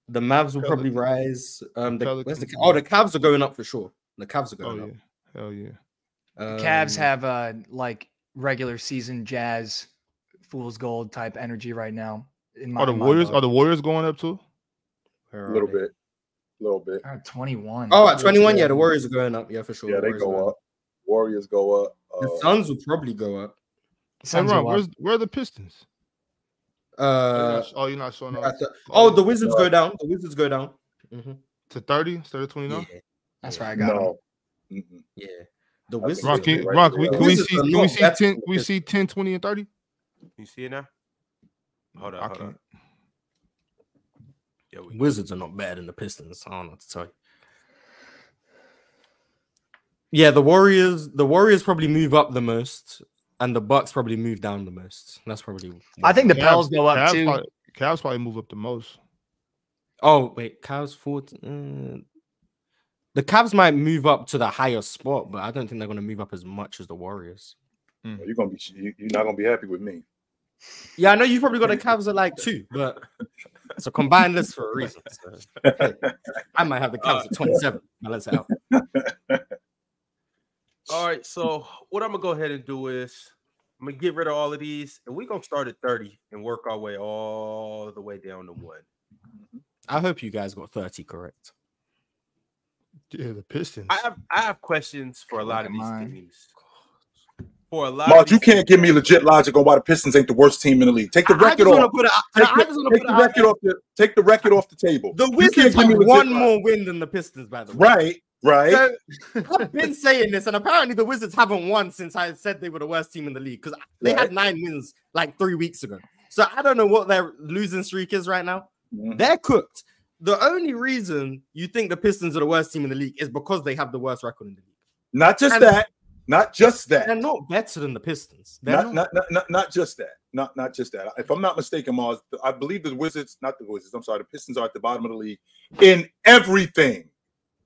The Mavs will probably rise. Um, the, where's the, oh, the Cavs are going up for sure. The Cavs are Oh going yeah, up. hell yeah. Cavs Um, have uh like regular season Jazz fool's gold type energy right now. In my, Are the in my Warriors? book. Are the Warriors going up too? Where A little bit, a little bit. They're at 21. Oh, at 21, yeah, the Warriors are going up. Yeah, for sure. Yeah, the they Warriors go going up. Warriors go up. The Uh, Suns will probably go up. Hey, Suns Ron, where's where are the Pistons? Oh, you're Uh, not- oh, you're not showing I up th- oh, the Wizards go down. The Wizards go down. Mhm. to 30 instead of 29. Yeah, That's yeah, where I got no. Mm-mm. Yeah, the Wizards. Rock, can, right Ron, can we, there. can we see can we see 10 we see 10, 20, and 30? You see it now? Hold on, I hold on. Can't. Yeah, we Wizards are not better than the Pistons. I don't know what to tell you. Yeah, the Warriors. The Warriors probably move up the most, and the Bucks probably move down the most. That's probably. I think the Cavs- Pels go up Cavs too. Probably, Cavs probably move up the most. Oh wait, Cavs fourth. Uh, the Cavs might move up to the higher spot, but I don't think they're going to move up as much as the Warriors. You're gonna be. You're not gonna be happy with me. Yeah, I know you probably got the Cavs at like two, but it's combine this for a reason. So, hey, I might have the Cavs uh, at 27. Now let's out. All right, so what I'm gonna go ahead and do is I'm gonna get rid of all of these, and we're gonna start at 30 and work our way all the way down to one. I hope you guys got 30 correct. Yeah, the Pistons. I have I have questions for a lot of Look these at teams. For a lot, Mark, of you can't give me legit logic on why the Pistons ain't the worst team in the league. Take the record off. put it. out- Take I the, just want to put the record off the take the record off the table. The Wizards have me legit one logic. more win than the Pistons, by the way. Right, right. So I've been saying this, and apparently the Wizards haven't won since I said they were the worst team in the league because they Right. had nine wins like three weeks ago. So I don't know what their losing streak is right now. Mhm. They're cooked. The only reason you think the Pistons are the worst team in the league is because they have the worst record in the league. Not just And- that. Not just that. They're not better than the Pistons. Not, not. not, not, not, not just that. Not, not just that. If I'm not mistaken, Mars, I believe the Wizards, not the Wizards, I'm sorry, the Pistons are at the bottom of the league in everything.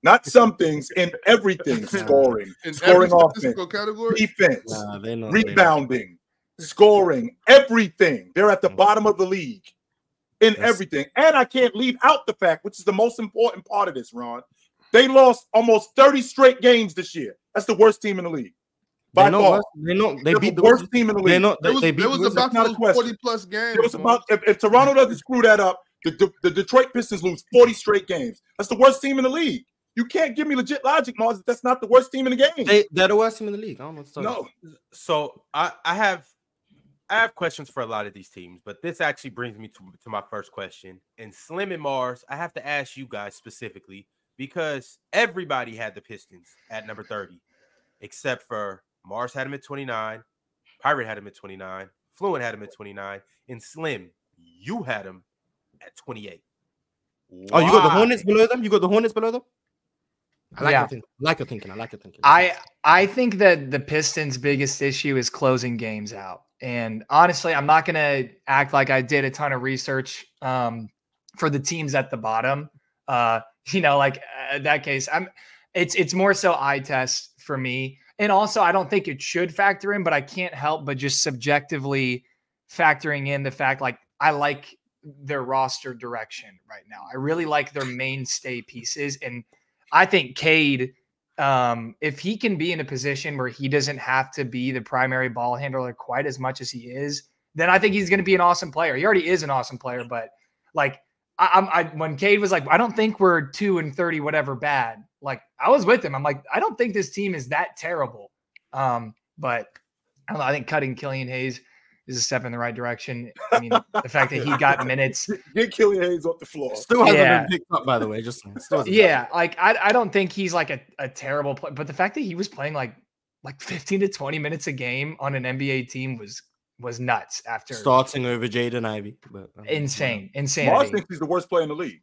Not some things, in everything. Scoring, In scoring every offense, statistical category. defense, Nah, they're not. they're not. rebounding, scoring, everything. They're at the mm. bottom of the league in That's- everything. And I can't leave out the fact, which is the most important part of this, Ron. They lost almost 30 straight games this year. That's the worst team in the league. By They're far. worse- They're not. They They're beat the the worst Wizards. team in the They're league. not. There was, they beat there the was about not a those question. 40 plus games. It was man. about if, if Toronto doesn't screw that up, the, the, the Detroit Pistons lose 40 straight games. That's the worst team in the league. You can't give me legit logic, Mars. That's not the worst team in the game. They, they're the worst team in the league. I don't know what to tell you. no, so I, I have I have questions for a lot of these teams, but this actually brings me to, to my first question. And Slim and Mars, I have to ask you guys specifically because everybody had the Pistons at number 30, except for Mars had him at 29, Pirate had him at 29, Fluent had him at 29, and Slim, you had him at 28. Oh, you got the Hornets below them. You got the Hornets below them. I like Yeah. your thinking. I like your thinking. I like your thinking. I I think that the Pistons' biggest issue is closing games out. And honestly, I'm not going to act like I did a ton of research um, for the teams at the bottom. Uh, you know, like uh, that case, I'm. It's it's more so eye test for me, and also I don't think it should factor in, but I can't help but just subjectively factoring in the fact like I like their roster direction right now. I really like their mainstay pieces, and I think Cade um, if he can be in a position where he doesn't have to be the primary ball handler quite as much as he is, then I think he's going to be an awesome player. He already is an awesome player, but like I, I when Cade was like, I don't think we're two and thirty, whatever, bad. Like I was with him. I'm like, I don't think this team is that terrible. Um, but I don't know. I think cutting Killian Hayes is a step in the right direction. I mean, the fact that he got minutes get Killian Hayes off the floor. still hasn't Yeah. been picked up, by the way. Just saying. Still hasn't Yeah, like I, I don't think he's like a, a terrible player, but the fact that he was playing like like 15 to 20 minutes a game on an NBA team was was nuts after starting over Jaden Ivey. But um, insane, Mars insanity. thinks he's the worst player in the league.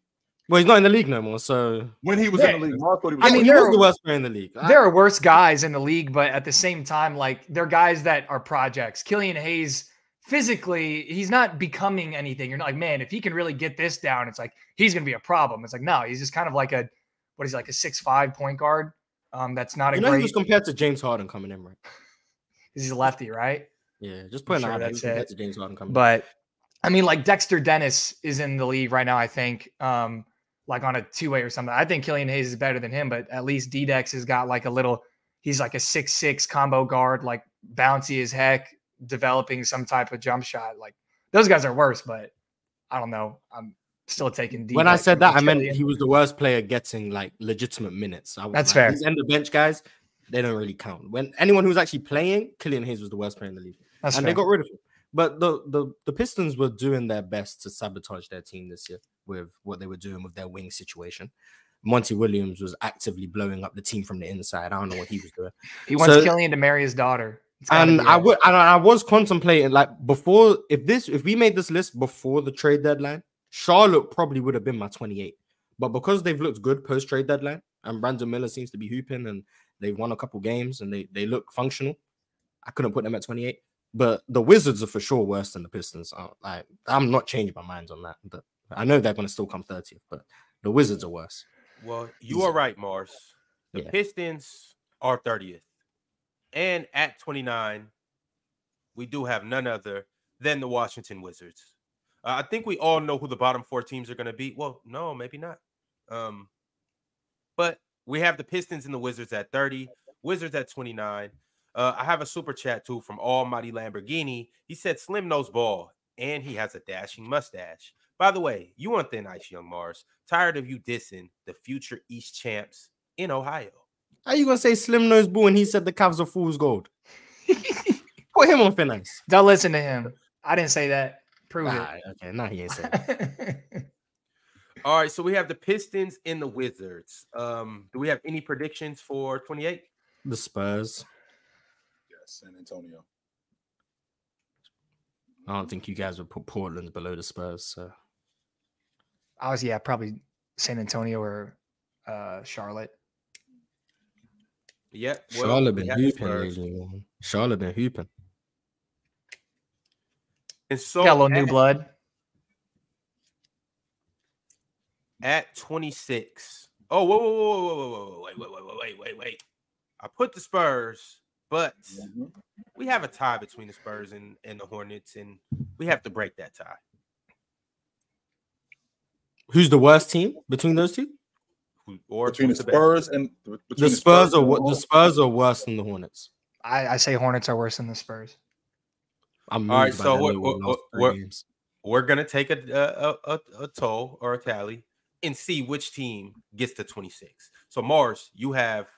Well, he's not in the league no more. So When he was Yeah. in the league, Mars thought he was. I I mean, mean, he there was are- the worst player in the league. There are worse guys in the league, but at the same time, like they're guys that are projects. Killian Hayes physically he's not becoming anything. You're not like, man, if he can really get this down, it's like he's gonna be a problem. It's like, no, he's just kind of like a what is he, like a six five point guard. Um, that's not a You know, great. he was compared to James Harden coming in, right? he's a lefty, right? Yeah, just putting sure out there. That's it. to James Harden coming. in. But I mean, like Dexter Dennis is in the league right now. I think, um, like on a two way or something. I think Killian Hayes is better than him, but at least D-Dex has got like a little. He's like a six six combo guard, like bouncy as heck, developing some type of jump shot. Like those guys are worse, but I don't know. I'm still taking D. when I said that, I meant he was the worst player getting like legitimate minutes. I, That's like, fair. These end of bench guys, they don't really count. When anyone who's actually playing, Killian Hayes was the worst player in the league, That's and fair. they got rid of him. But the, the the Pistons were doing their best to sabotage their team this year with what they were doing with their wing situation. Monty Williams was actively blowing up the team from the inside. I don't know what he was doing. he wants so- Killian to marry his daughter. And I would, and I was contemplating like before if this, if we made this list before the trade deadline, Charlotte probably would have been my 28. But because they've looked good post trade deadline, and Brandon Miller seems to be hooping, and they've won a couple games, and they they look functional, I couldn't put them at 28. But the Wizards are for sure worse than the Pistons. Uh, like I'm not changing my mind on that. But I know they're going to still come 30th, but the Wizards are worse. Well, you are right, Mars. The Yeah. Pistons are 30th. And at 29, we do have none other than the Washington Wizards. Uh, I think we all know who the bottom four teams are going to be. Well, no, maybe not. Um, but we have the Pistons and the Wizards at 30, Wizards at 29. Uh, I have a super chat too from Almighty Lamborghini. He said Slim knows ball and he has a dashing mustache. By the way, you on thin ice, young Mars. Tired of you dissing the future East champs in Ohio. How you gonna say Slim Nose Boo and he said the Cavs are fool's gold? Put him on thin ice. Don't listen to him. I didn't say that. Prove Nah, okay, now he ain't saying. All right, so we have the Pistons and the Wizards. Um, do we have any predictions for 28? The Spurs. Yes, San Antonio. I don't think you guys would put Portland below the Spurs. So I was yeah, probably San Antonio or uh, Charlotte. Yeah, Charlotte been have hooping lately. Charlotte been hooping. And so Got a little new blood. at 26. Oh, whoa, whoa, whoa, whoa, whoa, whoa, whoa, wait, wait, wait, wait, wait, wait, wait. I put the Spurs, but Mhm. we have a tie between the Spurs and, and the Hornets, and we have to break that tie. Who's the worst team between those two? Or Between the who's best? Spurs and between The Spurs are and what the Spurs are worse than the Hornets. I, I say Hornets are worse than the Spurs. I'm All right, so their what- low what- last what- three what- games. We're gonna take a a, a a a toll or a tally and see which team gets to 26. So Mars, you have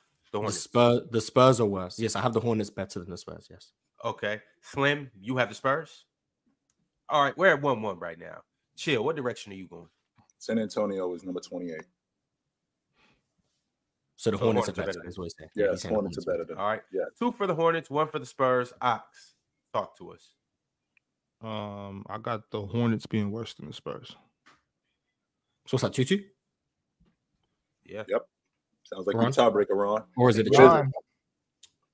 the The Hornets. Spurs, the Spurs are worse. Yes, I have the Hornets better than the Spurs. Yes. Okay. Slim, you have the Spurs. All right, we're at 1 1 right now. Chill. What direction are you going? San Antonio is number 28. So the So Hornets, Hornets are are better. better. Is what he's saying. Yeah, he's the Hornets are better than. All right. Yeah. Two for the Hornets, one for the Spurs. Ox, talk to us. Um, I got the Hornets being worse than the Spurs. So what's that? Two two, Yeah. Sounds like Ron? you tiebreaker, Ron. or is it the Ron.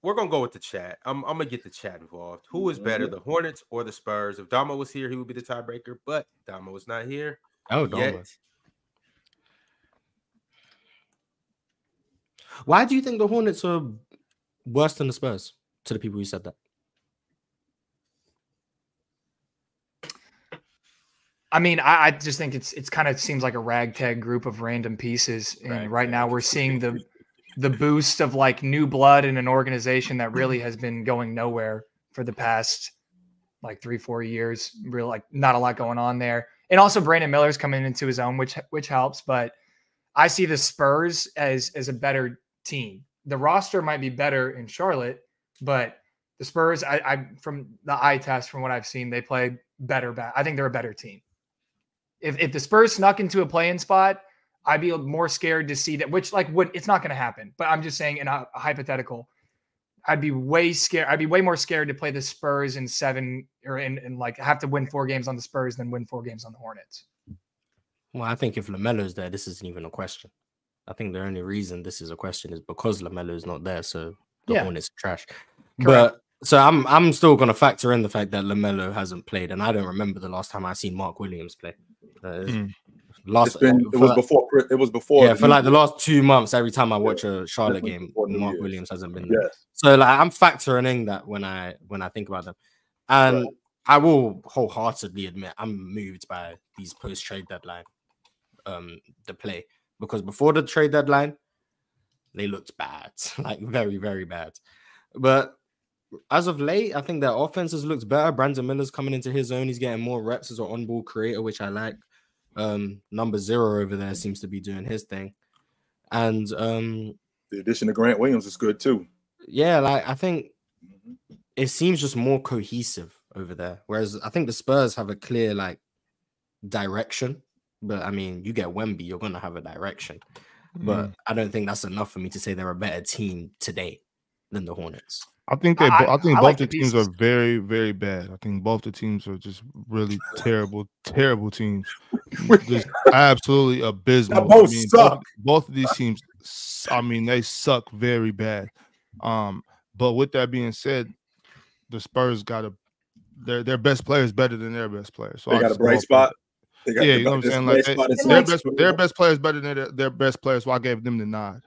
We're gonna go with the chat. I'm, I'm gonna get the chat involved. Who is better, the mm-hmm. Hornets or the Spurs? If Damo was here, he would be the tiebreaker, but Damo is not here Oh, don't Why do you think the Hornets are worse than the Spurs? To the people who said that. I mean, I, I just think it's it's kind of seems like a ragtag group of random pieces, and right now we're seeing the the boost of like new blood in an organization that really has been going nowhere for the past like three four years. Real like not a lot going on there, and also Brandon Miller's coming into his own, which which helps. But I see the Spurs as as a better team. The roster might be better in Charlotte, but the Spurs, I, I from the eye test, from what I've seen, they play better. Back. I think they're a better team. If if the Spurs snuck into a playing spot, I'd be more scared to see that. Which like would it's not going to happen. But I'm just saying in a, a hypothetical, I'd be way scared. I'd be way more scared to play the Spurs in seven or in, in like have to win four games on the Spurs than win four games on the Hornets. Well, I think if LaMelo's there, this isn't even a question. I think the only reason this is a question is because LaMelo's not there, so the Yeah. Hornets trash. Correct. But So I'm I'm still gonna factor in the fact that LaMelo hasn't played, and I don't remember the last time I seen Mark Williams play. Uh, Hmm. Last It's been. It was like- before. It was before. yeah, for like the last two months, every time I watch a Charlotte game, Mark Year's. Williams hasn't been there. Yes. So like I'm factoring in that when I when I think about them, and Right. I will wholeheartedly admit I'm moved by these post trade deadline, um, the play because before the trade deadline, they looked bad, like very very bad, but. As of late, I think their offense has looked better. Brandon Miller's coming into his own. He's getting more reps as an on-ball creator, which I like. Um, number zero over there seems to be doing his thing, and um, The addition of Grant Williams is good too. yeah, like I think Mhm. it seems just more cohesive over there. Whereas I think the Spurs have a clear like direction. But I mean, you get Wemby, you're gonna have a direction. But Mm. I don't think that's enough for me to say they're a better team today than the Hornets. I think they. I- I, think I both like the teams pieces. are very, very bad. I think both the teams are just really terrible, terrible teams. Just absolutely abysmal. both I mean, suck. Both, both of these teams, I mean, they suck very bad. Um, but with that being said, the Spurs got a their their best player is better than their best player. So They I got a bright spot. They got Yeah, you know what I'm saying? Like, in Their best, their best player is better than their, their best players. So I gave them the nod.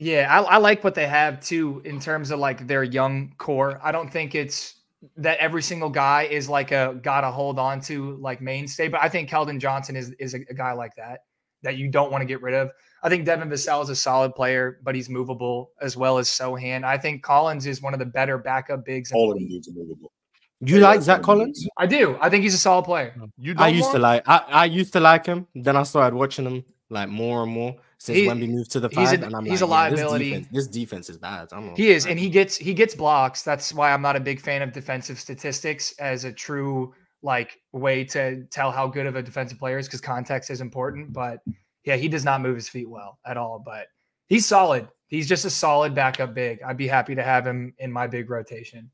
Yeah, I, I like what they have too in terms of like their young core. I don't think it's that every single guy is like a gotta hold on to like mainstay, but I think Keldon Johnson is is a, a guy like that that you don't want to get rid of. I think Devin Vassell is a solid player, but he's movable as well as Sochan. I think Collins is one of the better backup bigs. in All of them dudes are movable. You Yeah, like Zach Collins? I do. I think he's a solid player. You I don't used to like I, I used to like him. Then I started watching him like more and more since He- Wemby moved to the he's a- and I'm he's like, a yeah, this liability. defense- This defense, is bad. I'm not- He is, and he gets he gets blocks. That's why I'm not a big fan of defensive statistics as a true like way to tell how good of a defensive player is because context is important. But yeah, he does not move his feet well at all. But he's solid. He's just a solid backup big. I'd be happy to have him in my big rotation.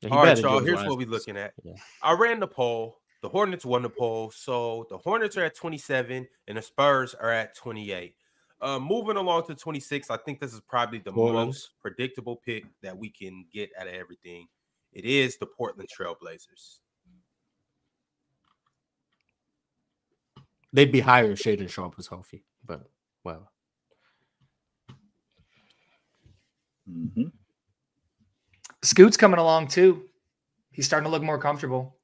Yeah, he All right, better y'all. Here's what we're looking at. Yeah. I ran the poll. The Hornets won the poll. So the Hornets are at 27 and the Spurs are at 28. Uh, moving along to 26, I think this is probably the Portland. most predictable pick that we can get out of everything. It is the Portland Trailblazers. They'd be higher if Shaedon Sharpe was healthy, but well, Mhm. Scoot's coming along too. He's starting to look more comfortable.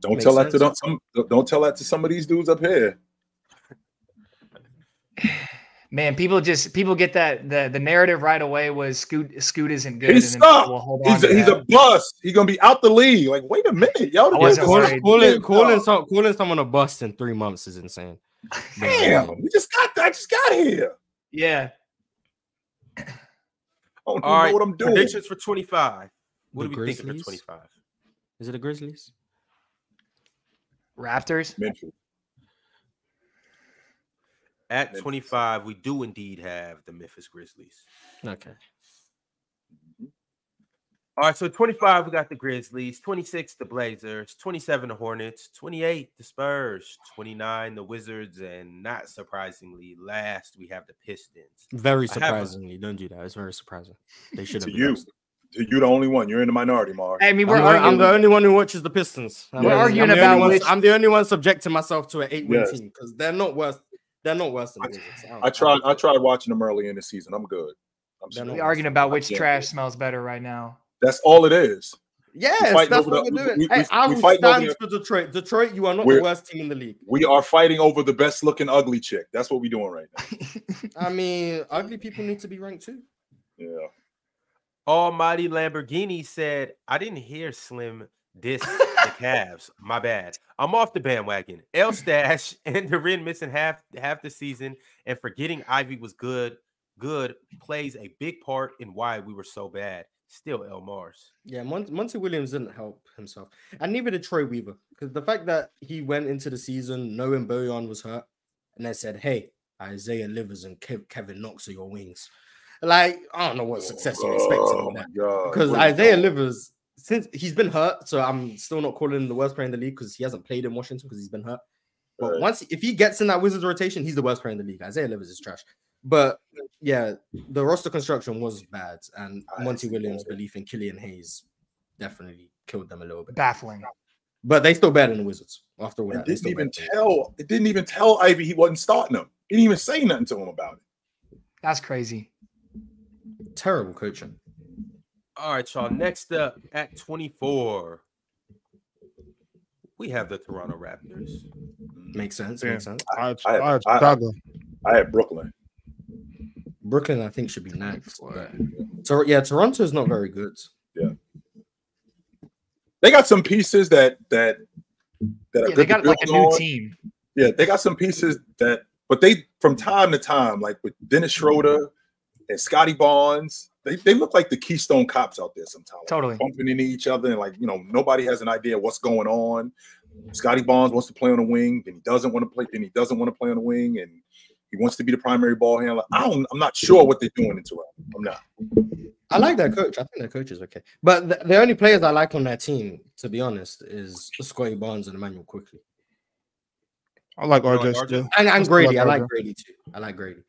Don't Makes tell that to sense. them, some, don't tell that to some of these dudes up here. Man, people just people get that the the narrative right away was Scoot Scoot isn't good. He's and then people stuck. will hold on He's a, he's that. a bust. He's gonna be out the league. Like, wait a minute, yo. I this wasn't is calling, calling, big calling, dog. some, calling someone a bust in three months is insane. But, Damn, we just got that. I just got here. yeah. I don't All right, know what I'm doing. predictions for 25. What The do we thinking for 25? Is it the Grizzlies? Raptors. Mitchell. At Memphis. 25, we do indeed have the Memphis Grizzlies. Okay. Mm-hmm. All right, so 25, we got the Grizzlies, 26, the Blazers, 27, the Hornets, 28, the Spurs, 29, the Wizards, and not surprisingly, last we have the Pistons. Very I have a- surprisingly. Don't do that. It's very surprising. They should To have. you. You're the only one. You're in the minority, Mark. I mean, I'm, we're the, I'm arguing. the only one who watches the Pistons. I'm We're the- I'm arguing only about one- which- I'm the only one subjecting myself to an eight-win Yes. team because they're not worse. They're not worse than the Wizards. don't- I tried. don't I tried watching them early in the season. I'm good. I'm not we're arguing about which Yeah. trash smells better right now. That's all it is. Yes, that's what the- we're doing. we- hey, we- I we will fighting over stand the- for Detroit. Detroit, you are not the worst team in the league. We are fighting over the best looking ugly chick. That's what we're doing right now. I mean, ugly people need to be ranked too. Yeah. Almighty Lamborghini said, I didn't hear Slim diss the Cavs. My bad. I'm off the bandwagon. L Stash and Duren missing half half the season and forgetting Ivey was good, good plays a big part in why we were so bad. Still El Mars. Yeah, Mon- Monty Williams didn't help himself, and neither did Troy Weaver. Because the fact that he went into the season knowing Bojan was hurt, and then said, "Hey, Isaiah Livers and Kev- Kevin Knox are your wings," like I don't know what success you're expecting Oh with my that. god. Because What is Isaiah going- Livers, since he's been hurt, so I'm still not calling him the worst player in the league because he hasn't played in Washington because he's been hurt. But Right. once if he gets in that Wizards rotation, he's the worst player in the league. Isaiah Livers is trash. But yeah, the roster construction was bad, and I Monty Williams' belief in Killian Hayes definitely killed them a little bit. Baffling. But they still better than the Wizards after all It they didn't even tell. It didn't even tell Ivey he wasn't starting him. He didn't even say nothing to him about it. That's crazy. Terrible coaching. All right, y'all. Next up at 24, we have the Toronto Raptors. Makes sense. Yeah. Makes sense. I had, I- I had Chicago. I had Brooklyn. Brooklyn, I think, should be next. But Tor- yeah, Toronto is not very good. Yeah. They got some pieces that that that are Yeah, good they got like a new on. team. Yeah, they got some pieces that, but they from time to time, like with Dennis Schroeder and Scottie Barnes, they, they look like the Keystone cops out there sometimes. like, Totally. bumping into each other, and like you know, nobody has an idea what's going on. Scottie Barnes wants to play on the wing, then he doesn't want to play, then he doesn't want to play on the wing, and he wants to be the primary ball handler. I don't, I'm not sure what they're doing in Toronto. I'm not. I like that coach. I think that coach is okay. But the, the only players I like on that team, to be honest, is Scottie Barnes and Immanuel Quickley. I like You like RJ RJ? still. And, and Grady. I like RJ. Grady too. I like Grady.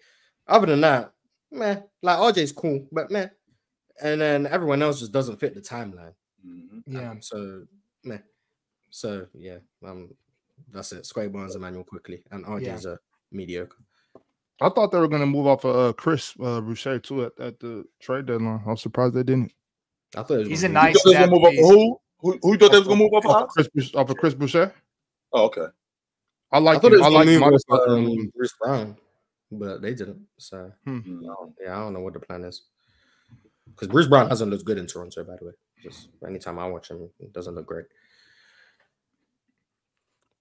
Other than that, meh. Like RJ's cool, but meh. And then everyone else just doesn't fit the timeline. Yeah. Um, so meh. So yeah, um, that's it. Scottie Barnes, Immanuel Quickley, and RJ's a mediocre. I thought they were going to move off of uh, Chris uh, Boucher too at, at the trade deadline. I'm surprised they didn't. I thought it was He's a be- nice thought they was gonna move up depth for who? Who, who you thought they was gonna move? Off of Chris, off of Chris Boucher. Oh, okay. I I like thought him. it I like gonna him. I move just with, thought they were um, Bruce Brown, but they didn't. So Hmm. Mm. I don't- yeah, I don't know what the plan is. Because Bruce Brown hasn't looked good in Toronto, by the way. Just anytime I watch him, it doesn't look great.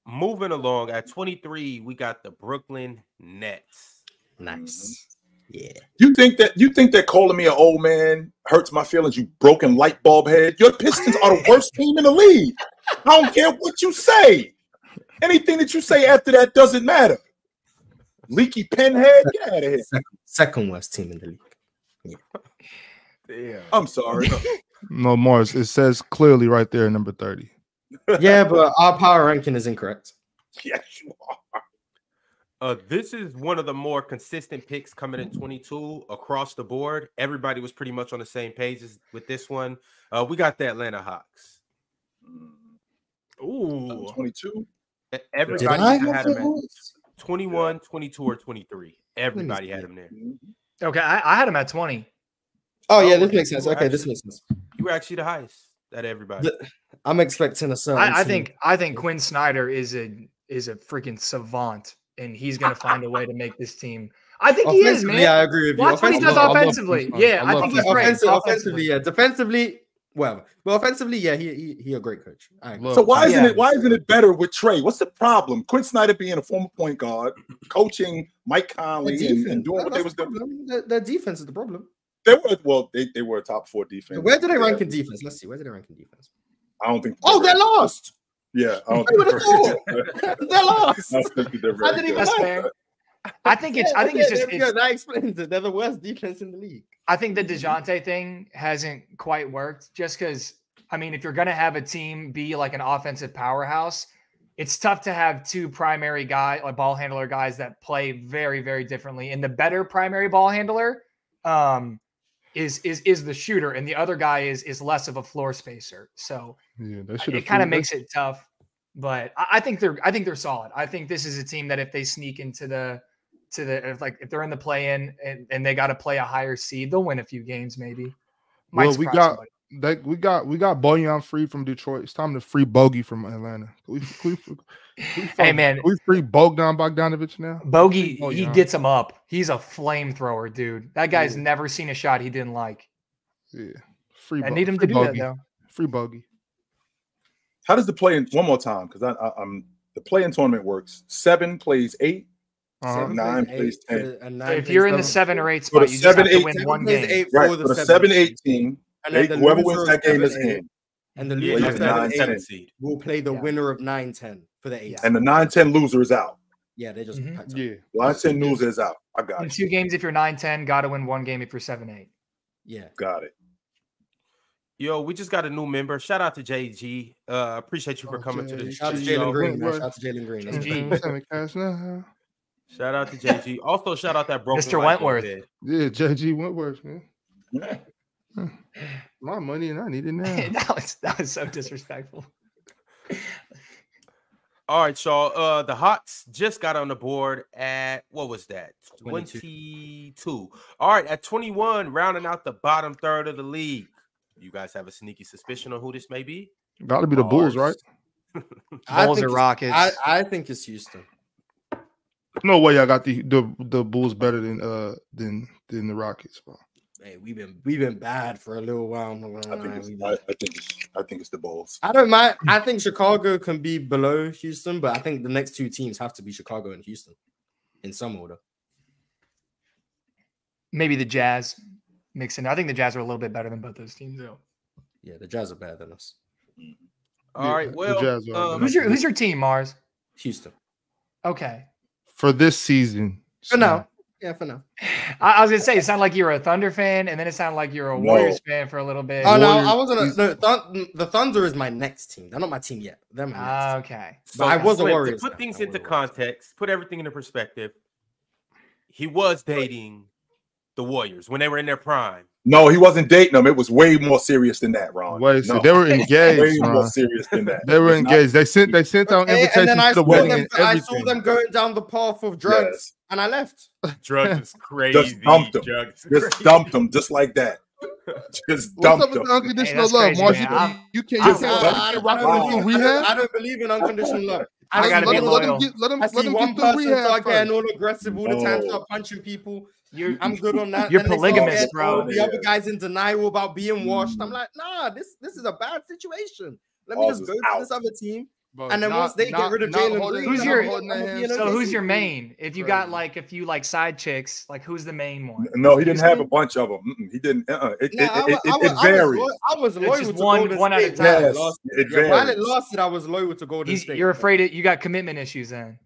Moving along at 23, we got the Brooklyn Nets. Nice. Yeah. You think that you think that calling me an old man hurts my feelings? You broken light bulb head. Your Pistons are the worst team in the league. I don't care what you say. Anything that you say after that doesn't matter. Leaky Pinhead, get out of here. Second, second worst team in the league. Yeah. I'm sorry. no, Mars. It says clearly right there, number 30. yeah, but our power ranking is incorrect. Yes, you are. Uh, this is one of the more consistent picks coming in 22 across the board. Everybody was pretty much on the same pages with this one. Uh, we got the Atlanta Hawks. Ooh, 22. Everybody had them. 21, yeah. 22, or 23. Everybody had him there. Okay, I, I, had him at 20. Oh, yeah, this oh, makes sense. Okay, actually, this makes sense. You were actually the highest at everybody. The, I'm expecting a son. I, I think I think Quin Snyder is a is a freaking savant, and he's gonna find a way to make this team. I think he is, man. Yeah, I agree with you. Watch what he does offensively. yeah, I, think he's great. Offensively, offensively, yeah. Defensively, well, but offensively, yeah, he he, he a great coach. I So why isn't Yeah. it why isn't it better with Trae? What's the problem? Quin Snyder being a former point guard, coaching Mike The Conley and, defense, and doing that- what they was the doing. problem. The, the defense is the problem. They were well, they, they were a top four defense. Where do they Yeah. rank in defense? Let's see. Where do they rank in defense? I don't think. Oh, they're lost. Yeah, I don't Who think. would've thought? they're lost. I think they're I didn't good. even That's know. fair. I think it's I think Yeah, it's just there we it's, that explains it. They're the worst defense in the league. I think the Dejounte thing hasn't quite worked just because I mean, if you're gonna have a team be like an offensive powerhouse, it's tough to have two primary guy like ball handler guys that play very, very differently. And the better primary ball handler um is is is the shooter, and the other guy is is less of a floor spacer. So Yeah, it kind of makes it tough. But I, I think they're I think they're solid. I think this is a team that if they sneak into the to the if like if they're in the play in and, and they got to play a higher seed, they'll win a few games maybe. Might Well, we got somebody. they, we got we got Bojan free from Detroit. It's time to free Bogey from Atlanta. Can we, can we, can we Hey man, can we free Bogdan Bogdanovich now. Bogey he gets him up. He's a flamethrower, dude. That guy's Yeah. never seen a shot he didn't like. Yeah, free. I need him to do Bogey. that though. Free Bogey. How does the play in one more time? Because I, I, I'm the play in tournament works. Seven plays eight. Uh-huh. Seven, nine plays plays eight 10. the- So nine if you're in the seven. seven or eight For the spot, you just have seven, to eight, win Seven one game. eight for Right, the for the seven seven eight team. And Eight, the whoever wins of that game is in. And the Yeah, loser you you of have have to have seven, a nine, eight seven ten. seed. will play the Yeah. winner of nine ten for the eight. Yeah. And the nine ten loser is out. yeah, they just Mhm. packed. Yeah, Nine ten loser is out. I got In it. two games, if you're 9-10, got to win one game if you're seven eight. yeah. Got it. Yo, we just got a new member. Shout out to JG. Uh, appreciate you for Oh, coming to the JG. Shout out to Jalen Green. Green, Shout out to Jalen Green. Shout out to JG. Also, shout out that broken Mr. Wentworth. Yeah, JG Wentworth, man. My money and I need it now. that was that was so disrespectful. All right, y'all. Uh, the Hawks just got on the board at what was that? 22. 22. All right, at 21, rounding out the bottom third of the league. You guys have a sneaky suspicion on who this may be? Got to be the Bulls, right? I Bulls think or it's- Rockets. I, I think it's Houston. No way, I got the the the Bulls better than uh than than the Rockets. Bro. Hey, we've been we've been bad for a little while. I'm I think it's, I, I think it's, I think it's the Bulls. I don't mind. I think Chicago can be below Houston, but I think the next two teams have to be Chicago and Houston in some order. Maybe the Jazz mixing. I think the Jazz are a little bit better than both those teams, though. Yeah, the Jazz are better than us. All Yeah, right. Well, Jazz are, but um, Who's your Who's your team, Mars? Houston. Okay. For this season, For now. Yeah, for now. I, I was gonna say it sounded like you were a Thunder fan, and then it sounded like you were a No. Warriors fan for a little bit. Oh no, I wasn't. A, no, Thun- the Thunder is my next team. They're not my team yet. They're my next Ah, team. okay. so I was a Slim, Warriors To put things into was Warriors context, put everything into perspective. He was dating the Warriors when they were in their prime. No, he wasn't dating them. It was way more serious than that, Ron. wait, so no, they were engaged. way engaged. more serious than that. They were It's not- engaged. They sent they sent out Okay, invitations and then I to the wedding them. and I saw them going down the path of drugs, Yes. and I left. Drugs is crazy. Just dumped him. Drugs Just crazy. dumped them just like that. Just What's dumped up with them. the unconditional that's love, crazy, Mars? man. You, you can't, I'm you Just can't, dumped you I don't, believe, I, don't. I don't believe in unconditional love. I I gotta see be let, one- him, let him get, let him, I let him one get person rehab start getting all aggressive all the time, start oh. punching people. You're I'm good on that. You're Then they start polygamous, bro. The other guys in denial about being washed. I'm mm. like, nah, this this is a bad situation. Let me Ours just is go to this other team. Bro, And then once they get rid of not Jalen Green, Who's your- holding their I'm gonna be hands an so who's your main? If you got like a few like side chicks, like who's the main one? No, he didn't have a bunch of them. Mm-mm, he didn't. Uh-uh. It, Nah, it, I, it, wa- it, it I was varies. loyal, I was loyal to one- Golden one at a State. time. While it Yes, lasted. it Yeah, while it varies. lasted, I was loyal to Golden He's, State. you're afraid it, you got commitment issues then.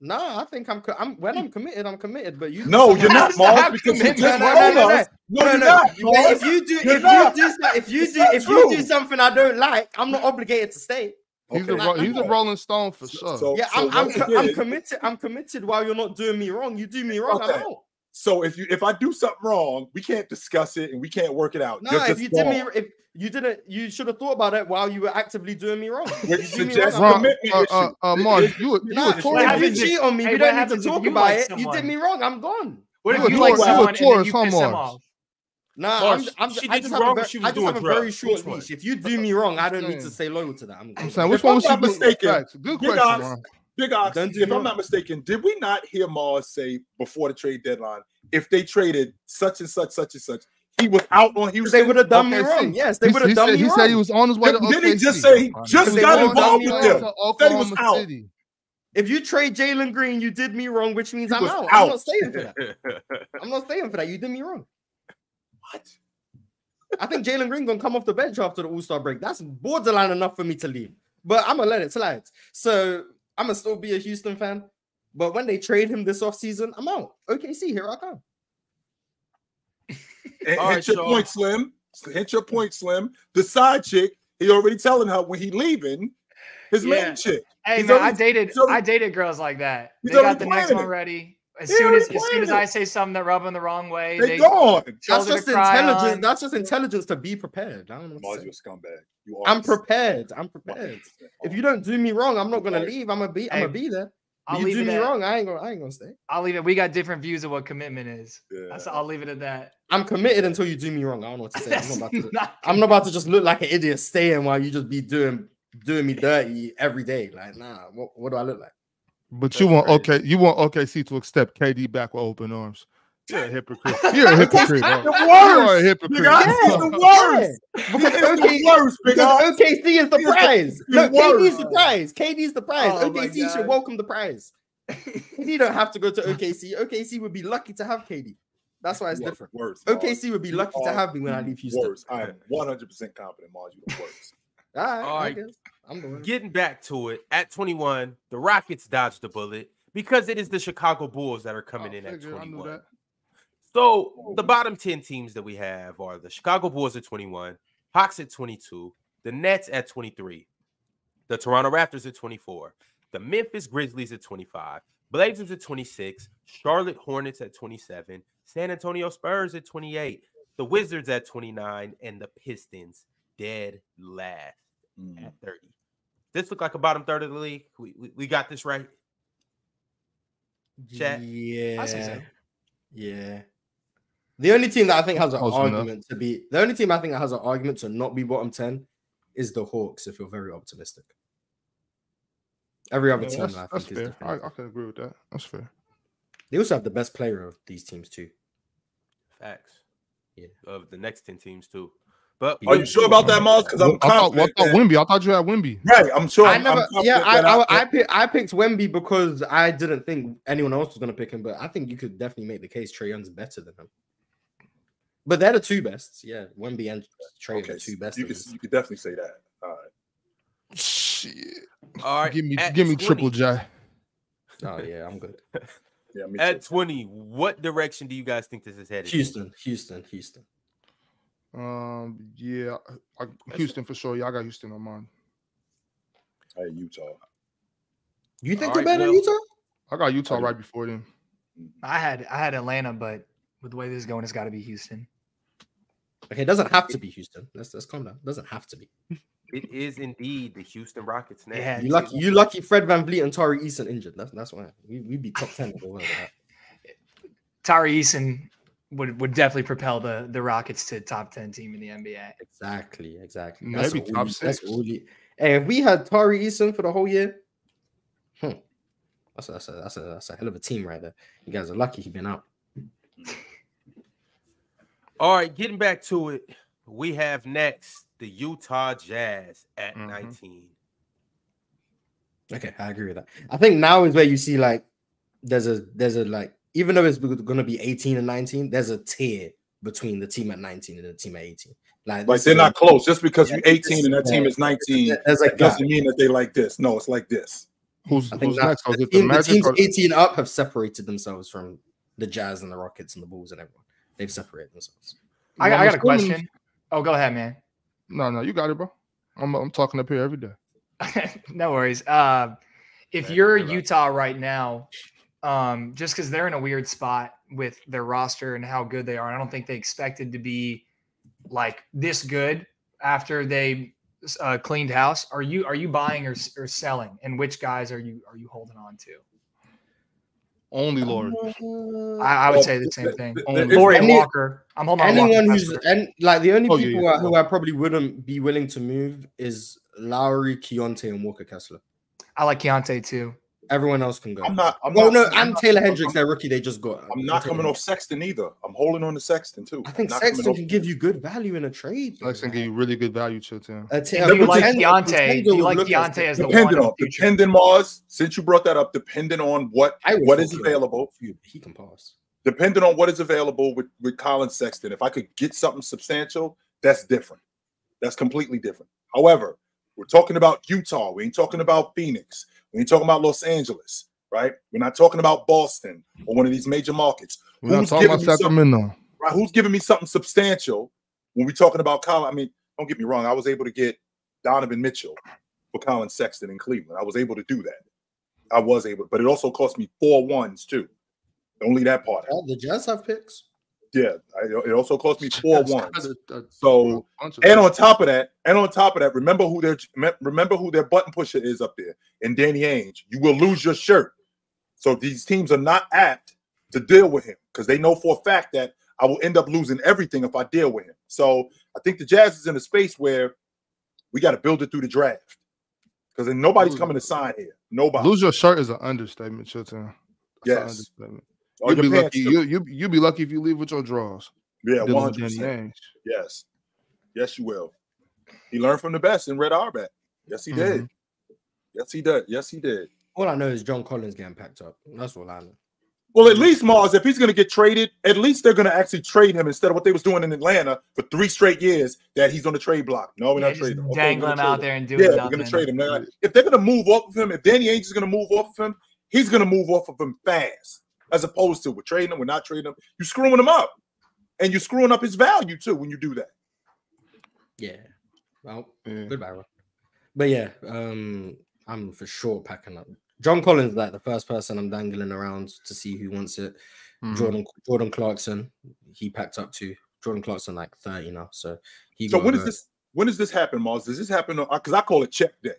Nah, I think I'm. Co- I'm when I'm committed, I'm committed. But you, No, you're not, How's that Mars, because you just No, no, told no, no, us. No, no, you're no. If you do, if you do, if you do, if you do something I don't like, I'm not obligated to stay. He's, Okay. a, ro- he's a Rolling Stone for sure. so- Yeah, I'm, I'm, once co- I'm committed. I'm committed. While you're not doing me wrong, you do me wrong. Okay. I'm out. So if you if I do something wrong, we can't discuss it and we can't work it out. No, You're if just you did me, if you didn't, you should have thought about it while you were actively doing me wrong. Which You do me suggests wrong, Ron, I'm- commitment uh, uh, uh, It- Mars, you you Nah, a if you cheat on me, hey, we don't need to talk about like it. You did me wrong. I'm gone. What if You a you Taurus, like you a someone and then Taurus, you huh, piss them off? Nah, Mars, I'm, I'm, she I just you have, a, wrong or very, she I just have a very short leash. If you do me wrong, I don't need to stay loyal to that. I'm I'm good. saying, which If one I'm was she mistaken, Good question, Ox, Ron. Big Ox, Don't if me I'm not mistaken, did we not hear Mars say before the trade deadline if they traded such and such, such and such, he was out on Houston? They would have done me wrong. Yes, they would have done said, me he wrong. said he was on his way to Didn't he just say he just got involved done with me them? wrong. Said he was out. City. If you trade Jalen Green, you did me wrong, which means He I'm out. out. I'm not staying for that. I'm not staying for that. You did me wrong. What? I think Jalen Green gonna come off the bench after the All Star break. That's borderline enough for me to leave. But I'm gonna let it slide. So I'm gonna still be a Houston fan. But when they trade him this offseason, I'm out. OKC, here I come. And hit right, your so- point, Slim. Hit your point, Slim. The side chick, he already telling her when he leaving, his Yeah. main chick. Hey He's man, I dated already- I dated girls like that. They got already the next one it. ready. As soon as as soon as I say something that rub them the wrong way, They, they gone. That's shoulder just intelligence. on. That's just intelligence to be prepared. I don't know. what to Mars, say. you a scumbag. You I'm prepared. I'm prepared. If you don't do me wrong, I'm not gonna leave. I'm gonna be. I'm Hey, gonna be there. I'll you leave do me at, wrong, I ain't gonna. I ain't gonna stay. I'll leave it. We got different views of what commitment is. Yeah. That's, I'll leave it at that. I'm committed until you do me wrong. I don't know what to say. I'm not about to. not I'm not about to just look like an idiot staying while you just be doing doing me dirty every day. Like, nah, what, what do I look like? But you want crazy. okay, you want OKC to accept KD back with open arms. You're a hypocrite. You're a hypocrite. bro. The You are a worst. hypocrite. Big Ox is the worst. Because It's OK the worst, because OKC is the prize. he's No, the KD's the worst. prize. KD's the prize. Oh OKC should welcome the prize. KD don't have to go to OKC. OKC would be lucky to have KD. That's why it's You are different. the Worst, OKC would be You lucky to have me when I leave Houston. Worst. I am 100 percent confident, Mars. You the worst. All right, All I right. Guess. I'm the. Getting back to it, at 21, the Rockets dodged the bullet because it is the Chicago Bulls that are coming Oh, in at figured, I knew 21. So the bottom 10 teams that we have are the Chicago Bulls at 21, Hawks at 22, the Nets at 23, the Toronto Raptors at 24, the Memphis Grizzlies at 25, Blazers at 26, Charlotte Hornets at 27, San Antonio Spurs at 28, the Wizards at 29, and the Pistons dead last Mm. at 30. This look like a bottom third of the league. We, we, we got this right. Chat. Yeah. I say so. Yeah. The only team that I think has an Close enough. argument to be the only team I think that has an argument to not be bottom 10 is the Hawks, if you're very optimistic. Every other Yeah, team that's, I that's think is fair. different. I, I can agree with that. That's fair. They also have the best player of these teams too. Facts. Yeah. Of the next 10 teams, too. But Are you sure about that, Mars? Because I'm I thought, what confident. thought that- Wemby? I thought you had Wemby. right, I'm sure. I I'm, never, I'm yeah, confident I, I, I, picked, I picked Wemby because I didn't think anyone else was going to pick him, but I think you could definitely make the case Trae Young's better than him. But they're the two best, yeah. Wemby and Trae are the two best. you could you could definitely say that. All right. Shit. all right. give me at give me triple J. Oh yeah, I'm good. Yeah, me At too. 20, what direction do you guys think this is headed? Houston, Houston, Houston. Um, yeah, I, Houston for sure. Y'all got Houston on mine. Hey, Utah. You think All they're right, better than Utah? I got Utah I right before them. I had I had Atlanta, but with the way this is going, it's got to be Houston. Okay, it doesn't have to be Houston. Let's let's calm down. It doesn't have to be. It is indeed the Houston Rockets now. Yeah, You lucky, you lucky. Fred VanVleet and Tari Eason injured. That's that's why we we be top ten. if it wasn't that. Tari Eason would would definitely propel the the Rockets to top ten team in the NBA. Exactly, exactly. Maybe all top you- six. all you- Hey, if we had Tari Eason for the whole year, hmm, that's a, that's a that's a that's a hell of a team right there. You guys are lucky he's been out. All right, getting back to it, we have next the Utah Jazz at Mhm. 19. Okay, I agree with that. I think now is where you see like there's a there's a like even though it's going to be 18 and 19, there's a tier between the team at 19 and the team at 18. Like, Like they're not a- close. Just because Yeah, you're 18 and that team is 19, There's like, doesn't mean that they like this. No, it's like this. Who's, I who's that, next? The, is the team, the teams or- 18 up have separated themselves from the Jazz and the Rockets and the Bulls and everyone. They've separated themselves. I, I got a question. Oh, go ahead, man. No, no, you got it, bro. I'm I'm talking up here every day. no worries. Uh, if Yeah, you're you're right. Utah right now, um, just because they're in a weird spot with their roster and how good they are, I don't think they expected to be like this good after they uh, cleaned house. Are you are you buying or, or selling? And which guys are you are you holding on to? Only Lord. I, I would Well, say the same thing. Only it's- Lauri Walker. I'm holding on. to Walker Anyone who's and like the only Oh, yeah, people yeah. who I probably wouldn't be willing to move is Lauri, Keyonte, and Walker Kessler. I like Keyonte too. Everyone else can go. I'm not. I'm oh not, no, I'm and not- Taylor I'm- Hendricks, their rookie, they just got. I'm not coming off Sexton either. I'm holding on to Sexton too. I think I'm not coming Sexton off- can give you good value in a trade. bro. Sexton give you really good value to him. Uh, t- Do you like Pretender- Keyonte? Do you would like look at Keyonte as the one Depending in on the future? depending Mars, since you brought that up, depending on what I would what fuck you available, He can pass. depending on what is available with with Collin Sexton, if I could get something substantial, that's different. That's completely different. However, we're talking about Utah. We ain't talking about Phoenix. We ain't talking about Los Angeles, right? We're not talking about Boston or one of these major markets. We're not Who's talking about giving me something- Sacramento. Right? Who's giving me something substantial when we're talking about Colin? I mean, don't get me wrong. I was able to get Donovan Mitchell for Collin Sexton in Cleveland. I was able to do that. I was able, but it also cost me four ones too. Don't that part out. Oh, the Jazz have picks. Yeah, I, it also cost me four That's ones. kinda- that's So, a bunch of And on top of that, and on top of that, remember who their remember who their button pusher is up there, and Danny Ainge. You will lose your shirt. So these teams are not apt to deal with him because they know for a fact that I will end up losing everything if I deal with him. So I think the Jazz is in a space where we got to build it through the draft because then nobody's Lose- coming to sign here. Nobody. lose your shirt is an understatement, Chilton. That's an Yes. understatement. Or You'll be lucky. pants, too. You you you be lucky if you leave with your draws. yeah, Dealing one with hundred percent. Yes, yes, you will. He learned from the best and Red Auerbach. Yes, he did. Mhm. Yes, he did. Yes, he did. All I know is John Collins getting packed up. That's all I know. Well, at least Mars, if he's going to get traded, at least they're going to actually trade him instead of what they was doing in Atlanta for three straight years. That he's on the trade block. No, we're Yeah, not trading him. Okay, dangling we're him gonna out trade there and him. doing Yeah, nothing. we're going to trade him. They're if they're going to move off of him, if Danny Ainge is going to move off of him, he's going to move off of him fast, as opposed to we're trading him, we're not trading him. You're screwing him up, and you're screwing up his value too when you do that. Yeah. Well, Yeah. goodbye, bro. But yeah, um, I'm for sure packing up. John Collins, like the first person I'm dangling around to see who wants it. Mhm. Jordan Jordan Clarkson, he packed up to Jordan Clarkson like 30 now. So he So got when does this when does this happen, Mars? Does this happen on because I call it check day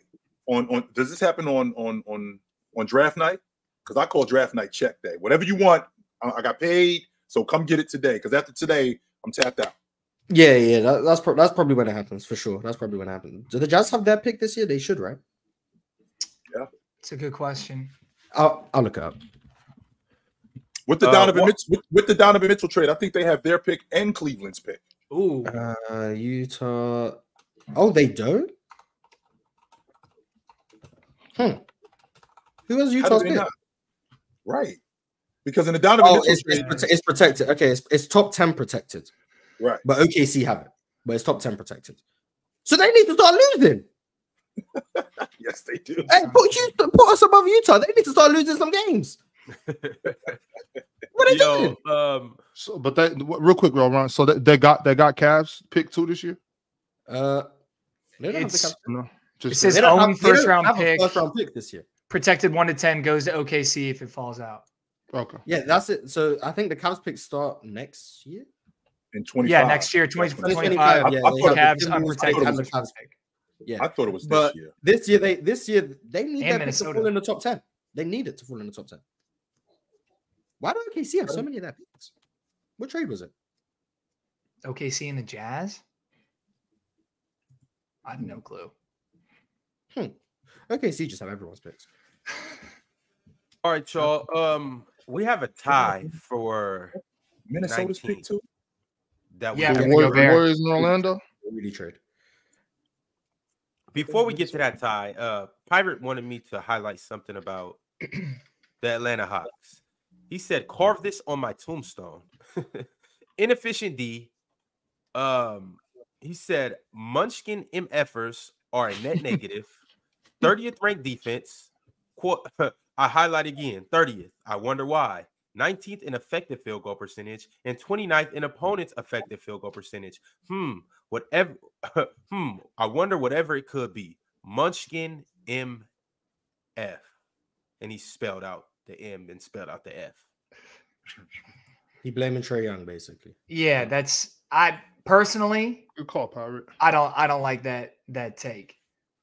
on on does this happen on on on on draft night? Because I call draft night check day. Whatever you want, I, I got paid, so come get it today. Because after today, I'm tapped out. Yeah, yeah, that, that's pro- that's probably when it happens for sure. That's probably when it happens. Do the Jazz have their pick this year? They should, right? Yeah, it's a good question. I'll, I'll look it up. With the Uh, Donovan what- Mitchell, with, with the Donovan Mitchell trade, I think they have their pick and Cleveland's pick. Ooh, Uh, Utah. Oh, they don't. Hmm. Who has How Utah's pick? not? Right. Because in the Donovan Oh, Mitchell it's, it's, trade, prote- it's protected. Okay, it's, it's top 10 protected, right. but OKC have it, but it's top 10 protected. So they need to start losing. Yes, they do. Hey, put, you, put us above Utah. They need to start losing some games. What are they doing? Um, So, but they real quick, real run. So they, they got they got Cavs pick two this year. Uh, they don't have the It's- cap- No, it just says they don't own have- first round pick, First round pick this year. Protected one to ten goes to OKC if it falls out. okay. Yeah, that's it. So I think the Cavs picks start next year. In 25. Yeah, next year, 20, 2025, 25, yeah, I they thought Cavs the unprotected. pick and the Cavs pick. Yeah, I thought it was But- this year. this year they this year they need And their pick to fall in the top ten. They need it to fall in the top ten. Why do OKC have so many of their picks? What trade was it? OKC and the Jazz. I have no clue. Hmm. OKC just have everyone's picks. All right, y'all. Um, we have a tie for Minnesota's 19. pick two. that. we Yeah, The Gotta Warriors. Warriors in Orlando. Really trade. Before we get to that tie, uh, Pirate wanted me to highlight something about the Atlanta Hawks. He said, "Carve this on my tombstone." Inefficient D. Um, he said, "Munchkin MFers are a net negative. 30th ranked defense. Qu- I highlight again. 30th. I wonder why. 19th in effective field goal percentage and 29th in opponent's effective field goal percentage. Hmm. Whatever. hmm. I wonder whatever it could be. Munchkin M F. And he spelled out the M and spelled out the F. He blaming Trae Young basically. Yeah, that's I personally Good call, Pirate. I don't I don't like that that take.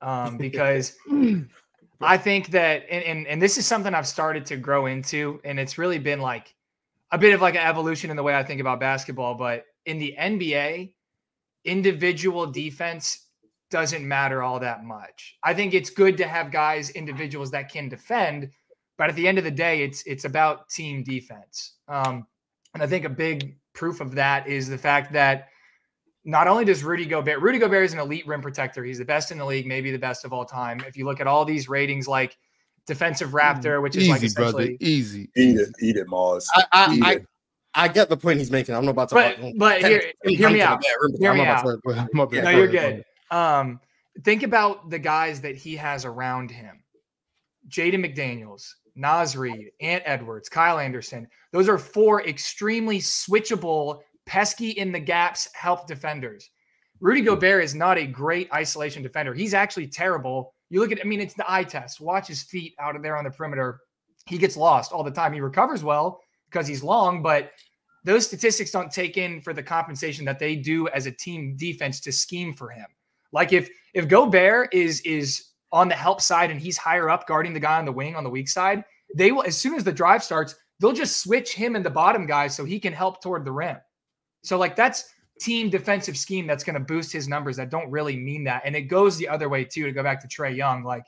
Um, because I think that and, and and this is something I've started to grow into, and it's really been like a bit of like an evolution in the way I think about basketball. But in the NBA, individual defense doesn't matter all that much. I think it's good to have guys, individuals that can defend, but at the end of the day, it's it's about team defense. Um, and I think a big proof of that is the fact that not only does Rudy Gobert, Rudy Gobert is an elite rim protector. He's the best in the league, maybe the best of all time. If you look at all these ratings, like defensive raptor, which is like Easy, brother. Easy. Eat it, eat it, Mars. I I, Eat I, it. I get the point he's making. I'm not about to. But but ten- here, ten hear me out. the bare rim, Hear I'm me out. about to- My bad. No, you're good. Um, think about the guys that he has around him: Jaden McDaniels, Naz Reid, Ant Edwards, Kyle Anderson. Those are four extremely switchable, pesky in the gaps help defenders. Rudy Gobert is not a great isolation defender. He's actually terrible. You look at, I mean, it's the eye test. Watch his feet out of there on the perimeter. He gets lost all the time. He recovers well because he's long, but those statistics don't take in for the compensation that they do as a team defense to scheme for him. Like if if Gobert is is on the help side and he's higher up guarding the guy on the wing on the weak side, they will as soon as the drive starts, they'll just switch him and the bottom guy so he can help toward the rim. So like that's team defensive scheme that's going to boost his numbers that don't really mean that. And it goes the other way too to go back to Trae Young. Like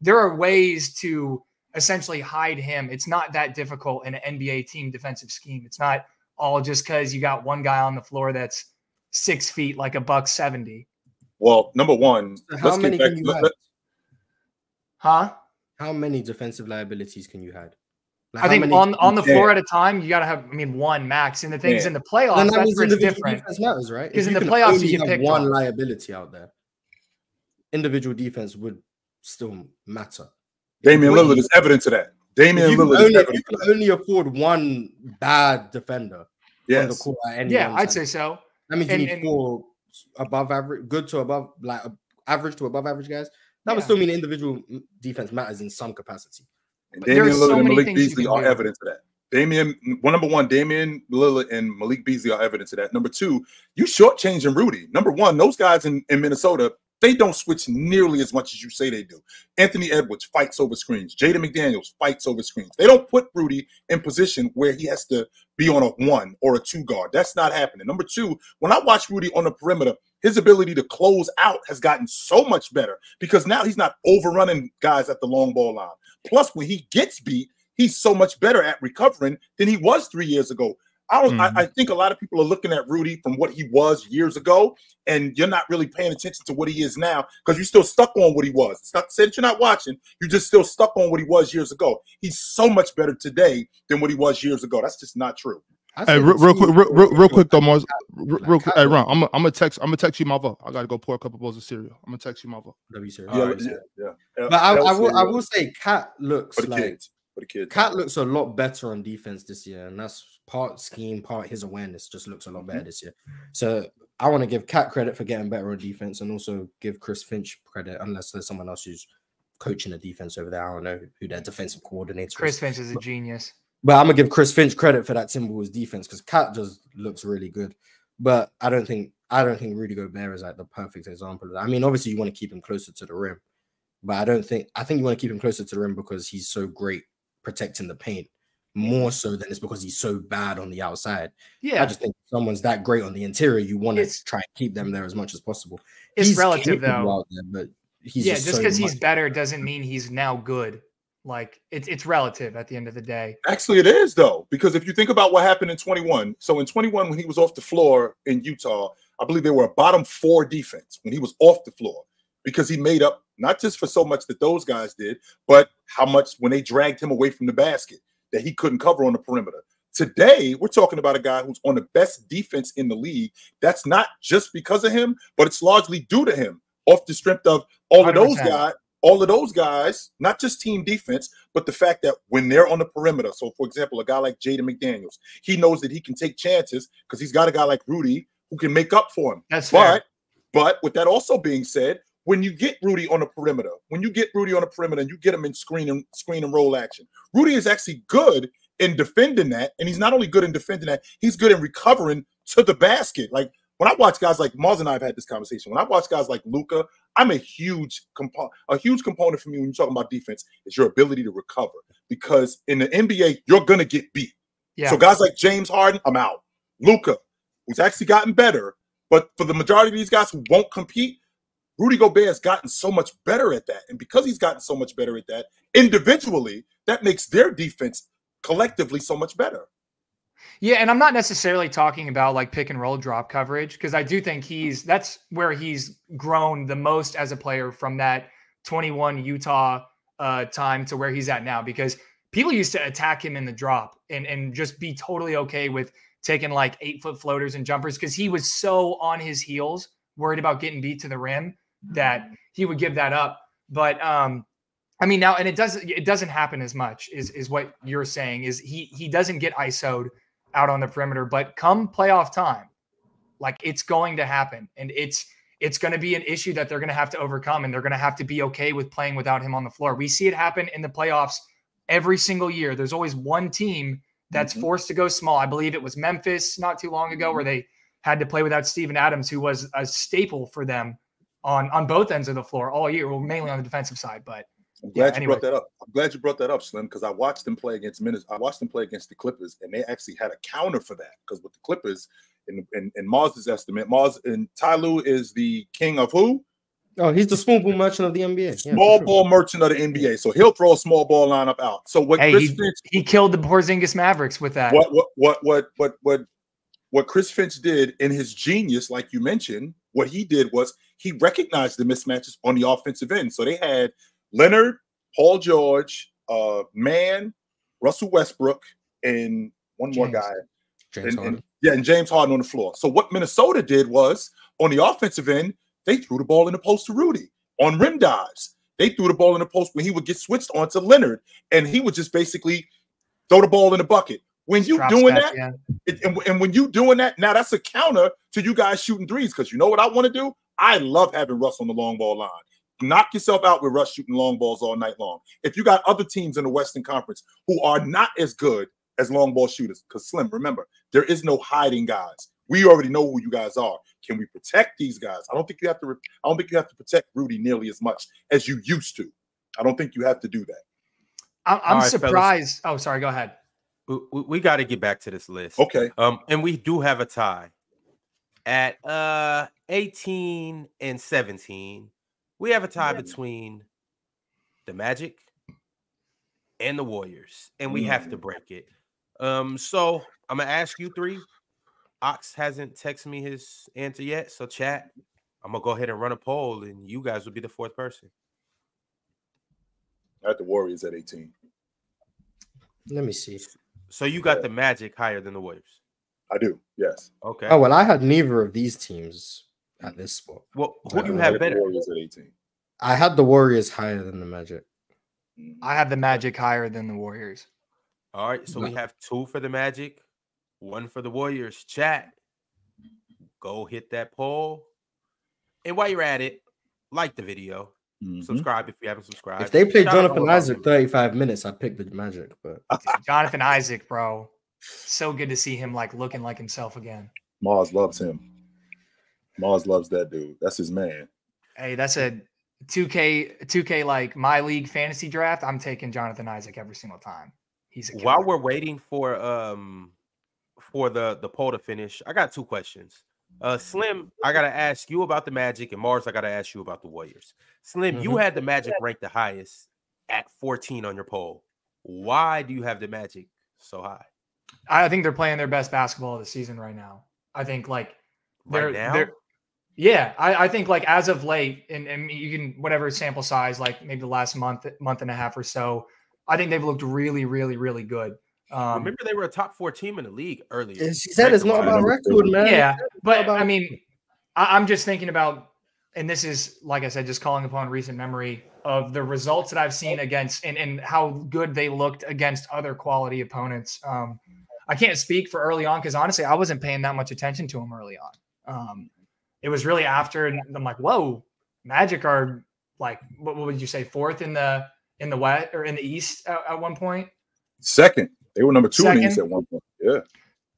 there are ways to essentially hide him. It's not that difficult in an NBA team defensive scheme. It's not all just because you got one guy on the floor that's six feet like a buck 70. Well, number one, So how let's many get back. can you let- have? let- Huh? How many defensive liabilities can you hide? Like, I think on on the Yeah. floor at a time, you got to have, I mean, one max. And the things Yeah. in the Then playoffs, that that's means where it's different. defense matters, right? 'Cause If in the can playoffs, you can have pick one one. liability out there. Individual defense would still matter. Damian Wait. Lillard is evidence of that. Damian If you, can Lillard only, if evidence you can only afford one bad defender on the Yes. court at any Yeah, one I'd time, say so. that means and- you need and- four above average, good to above, like average to above average guys. that would still mean individual mm, defense matters in some capacity. And There Damian are so Lillard and Malik Beasley are do. evidence of that. Damian, one number one, Damian Lillard and Malik Beasley are evidence of that. Number two, you shortchanging Rudy. Number one, those guys in, in Minnesota, they don't switch nearly as much as you say they do. Anthony Edwards fights over screens. Jaden McDaniels fights over screens. They don't put Rudy in position where he has to be on a one or a two guard. That's not happening. Number two, when I watch Rudy on the perimeter, his ability to close out has gotten so much better because now he's not overrunning guys at the long ball line. Plus, when he gets beat, he's so much better at recovering than he was three years ago. I don't. Mhm. I, I think a lot of people are looking at Rudy from what he was years ago, and you're not really paying attention to what he is now because you're still stuck on what he was. It's not said you're not watching. You're just still stuck on what he was years ago. He's so much better today than what he was years ago. That's just not true. I Hey, real, real quick, real, real, real quick though, Mars. KAT- Real, real quick. Hey, Ron, I'm gonna I'm gonna text. I'm gonna text you my vote. I gotta go pour a couple bowls of cereal. I'm gonna text you my vote. W series. Yeah, Alright, yeah, yeah. yeah. But I, I was will. I will say, KAT looks for the like kids. For the kids. KAT looks a lot better on defense this year, and that's part scheme, part his awareness just looks a lot better mm-hmm. this year. So I want to give KAT credit for getting better on defense, and also give Chris Finch credit, unless there's someone else who's coaching the defense over there. I don't know who their defensive coordinator is. Chris is. Finch is a genius. But I'm gonna give Chris Finch credit for that Timberwolves defense because KAT just looks really good. But I don't think I don't think Rudy Gobert is like the perfect example of that. I mean, obviously you want to keep him closer to the rim, but I don't think I think you want to keep him closer to the rim because he's so great protecting the paint. More so than it's because he's so bad on the outside. Yeah, I just think someone's that great on the interior. You want to try and keep them there as much as possible. it's He's relative though. there, but he's yeah, just, just so because he's better doesn't mean he's now good. Like it's it's relative at the end of the day. Actually, it is though, because if you think about what happened in 21, so in 21, when he was off the floor in Utah, I believe they were a bottom four defense when he was off the floor because he made up not just for so much that those guys did, but how much when they dragged him away from the basket that he couldn't cover on the perimeter. Today, we're talking about a guy who's on the best defense in the league. That's not just because of him, but it's largely due to him off the strength of all of those 100%. guys, all of those guys, not just team defense, but the fact that when they're on the perimeter, so for example, a guy like Jaden McDaniels, he knows that he can take chances because he's got a guy like Rudy who can make up for him. That's fair. But but with that also being said, when you get Rudy on the perimeter, when you get Rudy on the perimeter and you get him in screen and screen and roll action, Rudy is actually good in defending that, and he's not only good in defending that, he's good in recovering to the basket. Like when I watch guys like Mars and I have had this conversation. When I watch guys like Luka, I'm a huge component. A huge component for me when you're talking about defense is your ability to recover. Because in the NBA, you're gonna get beat. Yeah, So guys like James Harden, I'm out. Luka, who's actually gotten better, but for the majority of these guys who won't compete, Rudy Gobert has gotten so much better at that. And because he's gotten so much better at that individually, that makes their defense collectively so much better. Yeah, and I'm not necessarily talking about like pick and roll drop coverage because I do think he's that's where he's grown the most as a player from that 21 Utah uh, time to where he's at now. Because people used to attack him in the drop and and just be totally okay with taking like eight foot floaters and jumpers because he was so on his heels, worried about getting beat to the rim that he would give that up. But um, I mean now, and it doesn't it doesn't happen as much is is what you're saying is he he doesn't get ISO'd out on the perimeter. But come playoff time, like it's going to happen, and it's it's going to be an issue that they're going to have to overcome, and they're going to have to be okay with playing without him on the floor. We see it happen in the playoffs every single year. There's always one team that's Mhm. forced to go small. I believe it was Memphis not too long ago where they had to play without Steven Adams, who was a staple for them on on both ends of the floor all year, well, mainly on the defensive side. But I'm Yeah, glad you brought that up. I'm glad you brought that up, Slim, because I watched them play against Minnesota. I watched them play against the Clippers, and they actually had a counter for that. Because with the Clippers, in in, in Mars's estimate, Mars and Ty Lue is the king of who? Oh, he's the small ball merchant of the NBA. Yeah, for small sure. ball merchant of the NBA. So he'll throw a small ball lineup out. So what Hey, Chris he- Finch, he killed the Porzingis Mavericks with that. what what what what what what what Chris Finch did in his genius, like you mentioned, what he did was he recognized the mismatches on the offensive end. So they had Leonard, Paul George, uh, Man, Russell Westbrook, and one more guy. James And- Harden. and- yeah, and James Harden on the floor. So what Minnesota did was on the offensive end, they threw the ball in the post to Rudy on rim dives. They threw the ball in the post when he would get switched onto Leonard, and he would just basically throw the ball in the bucket. When you doing that, yeah. it- and, and when you doing that, now that's a counter to you guys shooting threes. Because you know what I want to do? I love having Russ on the long ball line. Knock yourself out with Russ shooting long balls all night long. If you got other teams in the Western Conference who are not as good as long ball shooters, because Slim, remember, there is no hiding guys. We already know who you guys are. Can we protect these guys? I don't think you have to. I don't think you have to protect Rudy nearly as much as you used to. I don't think you have to do that. I'm, I'm right, surprised. Fellas. Oh, sorry. Go ahead. We, we, we got to get back to this list. Okay. Um, and we do have a tie at uh 18 and 17. We have a tie yeah. between the Magic and the Warriors, and we have to mm. break it. Um, so I'm gonna ask you three Ox hasn't texted me his answer yet. So chat, I'm gonna go ahead and run a poll, and you guys will be the fourth person. At the Warriors at 18. Let me see. So you got yeah. the Magic higher than the Warriors. I do. Yes. Okay. Oh well, I had neither of these teams at this spot. Well, who do you have better? Warriors at 18. I had the Warriors higher than the Magic. Mm-hmm. I have the Magic higher than the Warriors. All right, so we have two for the Magic, one for the Warriors. Chat, go hit that poll. And while you're at it, like the video, mm-hmm. subscribe if you haven't subscribed. If they play Shout Jonathan Isaac 35 minutes, I'd pick the Magic. But Jonathan Isaac, bro, so good to see him like looking like himself again. Mars loves him. Mars loves that dude. That's his man. Hey, that's a 2K 2K like my league fantasy draft. I'm taking Jonathan Isaac every single time. He's while we're waiting for um for the the poll to finish, I got two questions. Uh, Slim, I gotta ask you about the Magic, and Mars, I gotta ask you about the Warriors. Slim, mm-hmm. you had the Magic ranked the highest at 14 on your poll. Why do you have the Magic so high? I think they're playing their best basketball of the season right now. I think like they're, right now. They're, yeah, I, I, think like as of late, and, and you can whatever sample size, like maybe the last month, month and a half or so, I think they've looked really, really, really good. Um, Remember, they were a top four team in the league earlier. She said it's not about record, man. Yeah, but about- I mean, I, I'm just thinking about, and this is like I said, just calling upon recent memory of the results that I've seen against and, and how good they looked against other quality opponents. Um, I can't speak for early on because honestly, I wasn't paying that much attention to them early on. Um, it was really after, and I'm like, whoa, Magic are like, what, what would you say, fourth in the in the west or in the east at, at one point? Second. They were number two Second. in the East at one point. Yeah.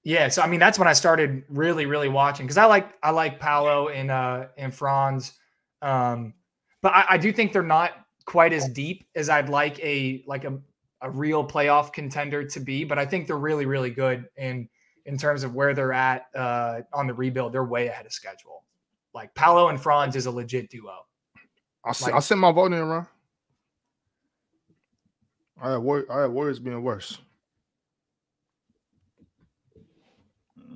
Yeah, so I mean that's when I started really, really watching because I like I like Paolo and uh and Franz, um, but I, I do think they're not quite as deep as I'd like a like a a real playoff contender to be. But I think they're really, really good in in terms of where they're at uh, on the rebuild. They're way ahead of schedule. Like Paolo and Franz is a legit duo. I'll, like, I'll send my vote in, Ron. I have, War- I have Warriors being worse.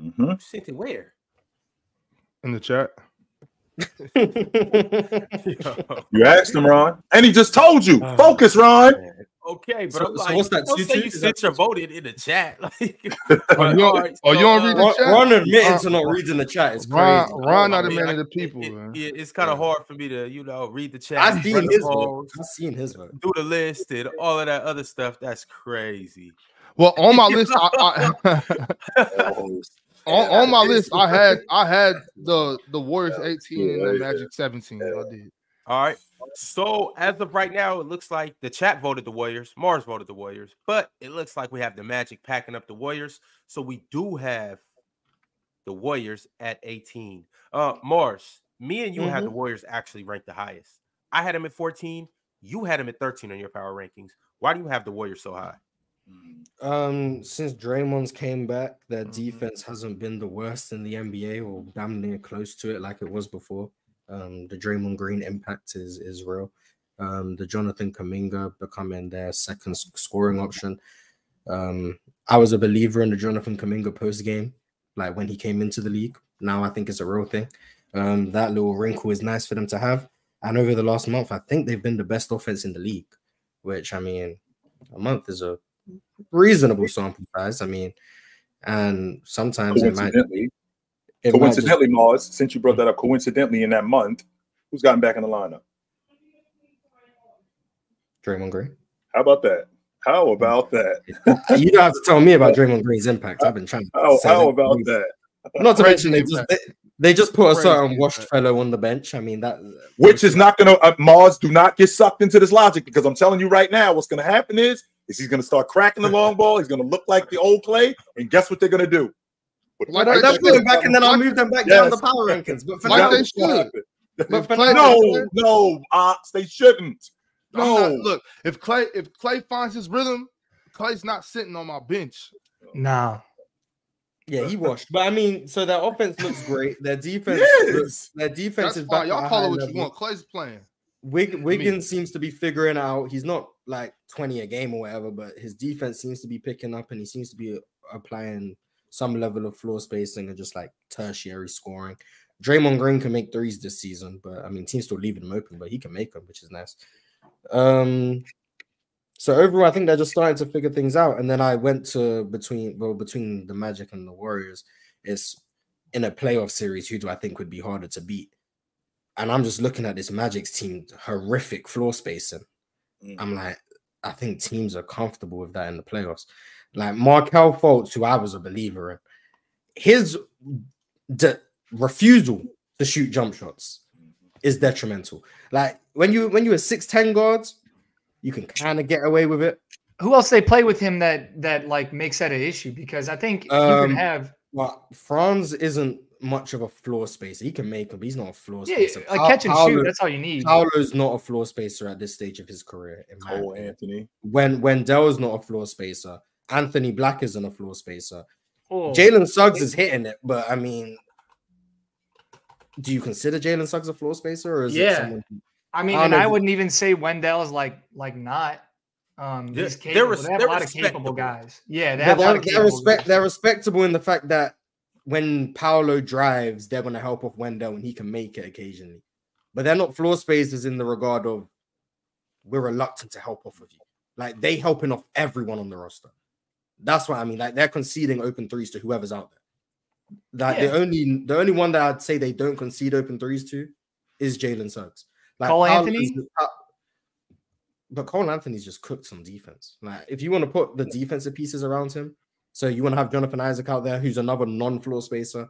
Mm-hmm. Sent it where? In the chat. you asked him, Ron, and he just told you. Uh, Focus, Ron. Okay, but so, like, so what's that? Don't say you sent your vote in, in the chat. Like, oh, you don't, right, oh, you don't read the uh, chat? Ron admitting to not reading the chat is crazy. Ron, oh, Ron not a man of the people. It, man. It, it's kind of yeah. hard for me to, you know, read the chat. I've seen his vote. I've seen his vote. Do the list and all of that other stuff. That's crazy. Well, on my list, I, I on, on my list, I had I had the the Warriors 18 and the Magic 17. I did. All right. So as of right now, it looks like the chat voted the Warriors. Mars voted the Warriors, but it looks like we have the Magic packing up the Warriors. So we do have the Warriors at 18. Uh Mars, me and you mm-hmm. had the Warriors actually ranked the highest. I had them at 14. You had them at 13 on your power rankings. Why do you have the Warriors so high? Um, since Draymond's came back, their mm-hmm. defense hasn't been the worst in the NBA or damn near close to it like it was before. Um, the Draymond Green impact is is real. Um, the Jonathan Kuminga becoming their second scoring option. Um, I was a believer in the Jonathan Kuminga post game, like when he came into the league. Now I think it's a real thing. Um, that little wrinkle is nice for them to have. And over the last month, I think they've been the best offense in the league, which I mean, a month is a reasonable sample size. I mean, and sometimes it might. It coincidentally, just, Mars, since you brought that up, coincidentally, in that month, who's gotten back in the lineup? Draymond Green. How about that? How about that? you don't have to tell me about Draymond Green's impact. I've been trying. To How, how about that? Not to mention they just they, They just put a Crazy, certain washed but- fellow on the bench. I mean that, Which is not going to uh, Mars. Do not get sucked into this logic because I'm telling you right now, what's going to happen is is he's going to start cracking the long ball. He's going to look like the old Klay, and guess what they're going to do? Put Like right they back put him in. back and then I'll move them back Yes. down the power rankings. But for Like now, they should. But for Klay, now, no, no, Ox, they shouldn't. I'm not- No. look, if Klay if Klay finds his rhythm, Klay's not sitting on my bench. No. yeah, he washed. But I mean, so their offense looks great. Their defense, Yes. looks, their defense That's is back. Y'all at a call it what level. you want. Klay's playing. Wig, Wiggins seems to be figuring out. He's not like 20 a game or whatever, but his defense seems to be picking up and he seems to be applying some level of floor spacing and just like tertiary scoring. Draymond Green can make threes this season, but I mean, teams still leaving him open, but he can make them, which is nice. Um, so overall, I think they're just starting to figure things out. And then I went to between well between the Magic and the Warriors. It's in a playoff series. Who do I think would be harder to beat? And I'm just looking at this Magic's team, horrific floor spacing. Mm. I'm like, I think teams are comfortable with that in the playoffs. Like Markelle Fultz, who I was a believer in, his de- refusal to shoot jump shots is detrimental. Like when you when you're six ten guards, you can kind of get away with it. Who else they play with him that that like makes that an issue? Because I think you Um, can have Well, Franz isn't much of a floor spacer. He can make them, he's not a floor yeah, spacer. like Pa- catch and Paolo- shoot. That's all you need. Paolo's not a floor spacer at this stage of his career. In my Cole opinion. Anthony. When Wendell's not a floor spacer, Anthony Black isn't a floor spacer. Oh, Jalen Suggs is hitting it, but I mean, do you consider Jalen Suggs a floor spacer, or is Yeah. it someone? who- I mean, I and know I wouldn't even say Wendell is like like not. Um, They're- he's they're capable. res- they have they're a lot of capable guys. Yeah, they But have a lot they're, of they're, capable respect, guys. they're respectable in the fact that when Paolo drives, they're going to help off Wendell and he can make it occasionally. But they're not floor spacers in the regard of we're reluctant to help off of you. Like they helping off everyone on the roster. That's what I mean. Like they're conceding open threes to whoever's out there. Like Yeah. the only the only one that I'd say they don't concede open threes to is Jalen Suggs. Like Cole Anthony? uh, but Cole Anthony's just cooked some defense. Like if you want to put the defensive pieces around him, so you want to have Jonathan Isaac out there, who's another non-floor spacer,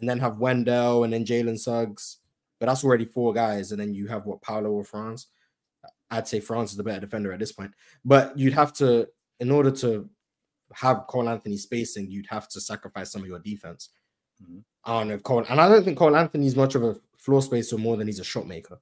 and then have Wendell and then Jalen Suggs. But that's already four guys, and then you have what Paolo or Franz. I'd say Franz is the better defender at this point. But you'd have to, in order to have Cole Anthony spacing, you'd have to sacrifice some of your defense. Mhm. I don't know if Cole, and I don't think Cole Anthony's much of a floor spacer more than he's a shot maker.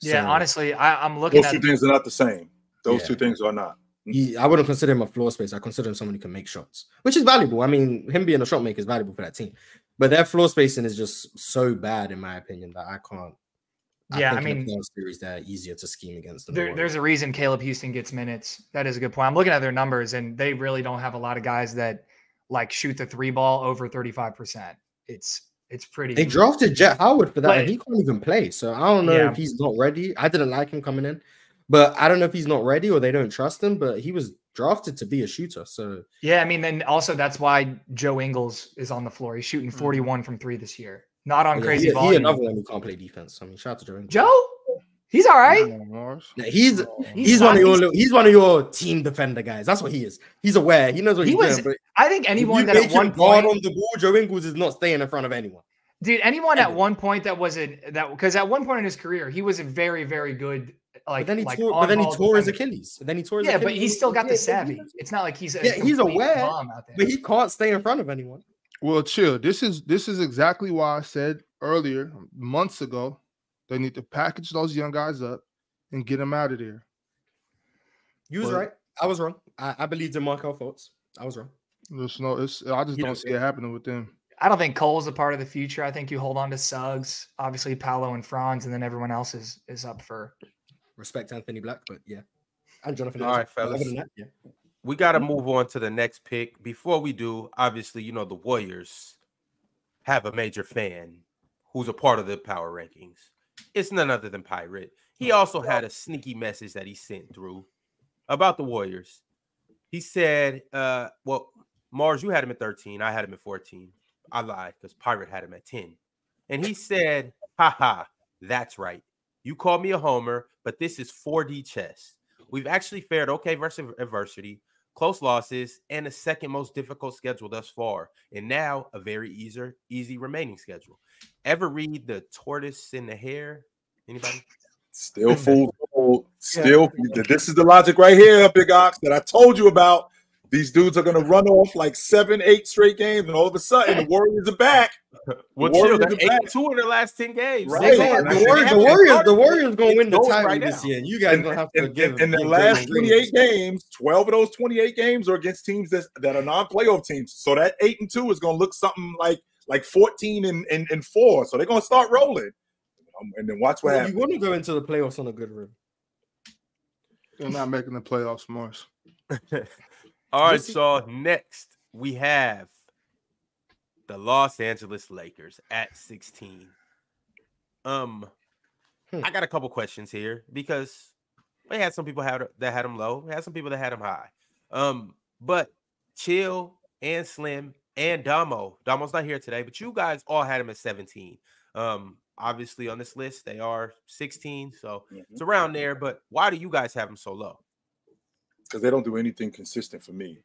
Yeah, So- honestly, I, I'm looking Those at two things are not the same. Those Yeah. two things are not. he, I wouldn't consider him a floor space. I consider him someone who can make shots, which is valuable. I mean, him being a shot maker is valuable for that team. But their floor spacing is just so bad, in my opinion, that I can't. Yeah, I in mean- series they're easier to scheme against. Than the there, there's a reason Caleb Houstan gets minutes. That is a good point. I'm looking at their numbers, and they really don't have a lot of guys that like shoot the three ball over 35 percent. It's it's pretty. They drafted Jett Howard for that, and he can't even play. So I don't know Yeah. if he's not ready. I didn't like him coming in, but I don't know if he's not ready or they don't trust him. But he was drafted to be a shooter, so Yeah, I mean, then also that's why Joe Ingles is on the floor. He's shooting mm. 41 from three this year. Not on yeah, crazy he, he volume. another one who can't play defense. I mean, shout out to Joe. Joe, he's all right. Come on, Mars. Yeah, he's He's he's, one of your He's- he's one of your team defender guys. That's what he is. He's aware. He knows what He he's was- doing. But I think anyone that at one guard point, on the ball, Joe Ingles is not staying in front of anyone. dude, anyone at one point that was a that because at one point in his career he was a very very good like But then he like tore. But then he on-ball tore his defender. Achilles. Then he tore his Yeah, but Achilles. he's still got the savvy. It's not like he's a Yeah, he's aware, out there. But he can't stay in front of anyone. Well, chill. This is this is exactly why I said earlier, months ago, they need to package those young guys up and get them out of there. You was Well- right. I was wrong. I, I believed in Markelle Fultz. I was wrong. There's no, it's I just You don't know, see it happening with them. I don't think Cole's a part of the future. I think you hold on to Suggs, obviously Paolo and Franz, and then everyone else is is up for. Respect Anthony Black, but yeah. And Jonathan. All Isaac. right, fellas. that, yeah. We got to move on to the next pick. Before we do, obviously, you know, the Warriors have a major fan who's a part of the power rankings. It's none other than Pirate. He also had a sneaky message that he sent through about the Warriors. He said, uh, well, Mars, you had him at 13. I had him at 14. I lied because Pirate had him at 10. And he said, haha, that's right. You called me a homer, but this is 4D chess. We've actually fared okay versus adversity, close losses, and the second most difficult schedule thus far. And now a very easier, easy remaining schedule. Ever read The Tortoise and the Hare? Anybody? Still full. Still, this is the logic right here, Big Ox, that I told you about. These dudes are gonna run off like seven, eight straight games, and all of a sudden the Warriors are back. Well, Warriors chill. They're eight back. two in their last ten games. Right. They Yeah, the Warriors, have the Warriors, the. Warriors gonna win the title right this now. year, and you guys In, gonna have to in- give in the last 28 Green. games, 12 of those 28 games are against teams that, that are non-playoff teams. So that eight and two is gonna look something like like 14 and, and, and four. So they're gonna start rolling. Um, and then watch what Well, happens. you want to go into the playoffs on a good run. They're not making the playoffs, Morris. All right, so next we have the Los Angeles Lakers at 16. Um, Hmm. I got a couple questions here because we had some people had that had them low, we had some people that had them high. Um, but Chill and Slim and Damo, Damo's not here today, but you guys all had him at 17. Um, obviously on this list they are 16, so Mhm. it's around there. But why do you guys have them so low? Because they don't do anything consistent for me.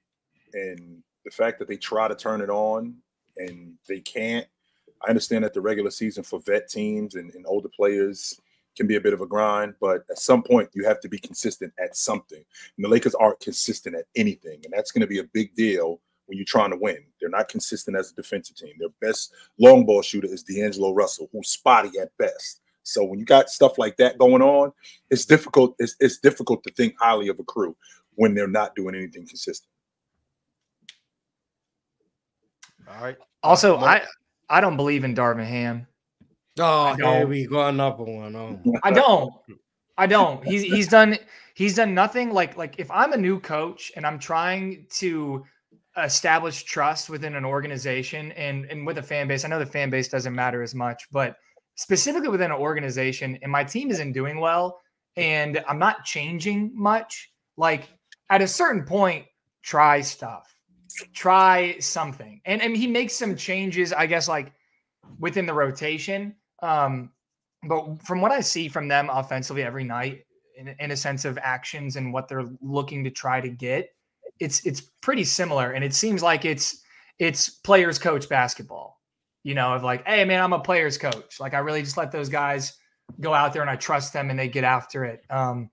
And the fact that they try to turn it on and they can't, I understand that the regular season for vet teams and, and older players can be a bit of a grind, but at some point you have to be consistent at something. And the Lakers aren't consistent at anything, and that's going to be a big deal when you're trying to win. They're not consistent as a defensive team. Their best long ball shooter is D'Angelo Russell, who's spotty at best. So when you got stuff like that going on, it's difficult. It's, it's difficult to think highly of a crew when they're not doing anything consistent. All right. Also, Mo- I I don't believe in Darvin Ham. Oh, I here don't. we go another one. Oh. I don't. I don't. He's he's done he's done nothing like like if I'm a new coach and I'm trying to establish trust within an organization and and with a fan base. I know the fan base doesn't matter as much, but specifically within an organization and my team isn't doing well and I'm not changing much, like at a certain point try stuff. Try something. And and he makes some changes I guess like within the rotation. Um but from what I see from them offensively every night, in, in a sense of actions and what they're looking to try to get, it's it's pretty similar, and it seems like it's it's players coach basketball. You know, of like, hey man, I'm a players coach. Like I really just let those guys go out there and I trust them and they get after it. Um,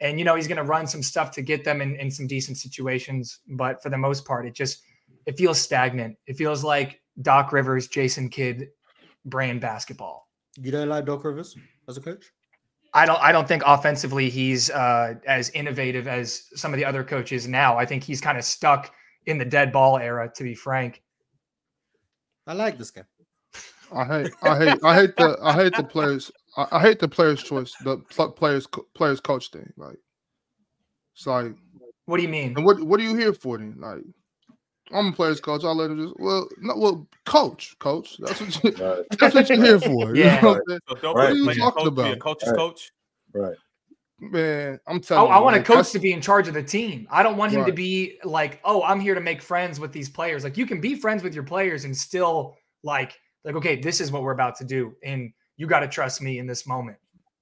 and you know, he's going to run some stuff to get them in, in some decent situations, but for the most part, it just it feels stagnant. It feels like Doc Rivers, Jason Kidd brand basketball. You don't like Doc Rivers as a coach? I don't I don't think offensively he's uh, as innovative as some of the other coaches now. I think he's kind of stuck in the dead ball era, to be frank. I like this guy. I hate, I hate, I hate the, I hate the players. I, I hate the players' choice, the pl- players, co- players coach thing. Like, it's like, What do you mean? and what, what are you here for then? Like, I'm a players coach. I let him just, well, no, well, coach, coach. That's what you, Right. that's what you're here for. you Yeah. know what I'm? So don't Right. be What are you player's talking coach, be a about? coach's Right. coach. Right. Man, I'm I, telling you, I want a coach that's- to be in charge of the team. I don't want him to be like, oh, I'm here to make friends with these players. Like you can be friends with your players and still like, like, okay, this is what we're about to do. And you got to trust me in this moment.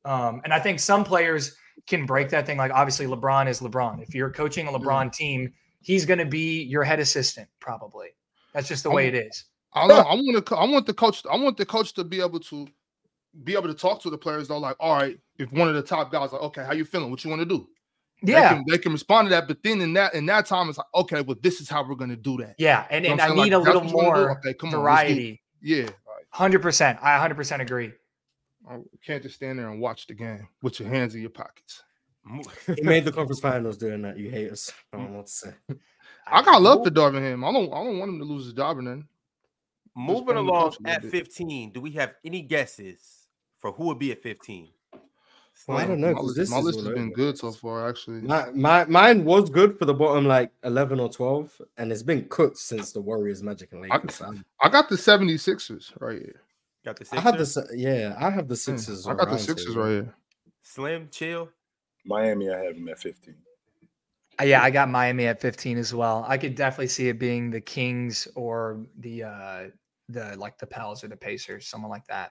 Um, and I think some players can break that thing. Like obviously LeBron is LeBron. If you're coaching a LeBron team, he's going to be your head assistant probably. That's just the way it is. I know. I want to. I want the coach. I want the coach to be able to be able to talk to the players. Though, like, all right, if one of the top guys, like, okay, how you feeling? What you want to do? They Yeah. can, they can respond to that. But then in that in that time, it's like, okay, well, this is how we're gonna do that. Yeah. And, You know and I need a Like, that's little what you wanna do? more Okay, come on, let's do it. variety. Yeah, 100%. I 100% agree. I can't just stand there and watch the game with your hands in your pockets. Mo- He made the conference finals doing that. You haters. I don't know what to say. I got love for Darvin Ham. I don't. I don't want him to lose his job or nothing. Moving blame the along coach a little at 15, do we have any guesses for who would be at 15? Well, I don't know, My 'cause list, this my list has been good so far, actually. My, my mine was good for the bottom like 11 or 12, and it's been cooked since the Warriors, Magic, and I- Lakers. I, I got the 76ers right here. Got the I have the Sixers? Yeah, I have the Hmm, Sixers. I got the around Sixers here. right here. Slim, chill. Miami, I have them at 15. Uh, Yeah, I got Miami at 15 as well. I could definitely see it being the Kings or the uh the like the Pels or the Pacers, someone like that.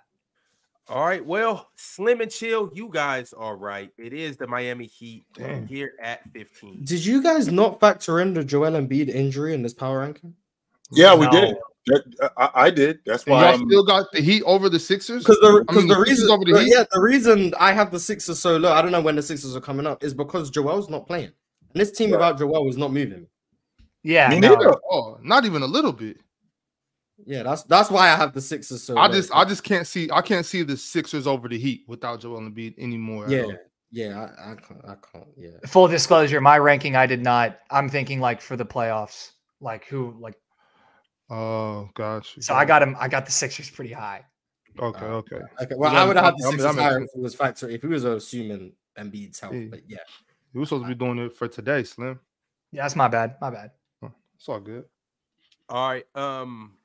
All right. Well, Slim and Chill, you guys are right. It is the Miami Heat Damn. here at 15. Did you guys not factor in the Joel Embiid injury in this power ranking? Yeah, we did. That- uh, I, I did. That's why. I'm, still got the Heat over the Sixers. Because the, I cause mean, the the reason over the the- Heat? yeah, the reason I have the Sixers so low, I don't know when the Sixers are coming up, is because Joel's not playing. And this team Yeah. without Joel is not moving. Yeah, me no. neither. Oh, not even a little bit. Yeah, that's that's why I have the Sixers so I low. just, I just can't see, I can't see the Sixers over the Heat without Joel Embiid anymore. at yeah, all. yeah, I, I can't, I can't, yeah. Full disclosure, my ranking, I did not. I'm thinking like for the playoffs, like who, like. Oh gosh. So I got him. I got the Sixers pretty high. Okay, okay. Okay, well, Yeah, I would have had the that- that Sixers makes higher sense. if it was factor if he was assuming Embiid's health, Yeah. but yeah. We were supposed to be doing it for today, Slim. Yeah, that's my bad. My bad. It's all good. All right. Um,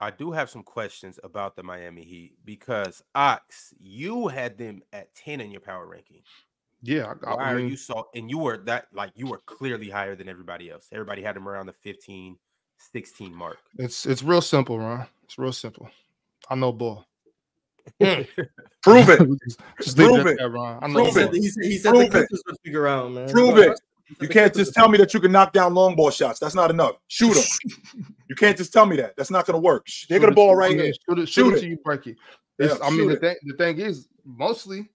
I do have some questions about the Miami Heat because Ox, you had them at 10 in your power ranking. Yeah, I, Why I are mean, you saw and you were that like you were clearly higher than everybody else. Everybody had them around the 15, 16 mark. it's it's real simple, Ron. It's real simple. I know ball. Prove it. just just leave Prove it it. at that, Ron. I know Prove ball. said, he said, he said Prove the it. Clippers would figure out, man. Prove it. You can't just tell me that you can knock down long ball shots. That's not enough. Shoot them. you can't just tell me that. That's not going to work. They got Shoot the it ball right here. Shoot it, Shoot shoot it it. you break it. It's, Yeah, I mean, the thing, the thing is, mostly,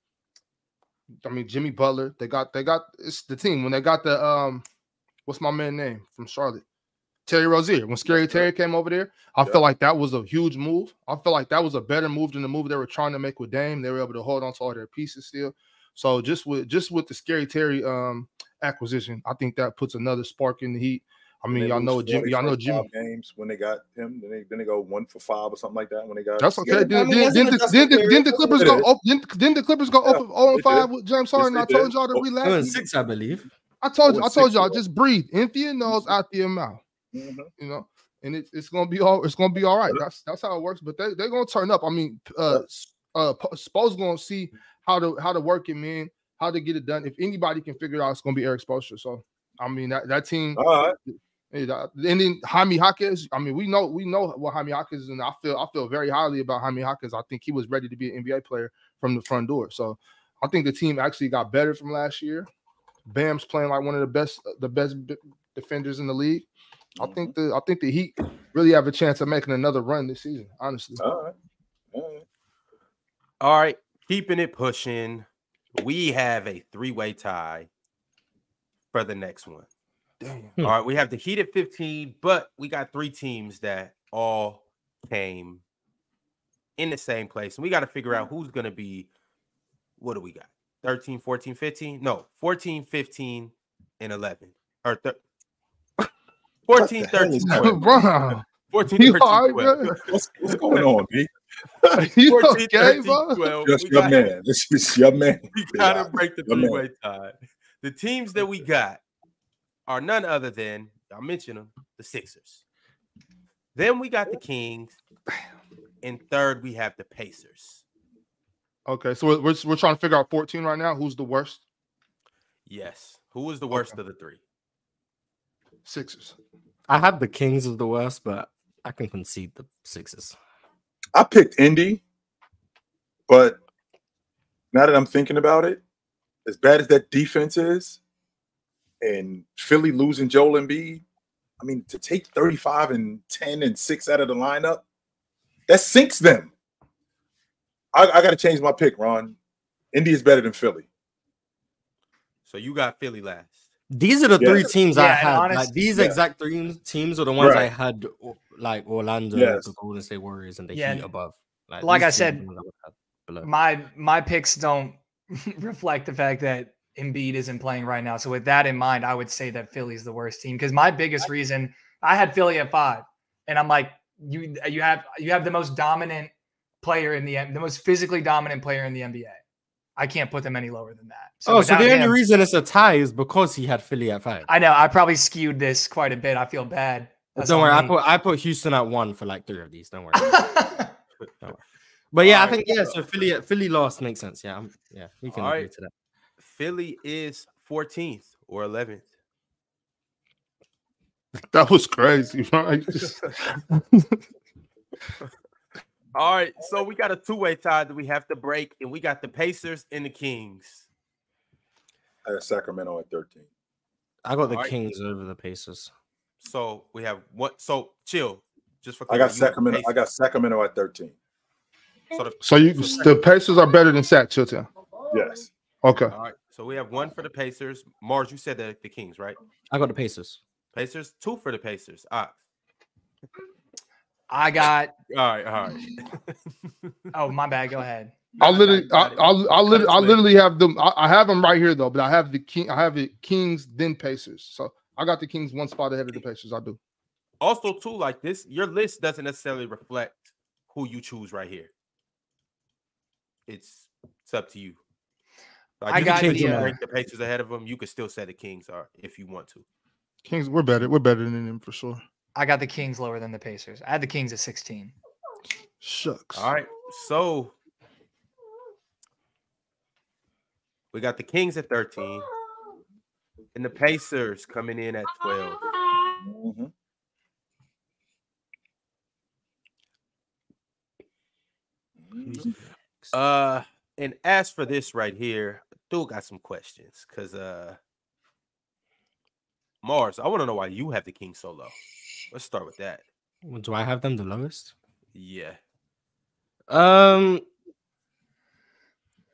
I mean, Jimmy Butler. They got, they got. It's the team when they got the um, what's my man name from Charlotte, Terry Rozier. When Scary Terry came over there, I Yeah. feel like that was a huge move. I felt like that was a better move than the move they were trying to make with Dame. They were able to hold on to all their pieces still. So just with just with the Scary Terry um acquisition, I think that puts another spark in the Heat. I mean, They y'all know four Jimmy. Y'all know first Jimmy. games when they got him. Then they then they go one for five or something like that when they got. That's okay. Yeah, Then, I mean, then, that's then, the, then, the, then the. Clippers go. is. Oh, then, then the Clippers go Yeah, off of 0 and 5 did. with James Yes, Harden. they I told did. y'all to Oh, relax. Six, I believe. I told Oh, you. I told y'all just breathe. Empty your nose, out your mouth. Mhm. You know, and it's it's gonna be all. It's gonna be all right. That's that's how it works. But they they're gonna turn up. I mean, uh, uh, Spo's gonna see how to how to work it, man. How to get it done. If anybody can figure it out, it's gonna be Erik Spoelstra. So, I mean, that that team. All right. And then Jaime Hawkins, I mean, we know we know what Jaime Hawkins is, and I feel I feel very highly about Jaime Hawkins. I think he was ready to be an NBA player from the front door. So I think the team actually got better from last year. Bam's playing like one of the best the best defenders in the league. I think the I think the Heat really have a chance of making another run this season. Honestly, All right. All right. All right, keeping it pushing. We have a three-way tie for the next one. damn. Hmm. All right, we have the Heat at 15, but we got three teams that all came in the same place. And we got to figure out who's going to be what do we got? 13, 14, 15? No, 14, 15, and 11. Or thir- 14, the hell 13, is that? 12. Bro, 14, You 13, all right, 12. bro? What's, what's going on, B? you 14, okay, 13, bro? 12. Just We your got- man. This is your man. we gotta Yeah, break the your man. three-way tie. The teams that we got are none other than I mentioned them, the Sixers. Then we got the Kings, and third we have the Pacers. Okay, so we're, we're we're trying to figure out 14 right now. Who's the worst? Yes, who is the worst of the three? Sixers. I had the Kings of the West, but I can concede the Sixers. I picked Indy, but now that I'm thinking about it, as bad as that defense is, and Philly losing Joel Embiid, I mean, to take 35 and 10 and 6 out of the lineup, that sinks them. I, I got to change my pick, Ron. Indy is better than Philly. So you got Philly last. These are the Yeah. three teams I Yeah, and had. honest- like these yeah. exact three teams are the ones I had, like Orlando, Yes. the Golden State Warriors, and the Yeah, Heat above. like these I said, I below. my my picks don't reflect the fact that Embiid isn't playing right now. So with that in mind, I would say that Philly's the worst team because my biggest reason I had Philly at five, and I'm like, you you have you have the most dominant player in the the most physically dominant player in the NBA. I can't put them any lower than that. oh, so without the only him- reason it's a tie is because he had Philly at five. I know I probably skewed this quite a bit. I feel bad. That's don't on worry, I put I put Houston at one for like three of these. Don't worry. But yeah, I Alright. think yeah. So Philly, Philly lost makes sense. Yeah, I'm, yeah, we can agree Alright. to that. Philly is 14th or 11th. That was crazy, right? All right, so we got a two-way tie that we have to break, and we got the Pacers and the Kings. I got Sacramento at 13. I got the Alright. Kings over the Pacers. So we have what? So chill. Just for I got clarity, you have the Sacramento. I got Sacramento at 13. So the, So you the Pacers are better than Sac Chilltown. Yes. Okay. all right. So we have one for the Pacers. Mars, you said the, the Kings, right? I got the Pacers. Pacers. Two for the Pacers. All right. I got. All right. All right. Oh, my bad. Go ahead. I Nah, literally, nah, I, you got it. I, I, literally, I Cut literally have them. I, I have them right here though, but I have the king. I have it Kings then Pacers. So I got the Kings one spot ahead of the Pacers. I do. also, too, like this, your list doesn't necessarily reflect who you choose right here. It's it's up to you. Like, I you got can the, uh, rank the Pacers ahead of them. You could still say the Kings are if you want to. Kings, we're better. We're better than them for sure. I got the Kings lower than the Pacers. I had the Kings at 16. Shucks. All right. So we got the Kings at 13 and the Pacers coming in at 12. Mhm. Uh and as for this right here, I do got some questions because uh Mars, I want to know why you have the Kings so low. Let's start with that. Do I have them the lowest? Yeah. Um,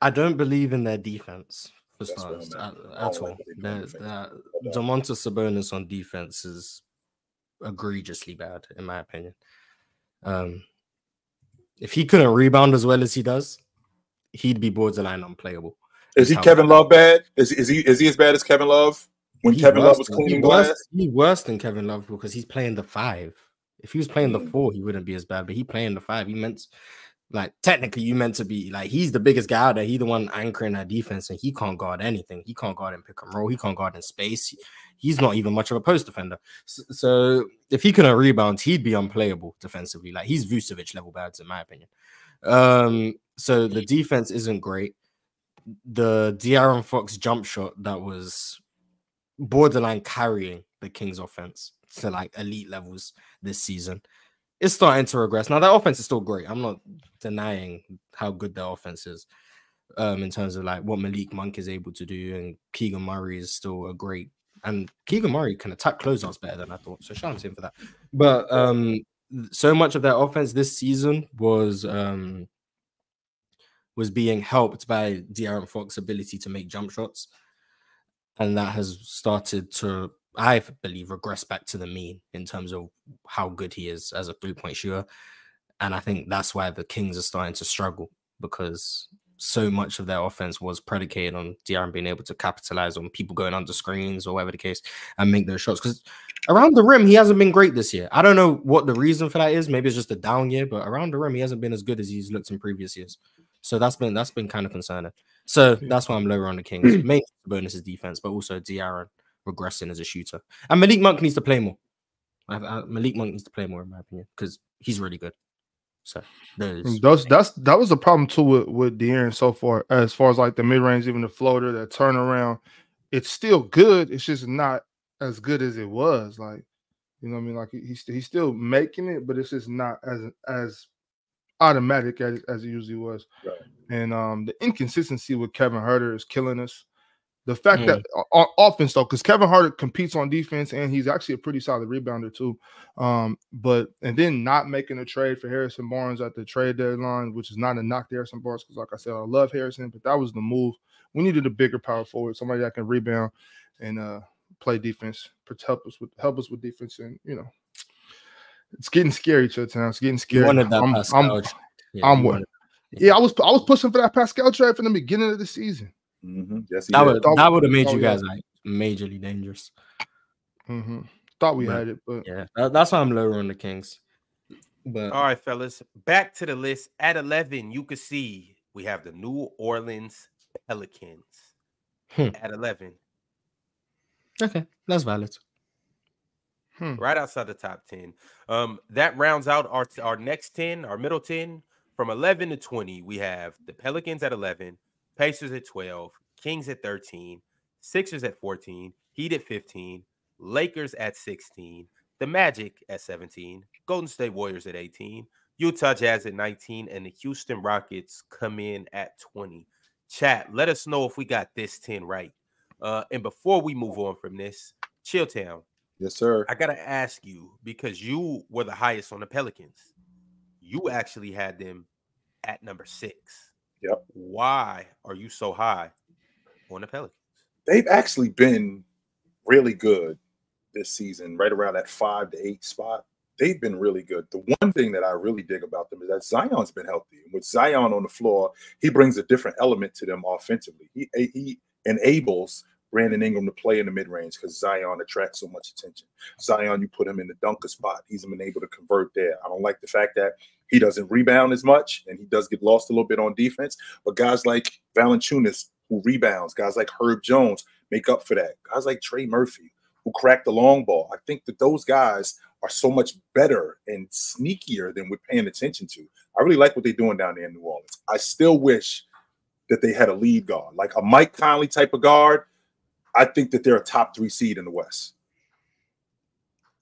I don't believe in their defense for That's where starters at. at, at all. what they do on There's defense. that I don't. Domantas Sabonis on defense is egregiously bad, in my opinion. Um, if he couldn't rebound as well as he does, he'd be borderline unplayable. Is he Kevin Love bad? Is, is he is he as bad as Kevin Love when He's Kevin Love worse was than- cleaning he's worse- He's worse than Kevin Love because he's playing the five. If he was playing the Mm. four, he wouldn't be as bad. But he playing the five. He meant like technically you meant to be like he's the biggest guy out there. He the one anchoring that defense, and he can't guard anything. He can't guard in pick and roll. He can't guard in space. He's not even much of a post defender. So, so if he couldn't rebound, he'd be unplayable defensively. Like he's Vucevic level bad, in my opinion. Um, so the defense isn't great. The De'Aaron Fox jump shot that was borderline carrying the Kings offense to like elite levels this season. It's starting to regress. Now, their offense is still great. I'm not denying how good their offense is um, in terms of like what Malik Monk is able to do, and Keegan Murray is still a great. And Keegan Murray can attack closeouts better than I thought. So shout out to him for that. But um, so much of their offense this season was um, was being helped by De'Aaron Fox's ability to make jump shots and that has started to i believe regress back to the mean in terms of how good he is as a three-point shooter and i think that's why the kings are starting to struggle because so much of their offense was predicated on De'Aaron being able to capitalize on people going under screens or whatever the case and make those shots. Because around the rim, he hasn't been great this year. I don't know what the reason for that is. Maybe it's just a down year, but around the rim, he hasn't been as good as he's looked in previous years. So that's been that's been kind of concerning. So that's why I'm lower on the Kings. Mainly bonus is defense, but also De'Aaron regressing as a shooter. And Malik Monk needs to play more. I- I- Malik Monk needs to play more, in my opinion, because he's really good. So those. Mm, that's that was the problem too with with De'Aaron so far. As far as like the mid range, even the floater, that turnaround, it's still good. It's just not as good as it was. Like you know, what I mean, like he's he's still making it, but it's just not as as automatic as as it usually was. Right. And um, the inconsistency with Kevin Huerter is killing us. The fact that on offense though, because Kevin Huerter competes on defense and he's actually a pretty solid rebounder too. Um, but and then not making a trade for Harrison Barnes at the trade deadline, which is not a knock to Harrison Barnes, because like I said, I love Harrison, but that was the move. We needed a bigger power forward, somebody that can rebound and uh play defense, help us with help us with defense, and you know, it's getting scary, Chilltown. It's getting You scary. wanted that I'm- Pascal I'm- Yeah, I'm you wanted- yeah, I was I was pushing for that Pascal trade from the beginning of the season. Mhm. Yes, That would that would have made you guys like majorly dangerous. hmm Thought we But- had it, but Yeah, that- that's why I'm lower on the Kings. But All right, fellas. Back to the list. At 11, you can see we have the New Orleans Pelicans. Hmm. At 11, okay, that's valid. Hmm. right outside the top 10. Um, that rounds out our our next 10, our middle 10. From 11 to 20, we have the Pelicans at 11, Pacers at 12, Kings at 13, Sixers at 14, Heat at 15, Lakers at 16, the Magic at 17, Golden State Warriors at 18, Utah Jazz at 19, and the Houston Rockets come in at 20. Chat, let us know if we got this 10 right. Uh, and before we move on from this, Chilltown, Yes, sir. I gotta ask you because you were the highest on the Pelicans. You actually had them at number six. Yep. Why are you so high on the Pelicans? They've actually been really good this season, right around that five to eight spot. They've been really good. The one thing that I really dig about them is that Zion's been healthy. And with Zion on the floor, he brings a different element to them offensively. He he enables Brandon Ingram to play in the mid range because Zion attracts so much attention. Zion, you put him in the dunker spot, he's been able to convert there. I don't like the fact that he doesn't rebound as much and he does get lost a little bit on defense. But guys like Valanciunas, who rebounds, guys like Herb Jones make up for that. Guys like Trey Murphy, who crack the long ball. I think that those guys are so much better and sneakier than we're paying attention to. I really like what they're doing down there in New Orleans. I still wish that they had a lead guard, like a Mike Conley type of guard. I think that they're a top three seed in the West.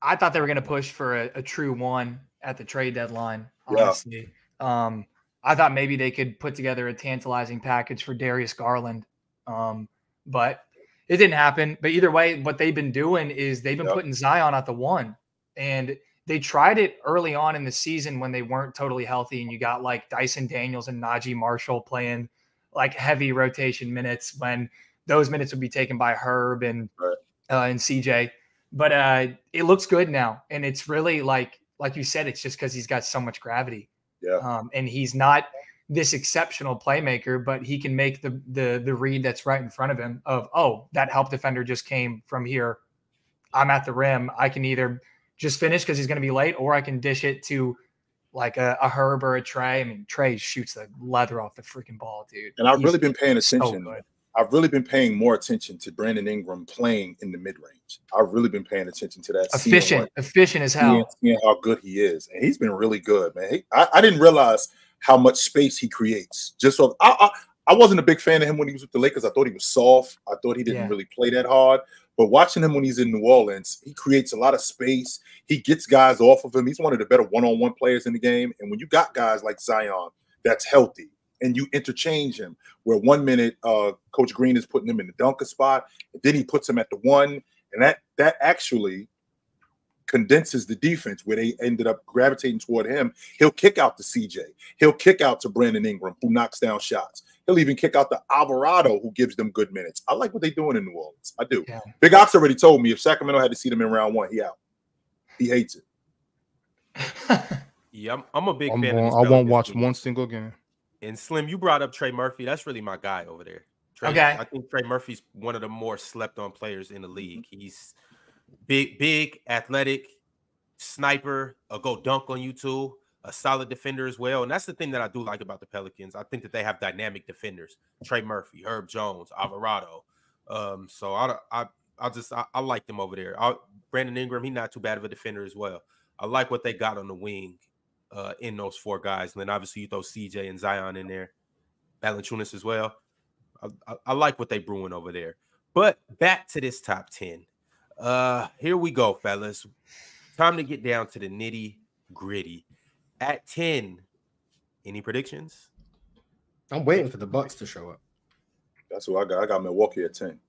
I thought they were going to push for a, a, true one at the trade deadline. Yeah. Honestly, um, I thought maybe they could put together a tantalizing package for Darius Garland, um, but it didn't happen. But either way, what they've been doing is they've been Yep. putting Zion at the one, and they tried it early on in the season when they weren't totally healthy, and you got like Dyson Daniels and Naji Marshall playing like heavy rotation minutes when those minutes would be taken by Herb and Right. uh, and CJ. But uh, it looks good now, and it's really like like you said, it's just because he's got so much gravity. Yeah. Um, and he's not this exceptional playmaker, but he can make the the the read that's right in front of him of oh that help defender just came from here. I'm at the rim. I can either just finish because he's going to be late, or I can dish it to like a, a Herb or a Trey. I mean, Trey shoots the leather off the freaking ball, dude. And I've He's really been paying so attention. good. I've really been paying more attention to Brandon Ingram playing in the mid range. I've really been paying attention to that. Efficient, efficient as hell. seeing how good he is, and he's been really good, man. He, I, I didn't realize how much space he creates. Just so I, I, I wasn't a big fan of him when he was with the Lakers. I thought he was soft. I thought he didn't Yeah. really play that hard. But watching him when he's in New Orleans, he creates a lot of space. He gets guys off of him. He's one of the better one-on-one players in the game. And when you got guys like Zion that's healthy and you interchange him, where one minute uh, Coach Green is putting him in the dunker spot, and then he puts him at the one, and that that actually condenses the defense where they ended up gravitating toward him. He'll kick out to CJ. He'll kick out to Brandon Ingram, who knocks down shots. He'll even kick out to Alvarado, who gives them good minutes. I like what they're doing in New Orleans. I do. Yeah. Big Ox already told me if Sacramento had to see them in round one, he out. He hates it. Yeah, I'm, I'm a big I'm fan. going- of I won't watch one single game. And Slim, you brought up Trey Murphy. That's really my guy over there. Trey, Okay. I think Trey Murphy's one of the more slept on players in the league. He's big, big, athletic, sniper, a go dunk on you too, a solid defender as well. And that's the thing that I do like about the Pelicans. I think that they have dynamic defenders. Trey Murphy, Herb Jones, Alvarado. Um, so I I I just I, I like them over there. I, Brandon Ingram, he's not too bad of a defender as well. I like what they got on the wing uh, in those four guys. And then obviously you throw CJ and Zion in there, Valanciunas as well. I, I, I like what they brewing over there. But back to this top 10. Uh, here we go, fellas. Time to get down to the nitty gritty. At 10, any predictions? I'm waiting for the Bucks to show up. That's who I got. I got Milwaukee at 10.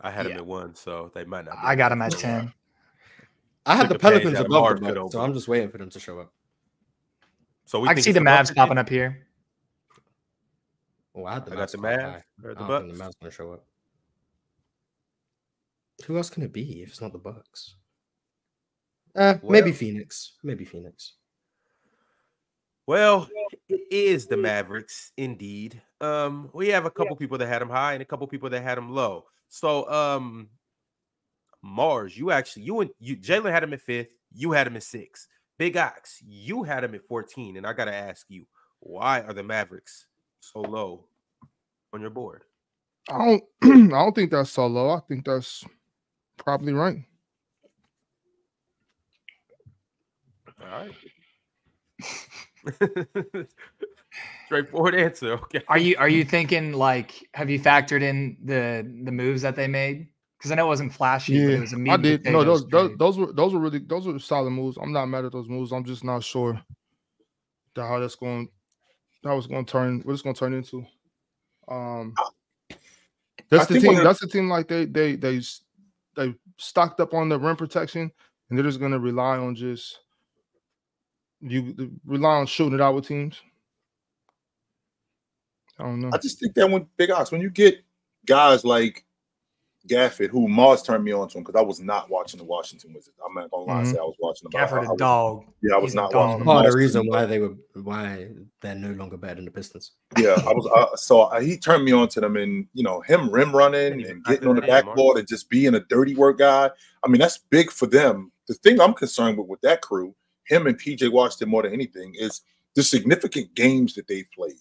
I had them at one, so they might not. be I got them at 10. I had the Pelicans above Mark's the Bucks, so. I'm just waiting for them to show up. So we I can see the Mavs at popping up here. Oh, I had the I got Mavs the Mavs high. the I think Bucks. the Mavs gonna show up. Who else can it be if it's not the Bucks? Uh, maybe Phoenix. Maybe Phoenix. Well, it is the Mavericks indeed. Um, we have a couple people that had them high and a couple people that had them low. So, um, Mars, you actually you and you Jalen had him at fifth, you had him at six. Big Ox, you had him at 14, and I gotta ask you, why are the Mavericks so low on your board? I don't I don't think that's so low. I think that's probably right. All right. Straightforward answer. Okay. Are you are you thinking like have you factored in the the moves that they made? Because I know it wasn't flashy, but it was immediate. I did. No, those, those those were those were really those were solid moves. I'm not mad at those moves. I'm just not sure the how that's going how it's going to turn what it's going to turn into. Um, that's the team. That's the team. Like they they they s- they stocked up on the rim protection, and they're just going to rely on just you rely on shooting it out with teams. I don't know. I just think that when Big Ox, when you get guys like Gafford, who Mars turned me on to him because I was not watching the Washington Wizards. I'm not gonna lie and say I was watching them. but I- I Gafford a dog. Yeah, I was He's not watching them. Part of the reason why they were why they're no longer better than the Pistons. Yeah, I was. Uh, so uh, he turned me on to them, and you know him rim running and getting on the backboard and just being a dirty work guy. I mean, that's big for them. The thing I'm concerned with with that crew, him and PJ Washington more than anything, is the significant games that they've played,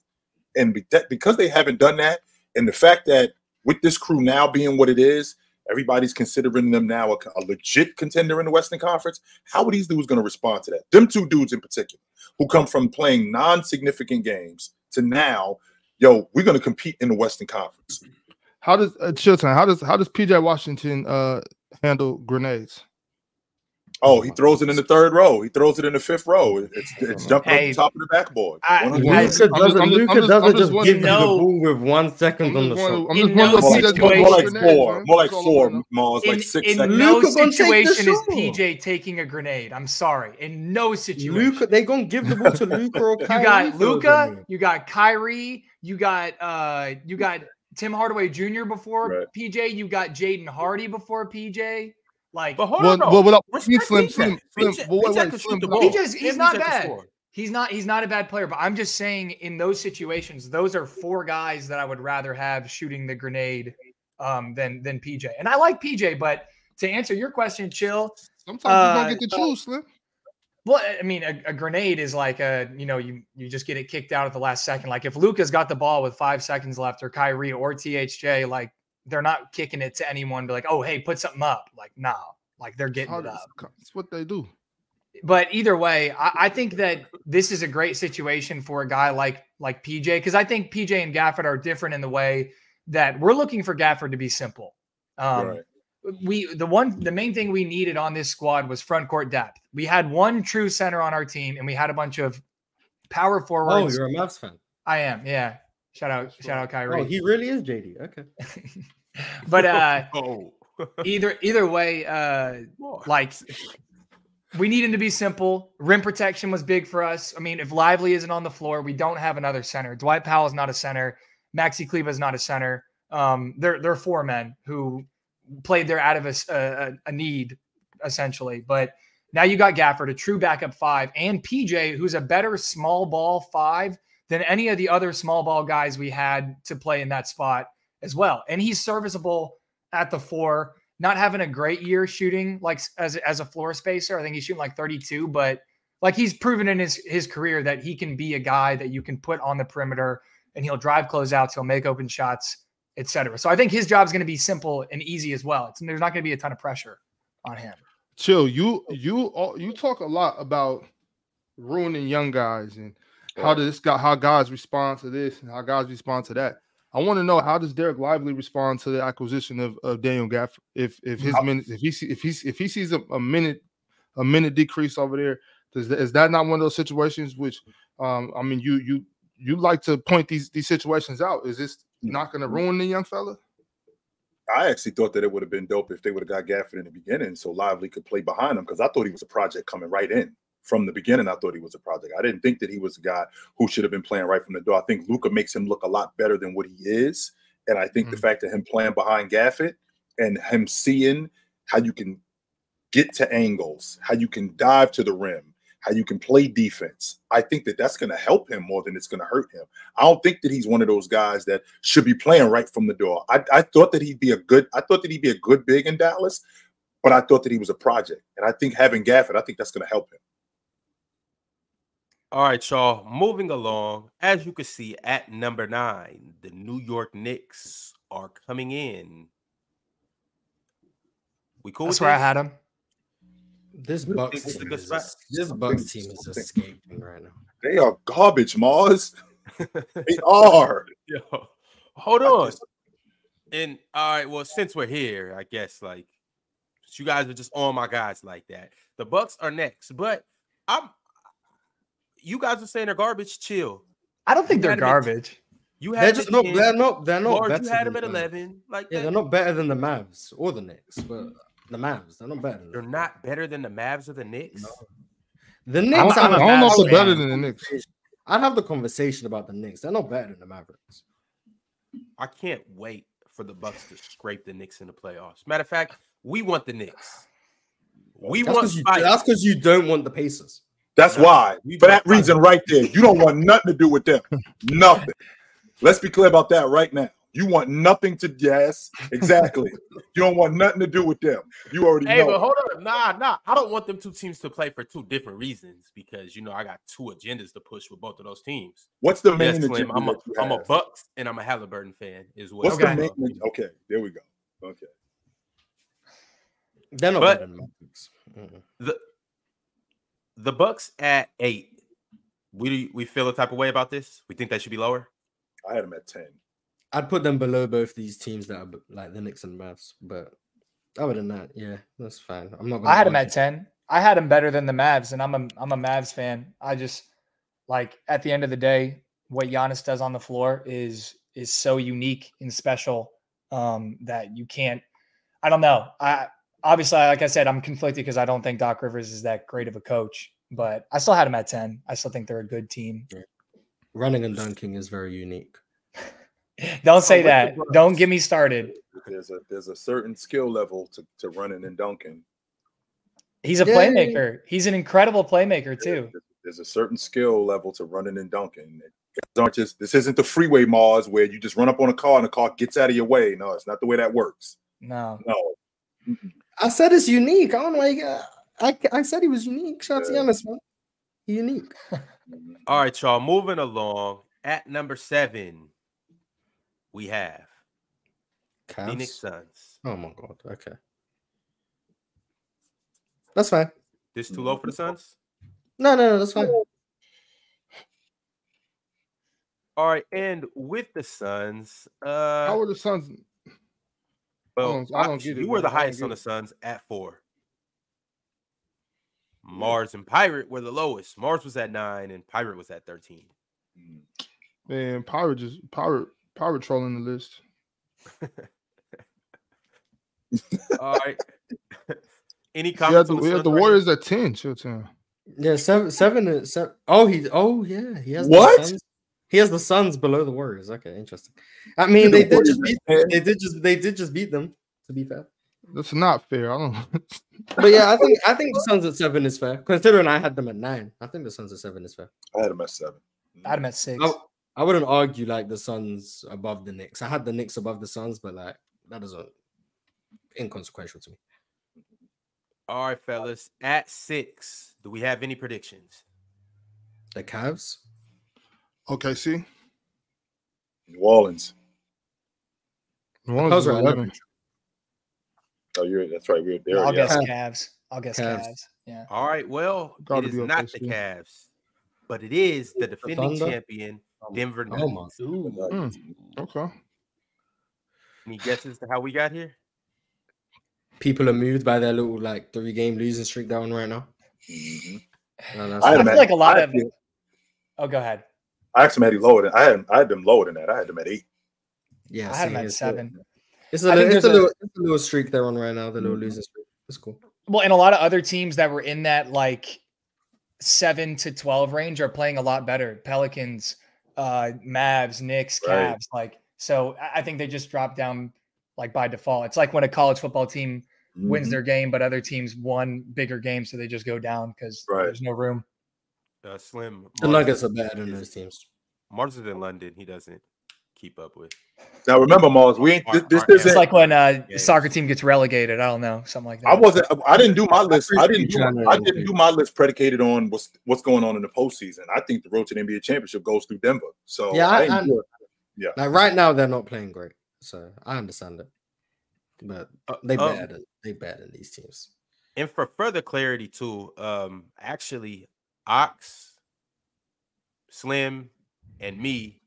and be- that- because they haven't done that, and the fact that with this crew now being what it is, everybody's considering them now a, a legit contender in the Western Conference. How are these dudes going to respond to that? Them two dudes in particular, who come from playing non-significant games to now, yo, we're going to compete in the Western Conference. How does uh, chill time? How does how does PJ Washington uh handle grenades? Oh, he throws it in the third row. He throws it in the fifth row. It's it's jumping Hey, off the top of the backboard. I- 100%. I- Luka I'm just- doesn't, I'm just- just- doesn't just just give you the No. ball with one second on the wondering- shot. I'm In just no wondering more like, does more, give more like grenades, four, more like That's all I'm four wondering. malls, In, like six in seconds. no Luka gonna take the situation is. PJ taking a grenade. I'm sorry. In no situation. Luka, they gonna give the ball to Luka or you got for Luka, you got Kyrie, you got uh you got Tim Hardaway Jr. before Right. PJ, you got Jaden Hardy before PJ. Like But hold Well, on, though. well, well, Respect Slim, PJ. Slim, Slim, PJ well, wait, PJ wait, can Slim, shoot the but- ball. PJ's he's not bad. He's not he's not a bad player, but I'm just saying in those situations, those are four guys that I would rather have shooting the grenade um than than PJ. And I like PJ, but to answer your question, chill. Sometimes you Uh, don't get to choose, Slim. Well, I mean, a, a grenade is like a you know you you just get it kicked out at the last second. Like if Luka's got the ball with five seconds left, or Kyrie or THJ, like they're not kicking it to anyone. Be like, oh hey, put something up. Like nah, like they're getting it up. That's what they do. But either way, I, I think that this is a great situation for a guy like like PJ because I think PJ and Gafford are different in the way that we're looking for Gafford to be simple. Um, Right. we the one the main thing we needed on this squad was front court depth. We had one true center on our team, and we had a bunch of power forwards. Oh, you're a Mavs fan. I am, yeah. Shout out, shout out, Kyrie. Oh, he really is JD. Okay. but uh, Oh, either either way, uh, like we need him to be simple. Rim protection was big for us. I mean, if Lively isn't on the floor, we don't have another center. Dwight Powell is not a center. Maxi Kleber is not a center. Um, they're they're four men who played there out of a need essentially. But now you got Gafford, a true backup five, and PJ, who's a better small ball five than any of the other small ball guys we had to play in that spot as well. And he's serviceable at the four not having a great year shooting like as as a floor spacer. I think he's shooting like 32, but like he's proven in his his career that he can be a guy that you can put on the perimeter and he'll drive closeouts, he'll make open shots, etc. So I think his job is going to be simple and easy as well. It's, there's not going to be a ton of pressure on him. Chill. You you all- you talk a lot about ruining young guys and how does this guy how guys respond to this and how guys respond to that. I want to know how does Dereck Lively respond to the acquisition of, of Daniel Gafford? If if his minutes if he see, if he's if he sees a, a minute a minute decrease over there, does that, is that not one of those situations which um I mean you you you like to point these these situations out? Is this not going to ruin the young fella? I actually thought that it would have been dope if they would have got Gafford in the beginning so Lively could play behind him because I thought he was a project coming right in. From the beginning, I thought he was a project. I didn't think that he was a guy who should have been playing right from the door. I think Luka makes him look a lot better than what he is. And I think the Mhm. fact that him playing behind Gafford and him seeing how you can get to angles, how you can dive to the rim, how you can play defense, I think that that's going to help him more than it's going to hurt him. I don't think that he's one of those guys that should be playing right from the door. I, I thought that he'd be a good. I thought that he'd be a good big in Dallas, but I thought that he was a project. And I think having Gafford, I think that's going to help him. All right, y'all. Moving along, as you can see at number nine, the New York Knicks are coming in. We cool. That's with where I had them. This This Bucks is team is spot. this Bucks team is escaping right now. They are garbage, Mars. They are. Yo, hold on. And all right, well, since we're here, I guess like you guys are just on my guys like that. The Bucks are next, but I'm you guys are saying they're garbage. Chill. I don't think You they're had at- garbage. You had They're just at not. 10. They're not. They're not better. you had him than at the- 11. Like Yeah, that. they're not better than the Mavs or the Knicks, but the Mavs. They're not better. Than They're them. not better than the Mavs or the Knicks. No. The I Knicks. don't, I I'm a don't know if Mavs they're better than the Knicks. I'd have the conversation about the Knicks. They're not better than the Mavericks. I can't wait for the Bucks to scrape the Knicks in the playoffs. Matter of fact, we want the Knicks. We want That's want because you, fight. that's 'cause you don't want the Pacers. That's No, why. For that reason, right there, you don't want nothing to do with them. nothing. Let's be clear about that right now. You want nothing to yes, exactly. you don't want nothing to do with them. You already Hey, know. but hold on. Nah, nah. I don't want them two teams to play for two different reasons because you know I got two agendas to push with both of those teams. What's the main Yes, Slim, agenda I'm a, that you I'm a? Bucks and I'm a Halliburton fan as well. What's Okay. the main? Okay, there we go. Okay. They're But- the. The the Bucks at eight. We we feel a type of way about this. We think they should be lower. I had them at ten. I'd put them below both these teams that are like the Knicks and Mavs. But other than that, yeah, that's fine. I'm not. Gonna I had them argue. at 10. I had them better than the Mavs, and I'm a I'm a Mavs fan. I just like at the end of the day, what Giannis does on the floor is is so unique and special um, that you can't. I don't know. I obviously, like I said, I'm conflicted because I don't think Doc Rivers is that great of a coach, but I still had him at 10. I still think they're a good team. Running and dunking is very unique. Don't say that. Don't get me started. There's a there's a certain skill level to, to running and dunking. He's a Yeah. playmaker. He's an incredible playmaker too. There's- There's a certain skill level to running and dunking. Guys aren't just this isn't the freeway Mars where you just run up on a car and the car gets out of your way. No, it's not the way that works. No. No. I said it's unique. I don't know. why you I I said he was unique. Shout out to Yeah. Giannis, man. Unique. All right, y'all. Moving along at number seven, we have Phoenix Suns. Oh my god. Okay. That's fine. This too low for the Suns. No, no, no. That's fine. All right, and with the Suns, uh, How are the Suns? Well, don't- I don't get it, you were the highest on get the. Suns at four. Mars and Pirate were the lowest. Mars was at nine, and Pirate was at thirteen. Mm. Man, Pirate just Pirate Pirate trolling the list. All right. Any We had comments? the, on we had Suns the right Warriors at ten. Chill ten. Yeah, seven, seven, is- seven. Oh, he. Oh, yeah. He has What? The Suns, he has the Suns below the Warriors. Okay, interesting. I mean, they did just beat, they did just. They did just beat them. To be fair. That's not fair. I don't. Know. But yeah, I think I think the Suns at seven is fair. Considering I had them at nine, I think the Suns at seven is fair. I had them at seven. I had them at six. I, I wouldn't argue like the Suns above the Knicks. I had the Knicks above the Suns, but like that is a inconsequential to me. All right, fellas. At six, do we have any predictions? The Cavs. Okay, see, New Orleans. New Orleans Those are eleven. Oh, you're that's right. We're there. I'll yeah. guess Cavs. Cavs. I'll guess Cavs. Cavs. Yeah. All right. Well, Gotta it is be not the OKC. Cavs, but it is the defending Thunder? champion, Denver Oh my. Nuggets. Nuggets. Okay. Any guesses to how we got here? People are moved by their little like three game losing streak they're on right now. Mhm. No, I I had fine. them feel like a lot I of. had- Oh, go ahead. I actually had them lower than I had. I had them lower than that. I had them at eight. yeah, I had him at it's a- seven. It's I a, think it's, a there's a- little, it's a little streak they're on right now. The little Mhm. losing streak. It's cool. Well, and a lot of other teams that were in that like seven to twelve range are playing a lot better. Pelicans, uh, Mavs, Knicks, Right. Cavs. Like, so I I think they just drop down like by default. It's like when a college football team wins Mhm. their game, but other teams won bigger games, so they just go down because Right. there's no room. Uh, Slim. The Mars Nuggets is- are bad than those teams. Mars is in London. He doesn't keep up with. Now remember, Mars, we ain't this, this Our- our It's isn't. like when uh, the soccer team gets relegated. I don't know, something like that. I wasn't. I didn't do my list. I didn't. Do, you trying to I didn't do my list predicated on what's what's going on in the postseason. I think the road to the NBA championship goes through Denver. So Yeah, I, I- I- do it. Like right now, they're not playing great, so I understand it. But Uh, they um, better than they bad than these teams. And for further clarity, too, um, actually, Ox, Slim, and me,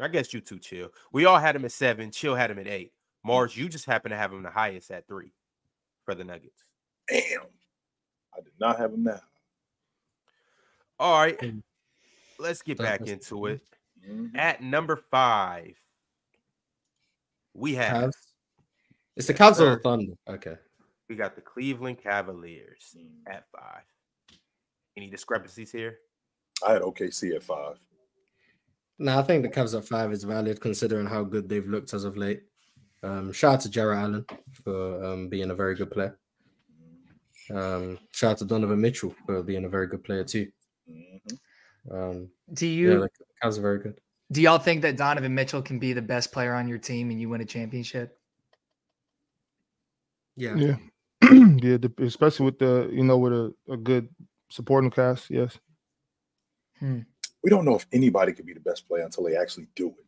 I guess you two, Chill. We all had him at seven. Chill had him at eight. Mars, you just happen to have him the highest at three for the Nuggets. Damn, I did not have him now. All right. let's get back into it. Mhm. At number five, we have Cavs. It's the Cavs or the Thunder. Okay. we got the Cleveland Cavaliers Mm. at five. Any discrepancies here? I had OKC at five. No, I think the Cavs at five is valid considering how good they've looked as of late. Um, shout out to Jarrett Allen for um, being a very good player. Um, shout out to Donovan Mitchell for being a very good player too. Mhm. Um, Do yeah, you the Cavs are very good. do y'all think that Donovan Mitchell can be the best player on your team and you win a championship? Yeah. Yeah, yeah, especially with the you know with a, a good supporting cast. Yes, hmm. We don't know if anybody could be the best player until they actually do it.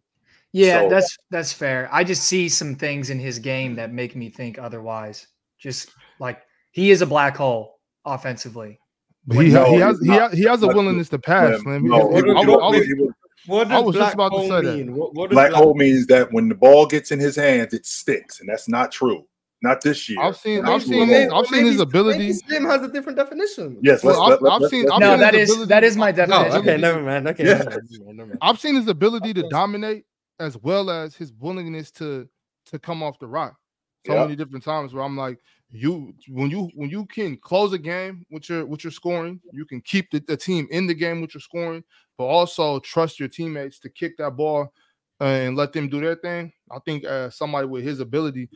Yeah, So- that's that's fair. I just see some things in his game that make me think otherwise. Just like he is a black hole offensively. but he, no, he has he has, he has a willingness to pass. Man. no, He- he he- was- I he was- was- I he was- What I was just about to say that. What, what Black black hole means that when the ball gets in his hands, it sticks, and that's not true. Not this year. I've seen I've this seen year. his, I've seen his ability. Maybe Slim has a different definition. Yes, Well, let's, I've- let, I've let, seen- let, I've No, seen that his is ability- that is my No, definition. okay, never mind. Okay, Yeah. never mind, never mind. I've seen his ability to dominate as well as his willingness to to come off the rock so Yeah. many different times where I'm like you when you when you can close a game with your with your scoring you can keep the, the team in the game with your scoring but also trust your teammates to kick that ball uh, and let them do their thing I think uh, somebody with his ability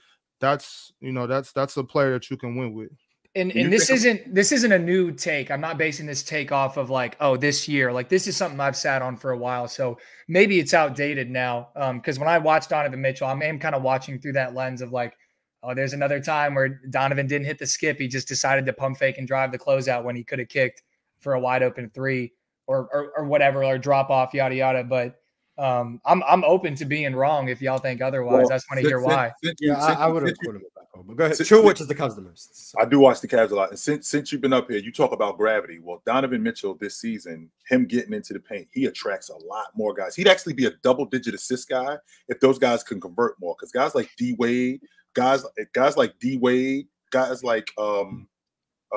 that's you know that's that's a player that you can win with and and this isn't this isn't a new take. I'm not basing this take off of like, oh, this year. Like this is something I've sat on for a while. So maybe it's outdated now. Um, because when I watched Donovan Mitchell, I'm, I'm kind of watching through that lens of like, oh, there's another time where Donovan didn't hit the skip. He just decided to pump fake and drive the closeout when he could have kicked for a wide open three or, or or whatever, or drop off, yada yada. But um, I'm I'm open to being wrong if y'all think otherwise. Well, I just want to hear why. since Yeah, I, since I you- wouldn't since you- call him a black. But go ahead. Since- True watches the Cavs the most. so. I do watch the Cavs a lot, and since since you've been up here, you talk about gravity. Well, Donovan Mitchell this season, him getting into the paint, he attracts a lot more guys. He'd actually be a double-digit assist guy if those guys can convert more. Because guys like D Wade, guys guys like D Wade, guys like um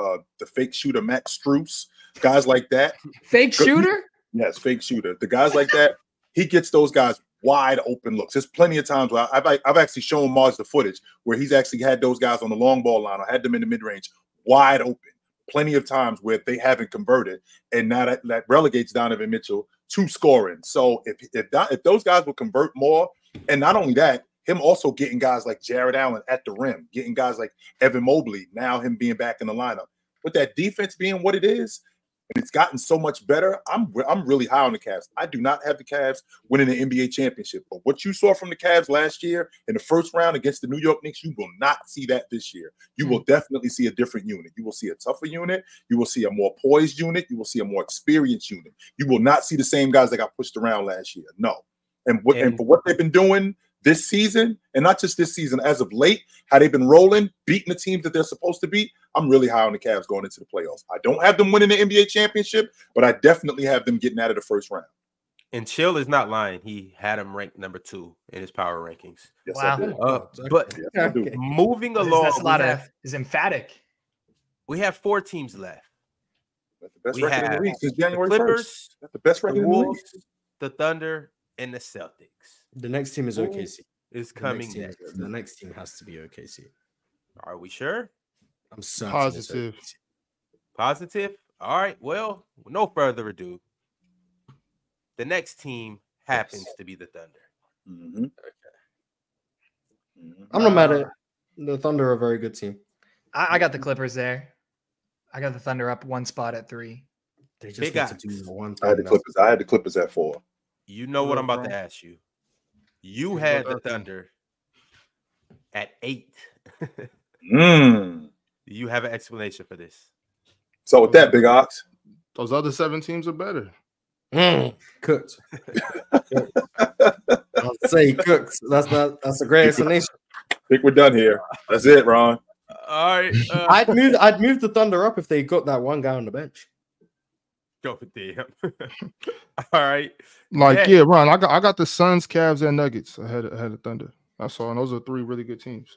uh the fake shooter Max Strus, guys like that. Fake shooter? Yes, fake shooter. The guys like that, he gets those guys wide open looks. There's plenty of times where I've I've actually shown Mars the footage where he's actually had those guys on the long ball line or had them in the mid range wide open. Plenty of times where they haven't converted, and now that, that relegates Donovan Mitchell to scoring. So if if, if those guys will convert more, and not only that, him also getting guys like Jarrett Allen at the rim, getting guys like Evan Mobley, now him being back in the lineup, with that defense being what it is, and it's gotten so much better. I'm I'm really high on the Cavs. I do not have the Cavs winning the NBA championship, but what you saw from the Cavs last year in the first round against the New York Knicks, you will not see that this year. You will mm. definitely see a different unit. You will see a tougher unit. You will see a more poised unit. You will see a more experienced unit. You will not see the same guys that got pushed around last year. No. And what and And- for what they've been doing this season, and not just this season, as of late, how they've been rolling, beating the teams that they're supposed to beat. I'm really high on the Cavs going into the playoffs. I don't have them winning the NBA championship, but I definitely have them getting out of the first round. And Chill is not lying. He had him ranked number two in his power rankings. Yes, Wow. Uh, but Yes, Okay. moving along, That's a lot we, of is emphatic. we have four teams left. That's the best We record in the have league since The January 1st. Clippers, That's the best the record in the league. Wolves, the Thunder, and the Celtics The next team is Who OKC. is The coming next team, the next team has to be OKC. Are we sure? I'm certain. Positive. Positive? All right. Well, no further ado. The next team happens Yes. to be the Thunder. Mhm. Mhm. I'm not mad at. The Thunder are a very good team. I, I got the Clippers there. I got the Thunder up one spot at three. They just Big need to do the one I had the Clippers. I had the Clippers at four. You know what I'm about to ask you. You Who's had the? Thunder at eight. Mm. Do you have an explanation for this? So with that, Big Ox, those other seven teams are better Mm, cooked. I'll say cooked. That's not. That's a great explanation. I think we're done here. That's it, Ron. All right. Uh, I'd move. I'd move the Thunder up if they got that one guy on the bench. Go with them. All right. like Yeah. yeah Ron I got I got the Suns Cavs and Nuggets ahead of, ahead of Thunder that's all and those are three really good teams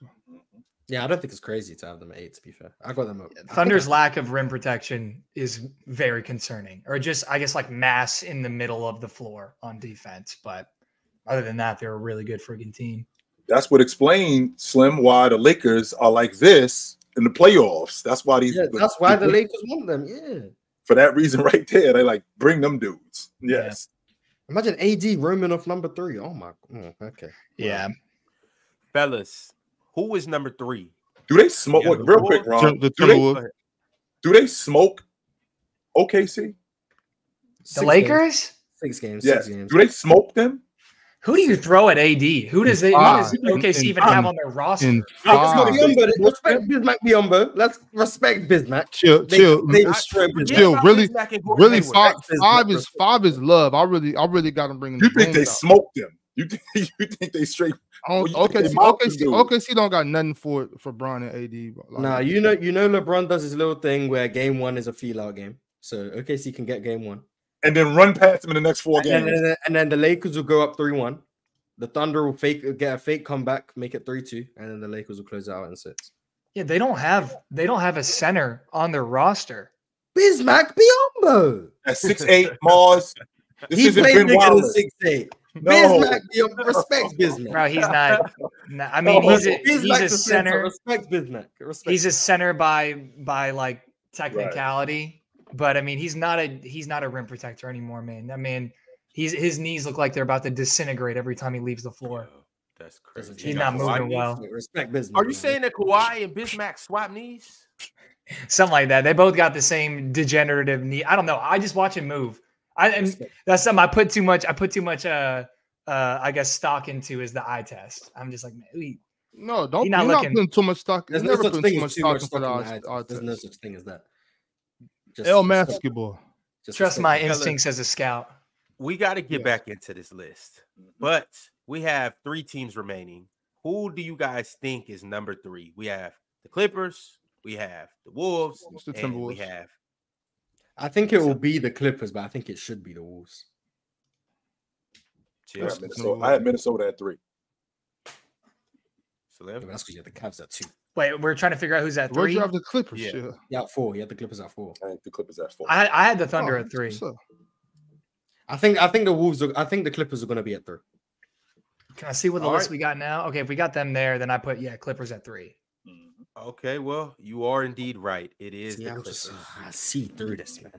Yeah, I don't think it's crazy to have them at eight. To be fair, I got them. At, I Thunder's lack of rim protection is very concerning, or just I guess like mass in the middle of the floor on defense. But other than that, they're a really good friggin' team. That's what explained Slim why the Lakers are like this in the playoffs. That's why these. Yeah, that's why the Lakers want them. Yeah. For that reason, right there, they like bring them dudes. Yeah. Yes. Imagine AD roaming off number three. Oh my. oh, okay. Yeah, Fellas, who is number three? Do they smoke? Yeah, the real quick, Ron. The Do they, do they smoke OKC? the Six games. Lakers. Six games. Yes. Six games. Do they smoke them? Who do you throw at AD? Who does they? Who Five. does OKC In- even in- have on their roster? In Let's Let's go go five. Biyombo. Biyombo. Respect Bismack Biyombo. Let's respect Bismack. Chill, They- chill. they destroy Bismack. Still, really- Bismack and Gordon Really, five, five is five is love. I really, I really got them bringing. You the think they games out. smoke them? You think you think they straight? I don't- you OKC, they mouth them, OKC. OKC don't got nothing for for Bron and AD. but, like, Nah, you know, you know, LeBron does his little thing where game one is a feel out game, so OKC can get game one, And then run past them in the next four and then, games. and then- and then the Lakers will go up three one. The Thunder will fake get a fake comeback, make it three two, and then the Lakers will close out in six. Yeah, they don't have they don't have a center on their roster. Bismack Biyombo. At six eight, Mars. This he isn't played Ben bigger six eight. No. Bismack Biyombo. Respect Bismack. Bro, he's not. nah, I mean, he's a, he's Bismack's a a center. Respect Bismack. Respect. He's a center by by like technicality, but I mean, he's not a he's not a rim protector anymore, man. I mean, he's his knees look like they're about to disintegrate every time he leaves the floor. Yo, That's crazy. He's not moving well. respect Bismack. Are you man. saying that Kawhi and Bismack swap knees? Something like that. They both got the same degenerative knee. I don't know. I just watch him move. I and that's something I put too much. I put too much. Uh, uh, I guess stock into is the eye test. I'm just like, man, we- no, don't. He You're not not, looking- putting too much stock. There's There's no such thing too as much too much stock stock into in the the eye- eye eye test. There's no such thing as that. Just El respect. basketball. Just trust my instincts as a scout. We got to get Yes. back into this list, mm-hmm. but we have three teams remaining. Who do you guys think is number three? We have the Clippers, we have the Wolves, the and we have I think it will be the Clippers, but I think it should be the Wolves. I Chill. had Minnesota, I had Minnesota at three. So Yeah, but that's because you had the Cavs at two. Wait, we're trying to figure out who's at three. Where'd you have the Clippers? Yeah. Yeah. Yeah, at four. You had the Clippers at four. I had the Clippers at four. I, I had the oh, Thunder Oh, at three. what's up? I think I think the Wolves. Are, I think the Clippers are going to be at three. Can I see what the All list right. we got now? Okay, if we got them there, then I put yeah, Clippers at three. Mm-hmm. Okay, well, you are indeed right. It is See, the I'm Clippers. just I see through this, man.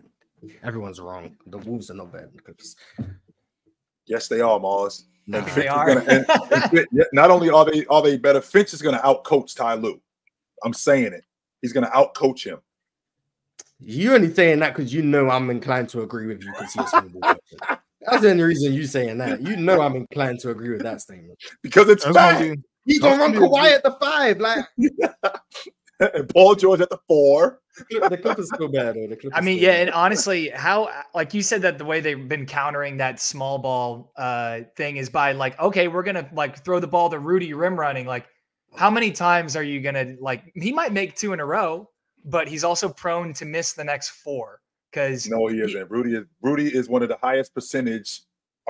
Everyone's wrong. The Wolves are not better than the Clippers. Yes, they are, Mars. Nah. And They are. gonna- and- and not only are they are they better, Finch is going to outcoach Ty Lue. I'm saying it. He's going to outcoach him You only saying that because you know I'm inclined to agree with you. Because That's the only reason you saying that. You know I'm inclined to agree with that statement. because it's That's gonna fact. be- He gonna run That's Kawhi at the five. Like and Paul George at the four. the Clippers still better. Though. The Clippers I mean, yeah, better. and honestly, how like you said that the way they've been countering that small ball uh thing is by like, okay, we're gonna like throw the ball to Rudy rim running. Like, how many times are you gonna like he might make two in a row, but he's also prone to miss the next four because No, he isn't. Rudy is Rudy is one of the highest percentage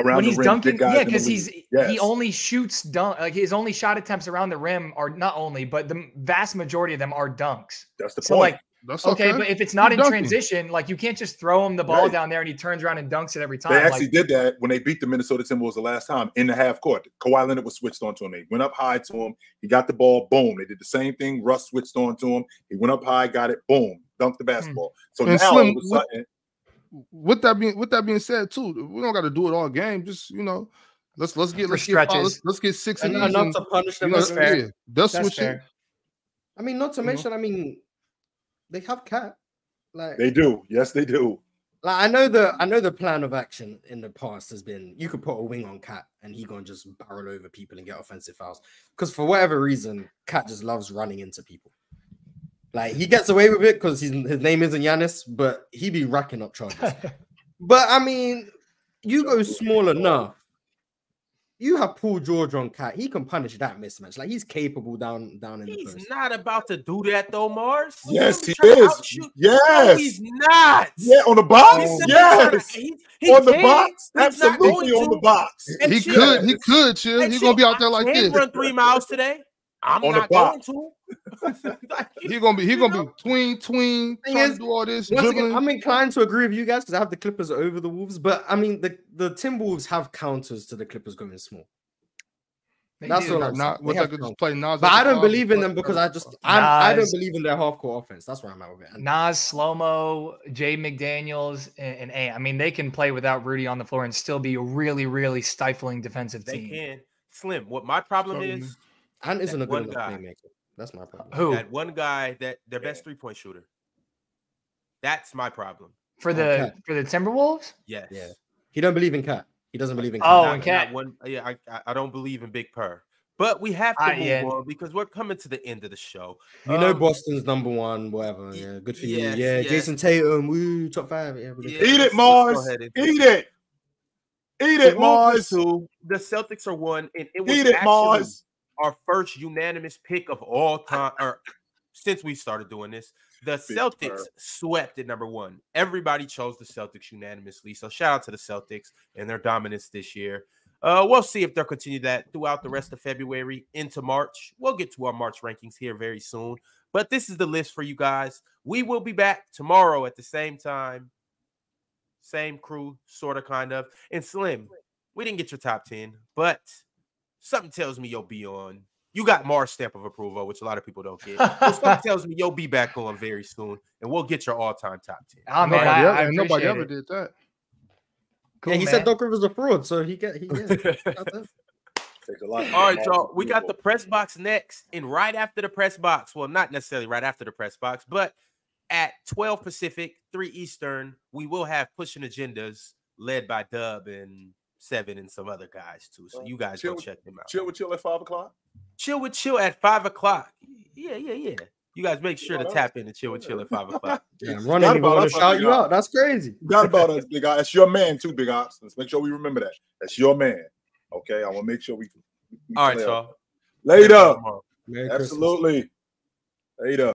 around when the he's rim. dunking, yeah, because he's. Yes. he only shoots dunk like his only shot attempts around the rim are not only, but the vast majority of them are dunks. That's the So point. like That's okay, okay. but if it's not Keep in dunking. transition, like you can't just throw him the ball Right. down there and he turns around and dunks it every time. They like, actually did that when they beat the Minnesota Timberwolves the last time in the half court. Kawhi Leonard was switched on to him. They went up high to him. He got the ball. Boom. They did the same thing. Russ switched on to him. He went up high, got it. Boom. Dunked the hmm. basketball. So And now Slim, all of a what- sudden, with that being with that being said, too, we don't got to do it all game. Just you know, let's let's get For let's get let's, let's get six and of not, these. not and, to punish them. you know, That's fair. yeah, they'll That's switch fair. I mean, not to You know? mention, I mean, they have KAT. Like, they do. Yes, they do. like I know the I know the plan of action in the past has been you could put a wing on KAT and he gonna just barrel over people and get offensive fouls. Because for whatever reason, KAT just loves running into people. Like he gets away with it because his his name isn't Giannis, but he be racking up charges. but I mean, you go small enough. You have Paul George on KAT. He can punish that mismatch. Like he's capable down down in the He's not about to do that though, Mars. Yes, he is. outshoot- No, Yes. he's not. Yeah, on the box. He's simply trying to- yes. he- he on the box. Absolutely on the box. And He chill. could, he could chill. He's gonna be out there like can this. run three miles today. I'm On the not going to. Like, He gonna be he gonna know? be tween tween Thing trying is, to do all this dribbling. again, I'm inclined to agree with you guys because I have the Clippers over the Wolves. But I mean, the, the Timberwolves have counters to the Clippers going small. They That's do. all Not- I'm not- saying. what They I have could just play Naz But I don't believe in them because I just I'm, I don't believe in their half court offense. That's where I'm at with it. And Naz, slow mo, Jay McDaniels, and, and Ant. I mean, they can play without Rudy on the floor and still be a really, really stifling defensive They team. can. Slim. What my problem So, is Ant isn't a That one good enough guy. playmaker. That's my problem. Who that one guy that their Yeah. best three point shooter. That's my problem. for the Okay. for the Timberwolves? Yes. Yeah. He don't believe in KAT. He doesn't believe in KAT. Oh, Not- and KAT. one. Yeah, I, I I don't believe in Big Purr. But we have to Ah, move yeah. on because we're coming to the end of the show. you know Um, Boston's number one, whatever. Yeah, good for yes, you. Yeah, yes. Jayson Tatum, woo, top five. Yeah, we're good. Eat it, Mars. Eat it. Eat it, Mars. two, The Celtics are one, and it was Eat it, actually Mars. Our first unanimous pick of all time, or since we started doing this. The Celtics swept at number one. Everybody chose the Celtics unanimously. So shout out to the Celtics and their dominance this year. Uh, we'll see if they'll continue that throughout the rest of February into March. We'll get to our March rankings here very soon. But this is the list for you guys. We will be back tomorrow at the same time. Same crew, sort of, kind of. And Slim, we didn't get your top 10, but something tells me you'll be on. You got Mars stamp of approval, which a lot of people don't get. But something tells me you'll be back on very soon, and we'll get your all-time top 10. Oh man, nobody I, ever, I and nobody ever did that. Cool, yeah, he man. said Doc Rivers a fraud, so he get he yeah. got a lot. All right, Mars y'all. We got the press box next, and right after the press box, well, not necessarily right after the press box, but at 12 Pacific, 3 Eastern, we will have pushing agendas led by Dub and Seven and some other guys too. So you guys chill go with- check them out. Chill with chill at five o'clock. Chill with chill at five o'clock. Yeah, yeah, yeah. You guys make sure Yeah, to tap in and chill with chill at five o'clock. Yeah, Forgot Ron didn't about to shout you out. That's crazy. Forgot about us, big guy. That's your man too, big ops. Let's make sure we remember that. That's your man. Okay, I want to make sure we. we All right, clear. y'all. Later. Tomorrow. Merry Absolutely. Later.